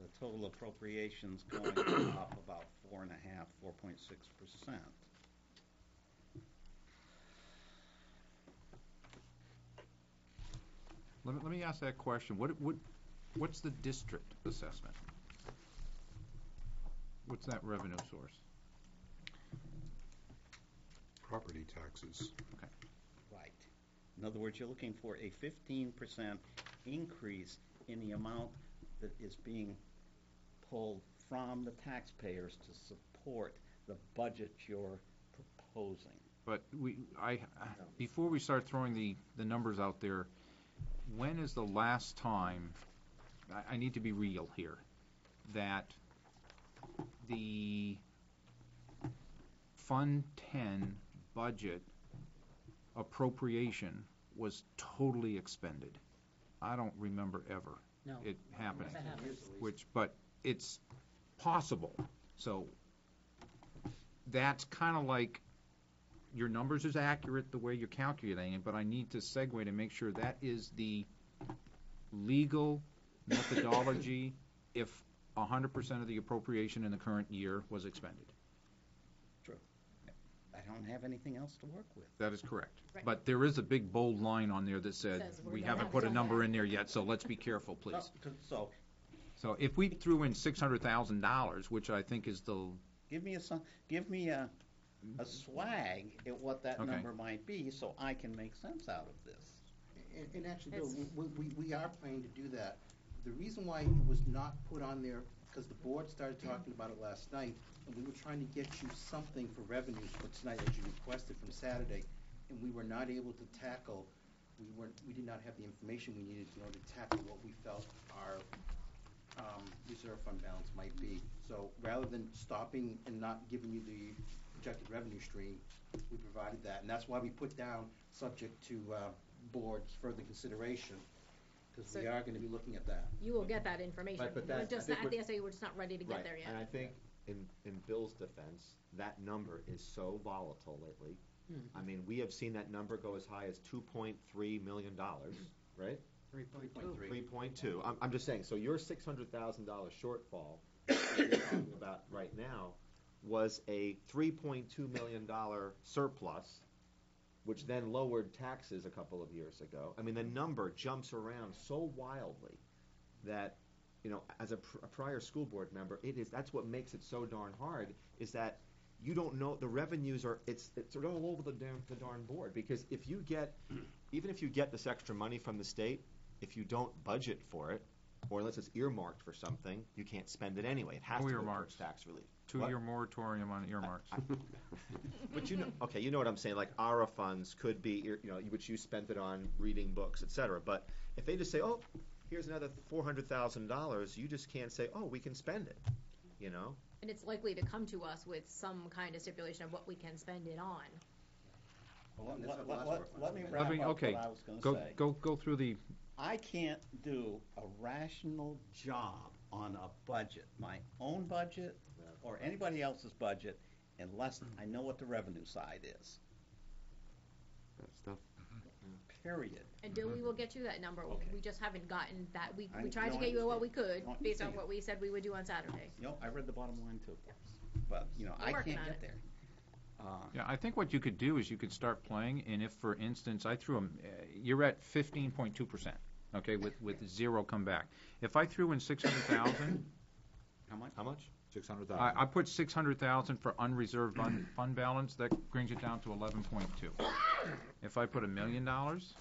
D: the total appropriations going up about four and a half, four point six percent.
A: Let me, let me ask that question. What, what, what's the district assessment? What's that revenue source?
Q: Property taxes.
A: Okay.
D: Right. In other words, you're looking for a fifteen percent increase in the amount that is being pulled from the taxpayers to support the budget you're proposing.
A: But we, I, before we start throwing the, the numbers out there, when is the last time, I, I need to be real here, that the Fund Ten budget appropriation was totally expended? I don't remember ever
M: No.
A: it happening.
M: Never happened.
A: Which, but it's possible, so that's kinda like, your numbers is accurate the way you're calculating it, but I need to segue to make sure that is the legal methodology if hundred percent of the appropriation in the current year was expended.
D: True. I don't have anything else to work with.
A: That is correct.
D: Right.
A: But there is a big bold line on there that said,
D: Says we're
A: we
D: not
A: haven't put a number in there yet, so let's be careful, please.
D: So,
A: So if we threw in six hundred thousand dollars, which I think is the,
D: give me a, some- give me a, a swag at what that
A: Okay.
D: number might be, so I can make sense out of this.
C: And, and actually, Bill,
D: It's-
C: we, we, we are planning to do that. The reason why it was not put on there, because the board started talking about it last night, and we were trying to get you something for revenues for tonight, as you requested from Saturday, and we were not able to tackle, we weren't, we did not have the information we needed in order to tackle what we felt our, um, reserve fund balance might be. So rather than stopping and not giving you the projected revenue stream, we provided that, and that's why we put down, subject to, uh, board's further consideration, because we
N: So-
C: are gonna be looking at that.
N: You will get that information.
L: Right, but
N: We're
L: that- I
N: just,
L: think
N: at the
L: we're-
N: SAU, we're just not ready to get
L: Right,
N: there yet.
L: And I think in, in Bill's defense, that number is so volatile lately.
M: Mhm.
L: I mean, we have seen that number go as high as two point three million dollars, right?
M: Three point
L: Three point two. I'm, I'm just saying, so your six hundred thousand dollar shortfall that you're talking about right now was a three point two million dollar surplus, which then lowered taxes a couple of years ago. I mean, the number jumps around so wildly that, you know, as a, pr- a prior school board member, it is, that's what makes it so darn hard, is that you don't know, the revenues are, it's, it's all over the darn, the darn board, because if you get, even if you get this extra money from the state, if you don't budget for it, or unless it's earmarked for something, you can't spend it anyway. It has
A: No
L: to go
A: earmarks.
L: towards tax relief.
A: two-year moratorium on earmarks.
L: But you know, okay, you know what I'm saying, like ARRA funds could be, you know, which you spent it on reading books, et cetera. But if they just say, oh, here's another four hundred thousand dollars, you just can't say, oh, we can spend it, you know?
N: And it's likely to come to us with some kind of stipulation of what we can spend it on.
D: Let,
C: that's
D: let-
C: what the last
D: let- let me wrap
A: Let me-
D: up
A: okay,
D: what I was gonna
A: go,
D: say.
A: go, go through the,
D: I can't do a rational job on a budget, my own budget or anybody else's budget, unless mm-hmm. I know what the revenue side is,
P: That's tough.
D: period.
N: And Bill, we will get you that number, we just haven't gotten that, we,
D: I-
N: we tried to
D: no, I
N: get you what we could.
D: No, I
N: based on
D: understand.
N: what we said we would do on Saturday.
D: You know, I read the bottom line too. But, you know,
N: We're
D: I
N: working
D: can't
N: on
D: get
N: it.
D: there. Uh,
A: Yeah, I think what you could do is you could start playing, and if, for instance, I threw 'em, uh, you're at fifteen point two percent, okay, with, with zero come back. If I threw in six hundred thousand,
D: How much?
L: How much? Six hundred thousand.
A: I. I put six hundred thousand for unreserved fund, fund balance, that brings it down to eleven point two. If I put a million dollars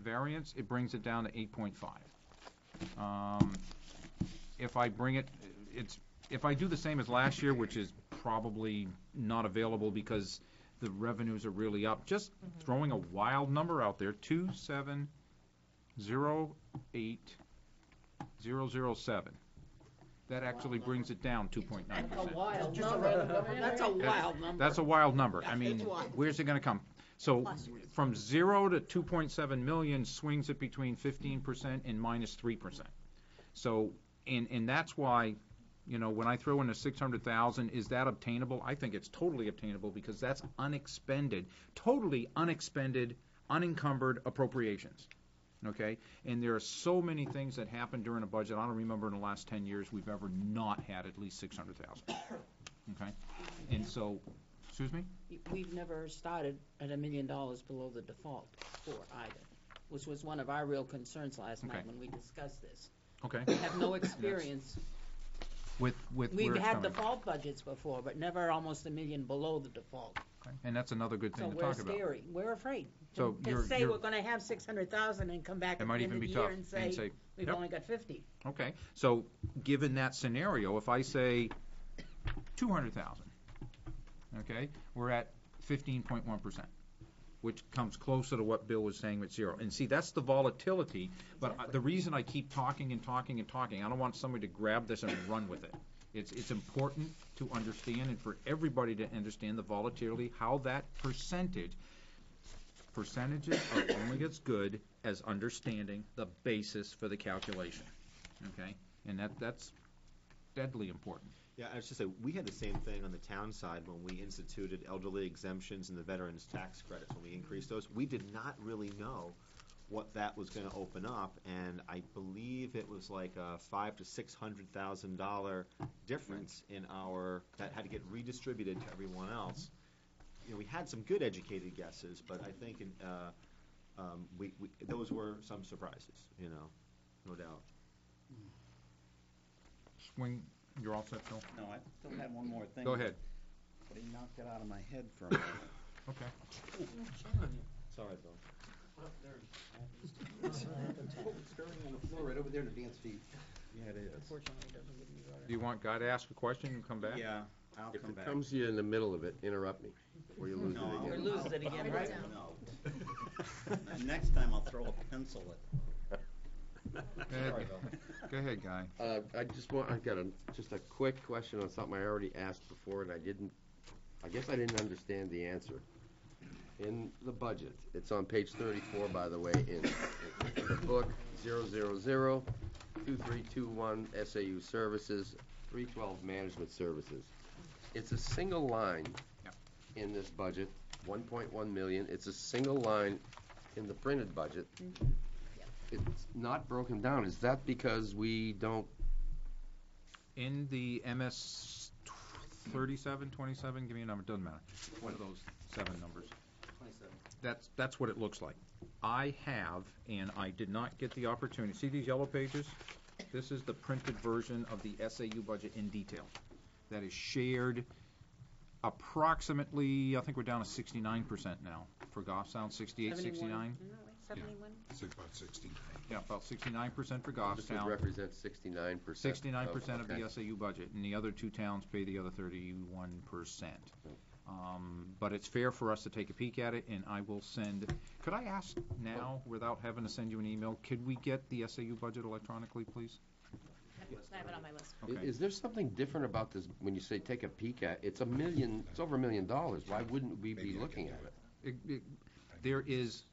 A: variance, it brings it down to eight point five. Um, if I bring it, it's, if I do the same as last year, which is probably not available because the revenues are really up, just mm-hmm. throwing a wild number out there, two, seven, zero, eight, zero, zero, seven. That actually brings it down two point nine
M: That's a
A: percent.
M: wild number. That's a wild number.
A: That's a wild number. I mean,
M: is wild.
A: where's it gonna come? So, from zero to two point seven million swings it between fifteen percent and minus three percent. So, and, and that's why, you know, when I throw in a six hundred thousand, is that obtainable? I think it's totally obtainable, because that's unexpended, totally unexpended, unencumbered appropriations. Okay? And there are so many things that happen during a budget, I don't remember in the last ten years we've ever not had at least six hundred thousand. Okay? And so, excuse me?
M: We've never started at a million dollars below the default for either, which was one of our real concerns last
A: Okay.
M: night when we discussed this.
A: Okay.
M: We have no experience.
A: With, with where
M: We've
A: it's
M: had
A: coming from.
M: default budgets before, but never almost a million below the default.
A: And that's another good
M: So
A: thing to
M: we're
A: talk about.
M: scary. We're afraid.
A: So
M: To-
A: you're-
M: To say
A: you're-
M: we're gonna have six hundred thousand and come back
A: It
M: at
A: might
M: the end
A: even
M: of
A: be
M: year
A: tough
M: and say, we've
A: yep.
M: only got fifty.
A: Okay, so, given that scenario, if I say two hundred thousand, okay, we're at fifteen point one percent, which comes closer to what Bill was saying with zero. And see, that's the volatility, but the reason I keep talking and talking and talking, I don't want somebody to grab this and run with it. It's, it's important to understand and for everybody to understand the volatility, how that percentage, percentages are only as good as understanding the basis for the calculation, okay? And that, that's deadly important.
L: Yeah, I was just say, we had the same thing on the town side when we instituted elderly exemptions and the veterans tax credits, when we increased those. We did not really know what that was gonna open up, and I believe it was like a five to six hundred thousand dollar difference in our, that had to get redistributed to everyone else. You know, we had some good educated guesses, but I think, in, uh, um, we, we, those were some surprises, you know, no doubt.
A: Swing, you're all set, Phil?
D: No, I still have one more thing.
A: Go ahead.
D: But he knocked it out of my head for a minute.
A: Okay.
L: Sorry, Bill.
C: Scurrying on the floor right over there to Dan's feet.
D: Yeah, it is.
M: Unfortunately, it doesn't give you
A: Do you want Guy to ask a question and come back?
D: Yeah, I'll
P: If
D: come
P: it
D: back.
P: comes to you in the middle of it, interrupt me, or you lose it
D: No, I'll-
P: again.
M: Or loses it again, right?
D: No. Next time I'll throw a pencil at.
A: Go
D: Sorry,
A: ahead,
D: Bill.
A: go ahead, Guy.
P: Uh, I just want, I've got a, just a quick question on something I already asked before, and I didn't, I guess I didn't understand the answer. In the budget, it's on page thirty-four, by the way, in in the book, zero zero zero, two three two one, SAU Services, three twelve Management Services. It's a single line in this budget, one point one million, it's a single line in the printed budget. It's not broken down, is that because we don't
A: In the MS thirty-seven, twenty-seven, give me a number, doesn't matter. One of those seven numbers.
C: Twenty-seven.
A: That's, that's what it looks like. I have, and I did not get the opportunity, see these yellow pages? This is the printed version of the SAU budget in detail. That is shared approximately, I think we're down to sixty-nine percent now. For Goffstown, sixty-eight, sixty-nine?
M: Seventy-one?
Q: Six, about sixteen.
A: Yeah, about sixty-nine percent for
P: This would
A: Goffstown.
P: represent sixty-nine percent.
A: Sixty-nine percent of the SAU budget, and the other two towns pay the other thirty-one percent. Um, but it's fair for us to take a peek at it, and I will send, could I ask now, without having to send you an email, could we get the SAU budget electronically, please?
N: I have it on my list.
A: Okay.
P: Is there something different about this, when you say take a peek at, it's a million, it's over a million dollars, why wouldn't we be looking at it?
A: It- it- There is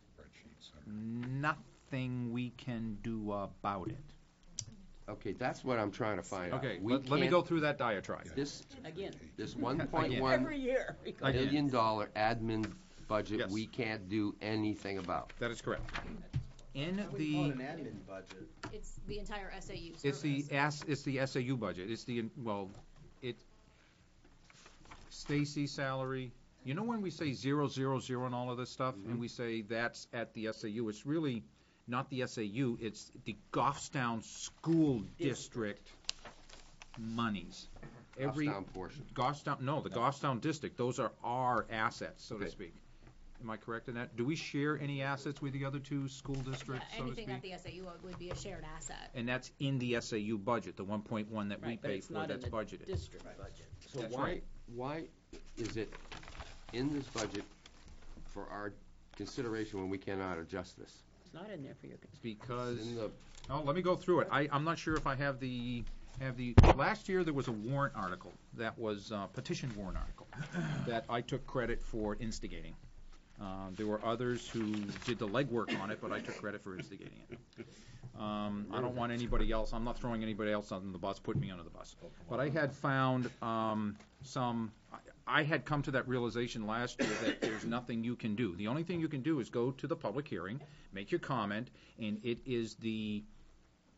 A: nothing we can do about it.
P: Okay, that's what I'm trying to find out.
A: Okay,
P: We
A: let, let me
P: can't-
A: go through that diatribe.
P: This,
M: Again.
P: this one point one
M: Every year. we go-
P: million dollar admin budget,
A: Yes.
P: we can't do anything about.
A: That is correct. In
C: I wouldn't call
A: the,
C: it an admin budget.
N: It's the entire SAU service.
A: it's the S, it's the SAU budget, it's the, well, it, Stacy's salary, you know when we say zero, zero, zero and all of this stuff, and mm-hmm. we say that's at the SAU, it's really not the SAU, it's the Goffstown School District monies. Every
P: Goffstown portion.
A: Goffstown, no, the Goffstown District, those are our assets, so to speak. Am I correct in that? Do we share any assets with the other two school
N: Yeah,
A: districts, so to
N: anything
A: speak?
N: at the SAU would be a shared asset.
A: And that's in the SAU budget, the one point one that we
M: Right, but
A: pay for, that's budgeted.
M: district budget.
P: So
A: That's
P: why,
A: right.
P: why is it in this budget for our consideration when we cannot adjust this?
M: It's not in there for your,
A: Because,
P: In the,
A: oh, let me go through it. I, I'm not sure if I have the, have the, last year there was a warrant article that was, uh, petition warrant article that I took credit for instigating. Uh, there were others who did the legwork on it, but I took credit for instigating it. Um, I don't want anybody else, I'm not throwing anybody else under the bus, put me under the bus. But I had found, um, some, I- I had come to that realization last year that there's nothing you can do. The only thing you can do is go to the public hearing, make your comment, and it is the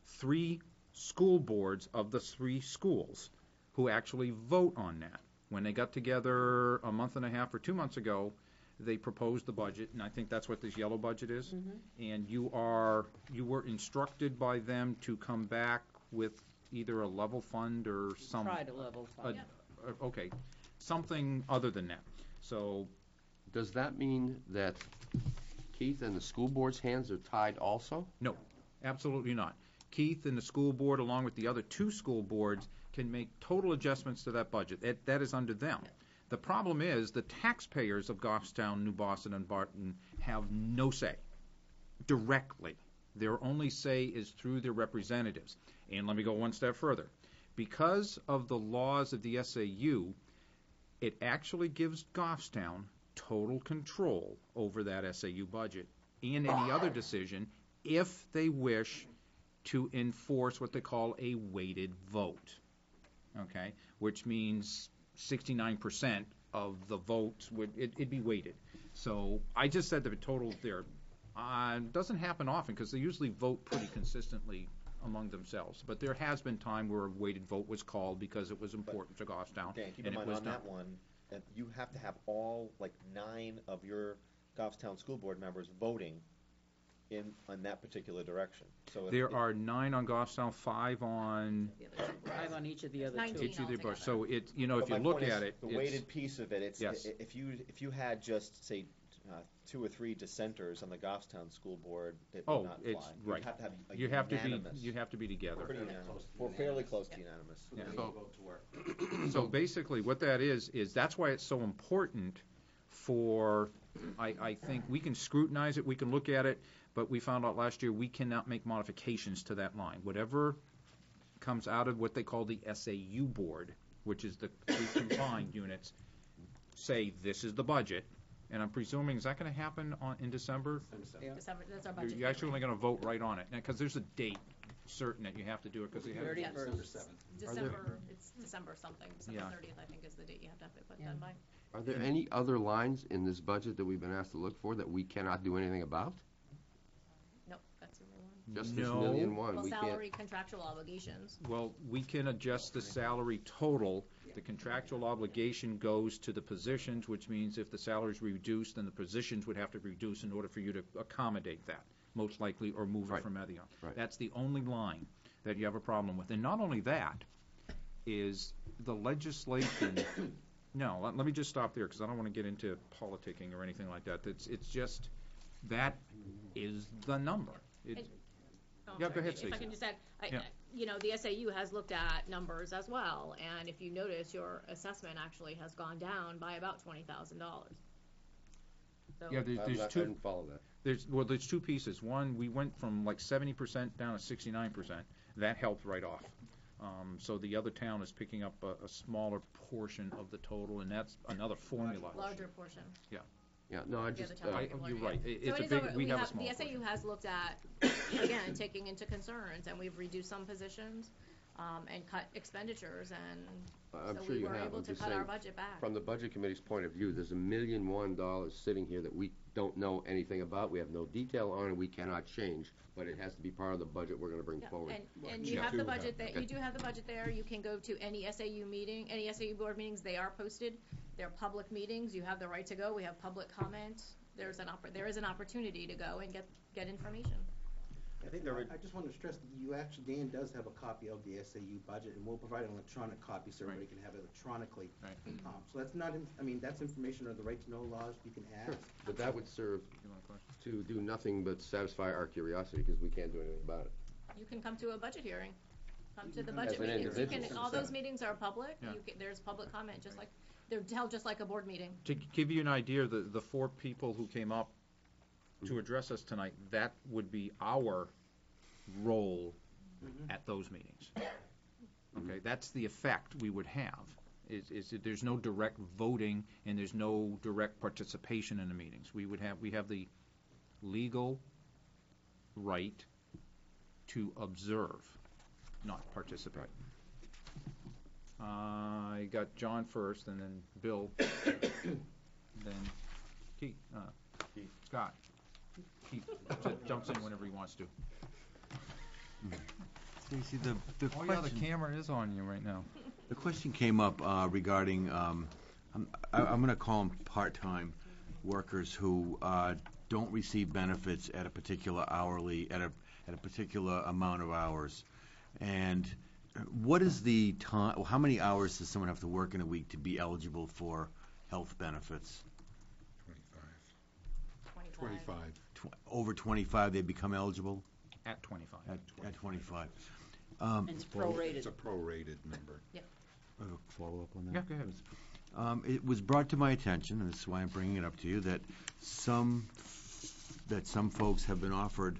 A: three school boards of the three schools who actually vote on that. When they got together a month and a half or two months ago, they proposed the budget, and I think that's what this yellow budget is. Mm-hmm. And you are, you were instructed by them to come back with either a level fund or some.
M: try to level
A: a-
M: fund.
A: a- Okay, something other than that. So,
P: does that mean that Keith and the school board's hands are tied also?
A: No, absolutely not. Keith and the school board, along with the other two school boards, can make total adjustments to that budget. That, that is under them. The problem is, the taxpayers of Goffstown, New Boston, Dunbarton have no say directly. Their only say is through their representatives. And let me go one step further. Because of the laws of the SAU, it actually gives Goffstown total control over that SAU budget and any other decision if they wish to enforce what they call a weighted vote. Okay? Which means sixty-nine percent of the votes would, it, it'd be weighted. So I just said the total there, uh, doesn't happen often because they usually vote pretty consistently among themselves. But there has been time where a weighted vote was called because it was important to Goffstown.
L: Dan, keep
A: and
L: in
A: it
L: mind
A: was
L: on
A: done.
L: that one, that you have to have all, like, nine of your Goffstown school board members voting in, on that particular direction. So if-
A: There
L: if-
A: are nine on Goffstown, five on
M: Five on each of the other two.
A: each of the bush. So it, you know,
L: But
A: if you
L: my
A: look
L: point is,
A: at it,
L: The
A: it's,
L: weighted piece of it, it's, i-
A: Yes.
L: if you, if you had just, say, uh, two or three dissenters on the Goffstown school board, it
A: oh,
L: not fly.
A: it's,
L: You'd
A: right.
L: have to have a
A: You have to be,
L: unanimous-
A: you have to be together.
L: Pretty unanimous, we're fairly close to unanimous.
A: Yeah.
L: So-
C: Vote to work.
A: So basically, what that is, is that's why it's so important for, I, I think, we can scrutinize it, we can look at it, but we found out last year, we cannot make modifications to that line. Whatever comes out of what they call the SAU board, which is the three combined units, say, this is the budget, and I'm presuming, is that gonna happen on, in December?
N: December, that's our
A: You're-
N: budget.
A: You're actually only gonna vote right on it, because there's a date certain that you have to do it, because they have.
N: Yes.
C: December seventh.
N: December, it's December something, December
A: Yeah.
N: thirtieth, I think is the date you have to have it put done by.
P: Are there any other lines in this budget that we've been asked to look for that we cannot do anything about?
N: Nope, that's the only one.
P: Just this
A: No.
P: million one,
N: Well,
P: we can't.
N: salary contractual obligations.
A: Well, we can adjust the salary total. The contractual obligation goes to the positions, which means if the salary's reduced, then the positions would have to reduce in order for you to accommodate that, most likely, or move it
P: Right.
A: from Ethion.
P: Right.
A: That's the only line that you have a problem with. And not only that, is the legislation, no, let, let me just stop there, because I don't want to get into politicking or anything like that. It's, it's just, that is the number. It-
N: And-
A: Yeah, go ahead,
N: If I
A: Stacy.
N: can just add, I,
A: Yeah.
N: you know, the SAU has looked at numbers as well, and if you notice, your assessment actually has gone down by about twenty thousand dollars.
A: Yeah, there's,
P: I-
A: there's
P: I
A: two.
P: didn't follow that.
A: There's, well, there's two pieces. One, we went from like seventy percent down to sixty-nine percent. That helped right off. Um, so the other town is picking up a, a smaller portion of the total, and that's another formula.
N: Larger portion.
A: Yeah.
P: Yeah, no, I
N: the
P: just,
N: other town
P: uh,
N: meeting
A: you're right. It-
N: So
A: it's a
N: is
A: big-
N: over-
A: we have a small
N: The SAU has looked at, again, taking into concerns, and we've reduced some positions, um, and cut expenditures, and
P: I'm
N: so
P: sure
N: we
P: you
N: were
P: have,
N: able
P: I'm
N: to
P: just
N: cut our
P: saying,
N: budget back.
P: from the Budget Committee's point of view, there's a million one dollars sitting here that we don't know anything about, we have no detail on, and we cannot change, but it has to be part of the budget we're gonna bring
N: Yeah,
P: forward.
N: And, and you
P: Yeah.
N: have the budget,
P: have-
N: that, you do have the budget there, you can go to any SAU meeting, any SAU board meetings, they are posted. They're public meetings, you have the right to go, we have public comment, there's an oppor, there is an opportunity to go and get, get information.
D: I think there were-
C: I just want to stress that you actually, Dan does have a copy of the SAU budget, and we'll provide an electronic copy so everybody can have it electronically. Um, So that's not, in- I mean, that's information under the right to know laws, you can ask.
P: But that would serve to do nothing but satisfy our curiosity, because we can't do anything about it.
N: You can come to a budget hearing, come to the
P: As
N: budget
P: an
N: meetings, you
P: individual.
N: can, all those meetings are public,
A: Yeah.
N: you can, there's public comment, just like, they're held just like a board meeting.
A: To give you an idea, the, the four people who came up to address us tonight, that would be our role at those meetings. Okay, that's the effect we would have, is, is that there's no direct voting and there's no direct participation in the meetings. We would have, we have the legal right to observe, not participate. I got John first, and then Bill, then Keith, uh, Scott. Keith j- jumps in whenever he wants to.
V: Stacy, the, the
A: Oh, yeah, the
V: question,
A: camera is on you right now.
V: the question came up uh, regarding, um, I'm, I- I'm going to call them part-time workers who uh, don't receive benefits at a particular hourly, at a, at a particular amount of hours. And what is the time, how many hours does someone have to work in a week to be eligible for health benefits?
Q: Twenty-five.
V: Tw- Over 25, they become eligible?
A: At twenty-five.
V: At, at 25. Um,
M: It's prorated.
Q: It's a prorated number.
V: a follow-up on that?
A: Yeah, go ahead.
V: Um, it was brought to my attention, and this is why I'm bringing it up to you, that some, that some folks have been offered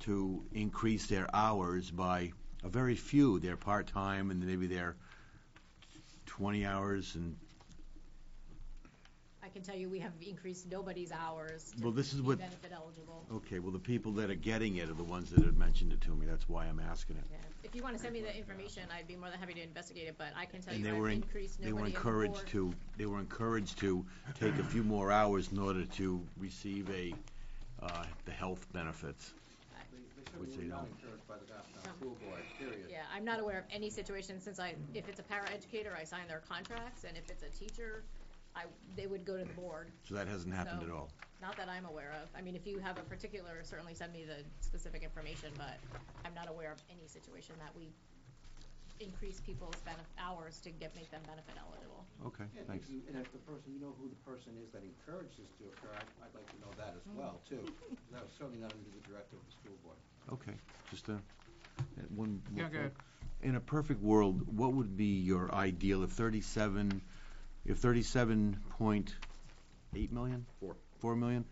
V: to increase their hours by a very few. They're part-time, and maybe they're 20 hours, and,
N: I can tell you, we have increased nobody's hours
V: Well, this is
N: be
V: what-
N: benefit eligible.
V: okay, well, the people that are getting it are the ones that have mentioned it to me. That's why I'm asking it.
N: Yeah. If you wanna send me the information, I'd be more than happy to investigate it, but I can tell
V: And
N: you
V: they
N: I've
V: were, en-
N: increased
V: they were
N: nobody on the
V: encouraged
N: board.
V: to, they were encouraged to take a few more hours in order to receive a, uh, the health benefits.
C: They
V: Which
C: certainly
V: they
C: were not
V: don't.
C: encouraged by the Goffstown School Board, period.
N: Yeah, I'm not aware of any situation, since I, if it's a paraeducator, I sign their contracts, and if it's a teacher, I, they would go to the board.
V: So that hasn't happened
N: So,
V: at all.
N: Not that I'm aware of. I mean, if you have a particular, certainly send me the specific information, but I'm not aware of any situation that we increase people's benef- hours to get, make them benefit eligible.
V: Okay,
C: And if
V: thanks.
C: you- And if the person, you know who the person is that encouraged this to occur, I'd, I'd like to know that as well, too. That was certainly not under the director of the school board.
V: Okay, just a, uh, one. more
A: Yeah, go ahead.
V: In a perfect world, what would be your ideal if thirty-seven, if thirty-seven point eight million?
P: Four.
V: Four million,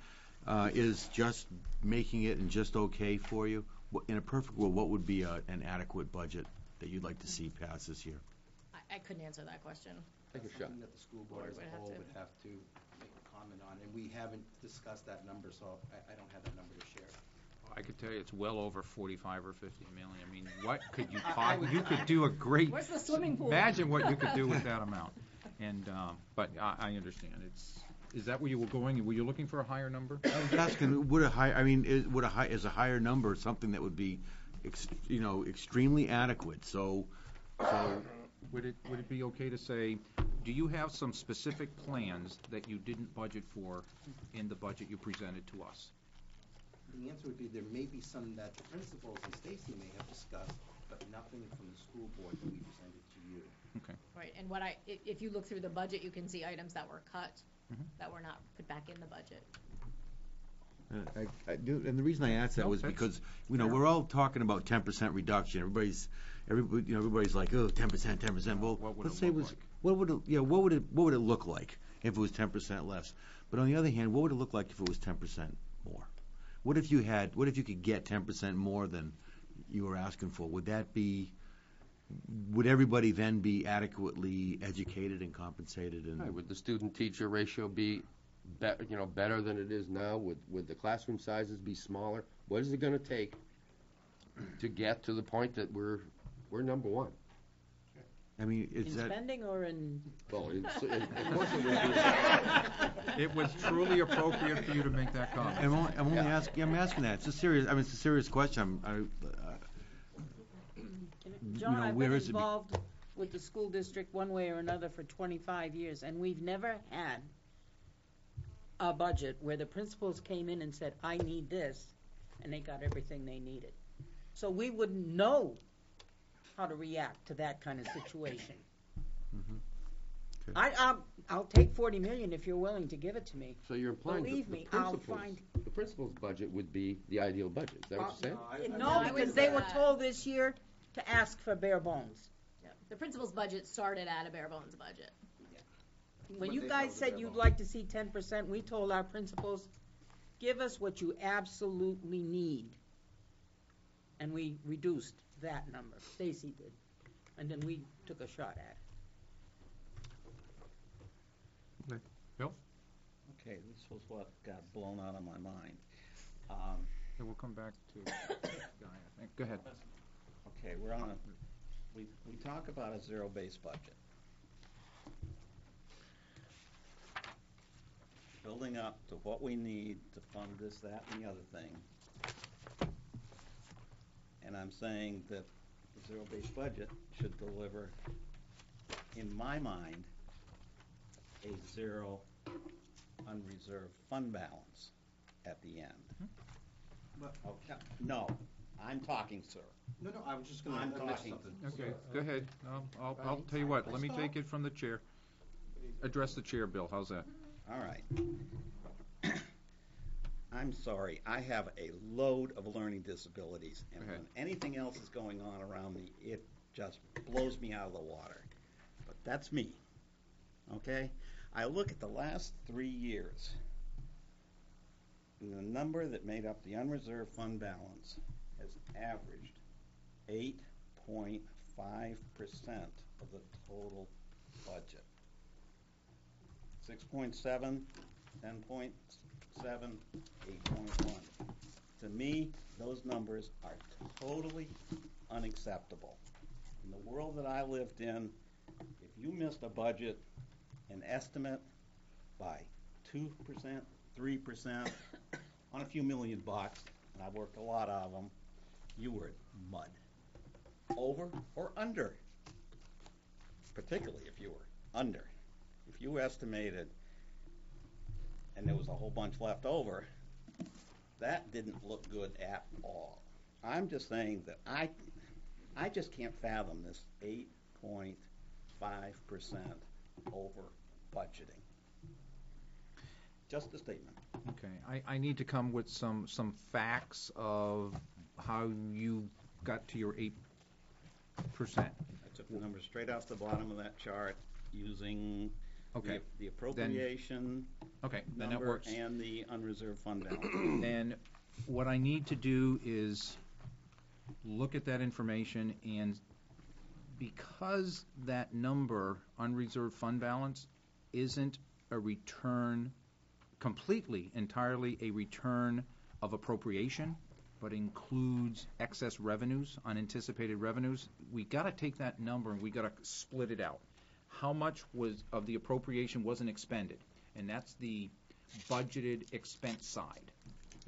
V: uh, is just making it and just okay for you? What- In a perfect world, what would be a, an adequate budget that you'd like to see pass this year?
N: I, I couldn't answer that question.
P: Take a shot.
C: something that the school board as
N: Board would
C: a
N: have
C: whole
N: to-
C: would have to make a comment on, and we haven't discussed that number, so I, I don't have that number to share.
A: I could tell you it's well over forty-five or fifty million. I mean, what could you pos, you could do a great.
N: Where's the swimming pool?
A: Imagine what you could do with that amount. And, um, but I, I understand. It's, is that where you were going? Were you looking for a higher number?
V: I was asking, would a high, I mean, is, would a high, is a higher number something that would be, ex, you know, extremely adequate? So, so,
A: Would it, would it be okay to say, do you have some specific plans that you didn't budget for in the budget you presented to us?
C: The answer would be, there may be some that the principals and Stacy may have discussed, but nothing from the school board that we presented to you.
A: Okay.
N: Right, and what I, i- if you look through the budget, you can see items that were cut,
V: Mhm.
N: that were not put back in the budget.
V: Uh, I, I do, and the reason I asked that
A: No,
V: was
A: that's
V: because, you know,
A: fair.
V: we're all talking about ten percent reduction. Everybody's, everybody, you know, everybody's like, oh, ten percent, ten percent. Well,
A: What would
V: let's
A: it
V: say it
A: look
V: was,
A: like?
V: what would it, yeah, what would it, what would it look like if it was ten percent less? But on the other hand, what would it look like if it was ten percent more? What if you had, what if you could get ten percent more than you were asking for? Would that be, would everybody then be adequately educated and compensated and?
P: Right, Would the student-teacher ratio be be, you know, better than it is now? Would, would the classroom sizes be smaller? What is it gonna take to get to the point that we're, we're number one?
V: I mean,
M: In
V: is that,
M: spending or in?
P: Well, it's- it- of course it would be.
A: It was truly appropriate for you to make that comment.
V: I'm only, I'm only asking, I'm asking that, it's a serious, I mean, it's a serious question, I'm, I, you
M: John,
V: know,
M: I've
V: where
M: been
V: is it be-
M: involved with the school district one way or another for twenty-five years, and we've never had a budget where the principals came in and said, I need this, and they got everything they needed. So we wouldn't know how to react to that kind of situation. Mm-hmm. I, I'll, I'll take forty million if you're willing to give it to me.
P: So you're implying the
M: Believe
P: the
M: me, I'll
P: principal's,
M: find.
P: the principal's budget would be the ideal budget, is that what you're uh, saying?
M: No, because they were told this year to ask for bare bones.
N: The principal's budget started at a bare bones budget.
M: When you guys said you'd like to see ten percent, we told our principals, give us what you absolutely need. And we reduced that number, Stacy did, and then we took a shot at it.
A: Bill?
D: Okay, this was what got blown out of my mind. Um,
A: Yeah, we'll come back to Guy, I think. Go ahead.
D: Okay, we're on a, we, we talk about a zero-based budget. Building up to what we need to fund this, that, and the other thing. And I'm saying that the zero-based budget should deliver, in my mind, a zero unreserved fund balance at the end. Hmm.
C: But-
D: Okay, no, I'm talking, sir.
C: No, no, I was just gonna
D: I'm
C: mention
D: talking.
C: something.
A: Okay, go ahead. I'll, I'll, I'll tell you what, let me take it from the chair. Address the chair, Bill, how's that?
D: All right. I'm sorry, I have a load of learning disabilities, and when anything else is going on around me, it just blows me out of the water. But that's me, okay? I look at the last three years, and the number that made up the unreserved fund balance has averaged eight point five percent of the total budget. Six point seven, ten point seven, eight point one. To me, those numbers are totally unacceptable. In the world that I lived in, if you missed a budget, an estimate by two percent, three percent, on a few million bucks, and I've worked a lot of them, you were in mud. Over or under, particularly if you were under. If you estimated and there was a whole bunch left over, that didn't look good at all. I'm just saying that I, I just can't fathom this eight point five percent over budgeting. Just a statement.
A: Okay, I, I need to come with some, some facts of how you got to your eight percent.
D: I took the numbers straight off the bottom of that chart using
A: Okay,
D: the appropriation
A: Okay, then that
D: number
A: works.
D: and the unreserved fund balance.
A: And what I need to do is look at that information and because that number, unreserved fund balance, isn't a return, completely, entirely a return of appropriation, but includes excess revenues, unanticipated revenues, we gotta take that number and we gotta split it out. How much was, of the appropriation wasn't expended? And that's the budgeted expense side,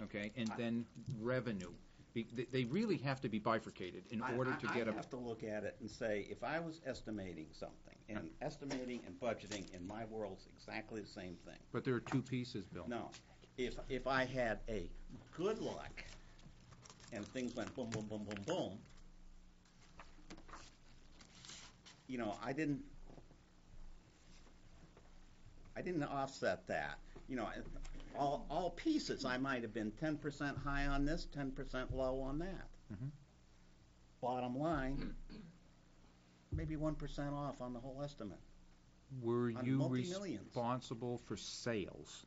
A: okay? And then revenue. Be- They, they really have to be bifurcated in
D: I-
A: order
D: I-
A: to get
D: I
A: a,
D: have to look at it and say, if I was estimating something, and estimating and budgeting in my world's exactly the same thing.
A: but there are two pieces, Bill.
D: No, if, if I had a good luck and things went boom, boom, boom, boom, boom, you know, I didn't, I didn't offset that. You know, all, all pieces, I might have been ten percent high on this, ten percent low on that.
A: Mhm.
D: Bottom line, maybe one percent off on the whole estimate.
A: Were
D: on
A: you
D: multi-millions.
A: responsible for sales?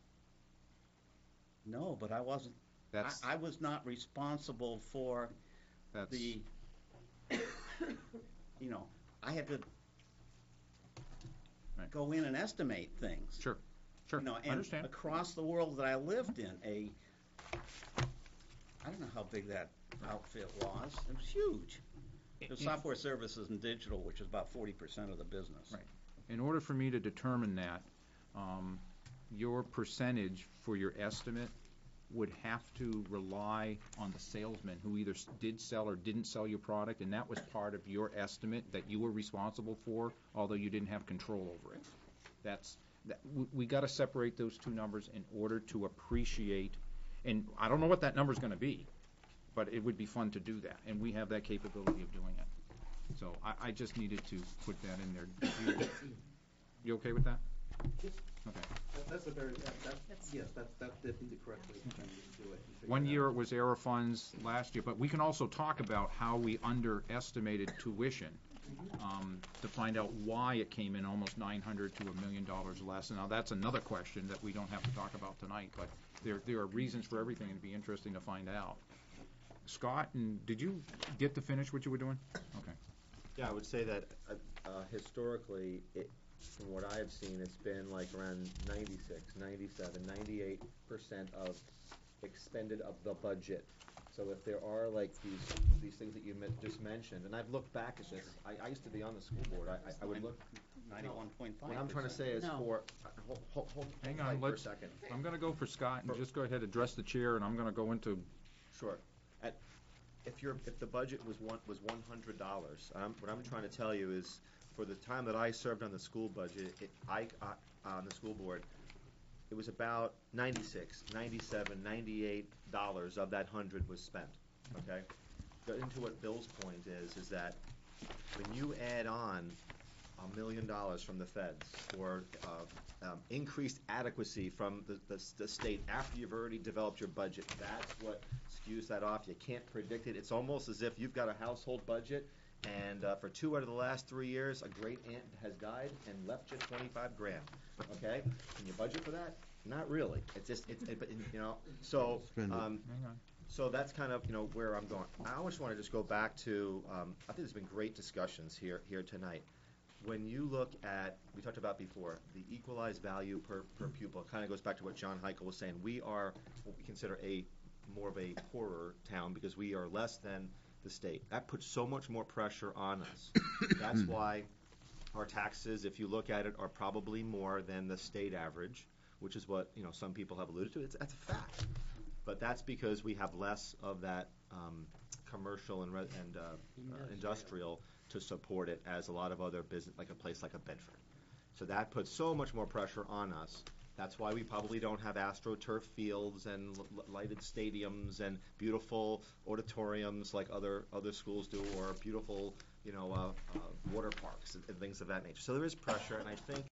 D: No, but I wasn't,
A: That's,
D: I was not responsible for
A: that's,
D: the, you know, I had to
A: Right.
D: go in and estimate things.
A: sure, Sure,
D: You know,
A: I
D: and
A: understand.
D: across the world that I lived in, a, I don't know how big that outfit was. It was huge. It was software services and digital, which is about forty percent of the business.
A: Right. In order for me to determine that, um, your percentage for your estimate would have to rely on the salesman who either did sell or didn't sell your product, and that was part of your estimate that you were responsible for, although you didn't have control over it. That's, that, we, we gotta separate those two numbers in order to appreciate, and I don't know what that number is gonna be, but it would be fun to do that, and we have that capability of doing it. So I, I just needed to put that in there. You- You okay with that?
C: Yes.
A: Okay.
C: That- That's a very, that, that's, yes, that's, that's definitely the correct way to do it. and figure
A: One
C: it
A: year
C: out.
A: it was error funds, last year, but we can also talk about how we underestimated tuition, um, to find out why it came in almost nine hundred to a million dollars less. And Now, that's another question that we don't have to talk about tonight, but there, there are reasons for everything, and it'd be interesting to find out. Scott, and did you get to finish what you were doing? Okay.
L: Yeah, I would say that uh, uh, historically, it, from what I have seen, it's been like around 96, 97, 98 percent of expended of the budget. So if there are like these, these things that you men- just mentioned, and I've looked back at this, I, I used to be on the school board, I, I- I would look.
D: Ninety-one point five
L: What I'm trying to say is
D: No.
L: for, uh, hold, hold, hold
A: Hang
L: tight
A: on,
L: for a
A: let's,
L: second.
A: I'm gonna go for Scott, and just go ahead, address the chair, and I'm gonna go into
L: Sure. At, if your, if the budget was one, was one hundred dollars, um, what I'm trying to tell you is, for the time that I served on the school budget, it, I, uh, on the school board, it was about ninety-six, ninety-seven, ninety-eight dollars of that hundred was spent, okay? Go into what Bill's point is, is that when you add on a million dollars from the feds or uh, um, increased adequacy from the, the, the state after you've already developed your budget, that's what skews that off. You can't predict it. It's almost as if you've got a household budget and uh, for two out of the last three years, a great aunt has died and left you 25 grand. Okay? Can you budget for that? Not really. It's just, it's, it, you know, so. Um, so that's kind of, you know, where I'm going. I always want to just go back to, um, I think there's been great discussions here, here tonight. When you look at, we talked about before, the equalized value per, per pupil, kind of goes back to what John Heichel was saying. We are what we consider a, more of a poorer town because we are less than the state. That puts so much more pressure on us. That's why our taxes, if you look at it, are probably more than the state average, which is what, you know, some people have alluded to. It's, that's a fact. But that's because we have less of that um, commercial and, re- and uh, uh, industrial to support it as a lot of other business, like a place like a Bedford. So that puts so much more pressure on us. That's why we probably don't have astroturf fields and l- lighted stadiums and beautiful auditoriums like other other schools do, or beautiful, you know, uh, uh, water parks and, and things of that nature. So there is pressure, and I think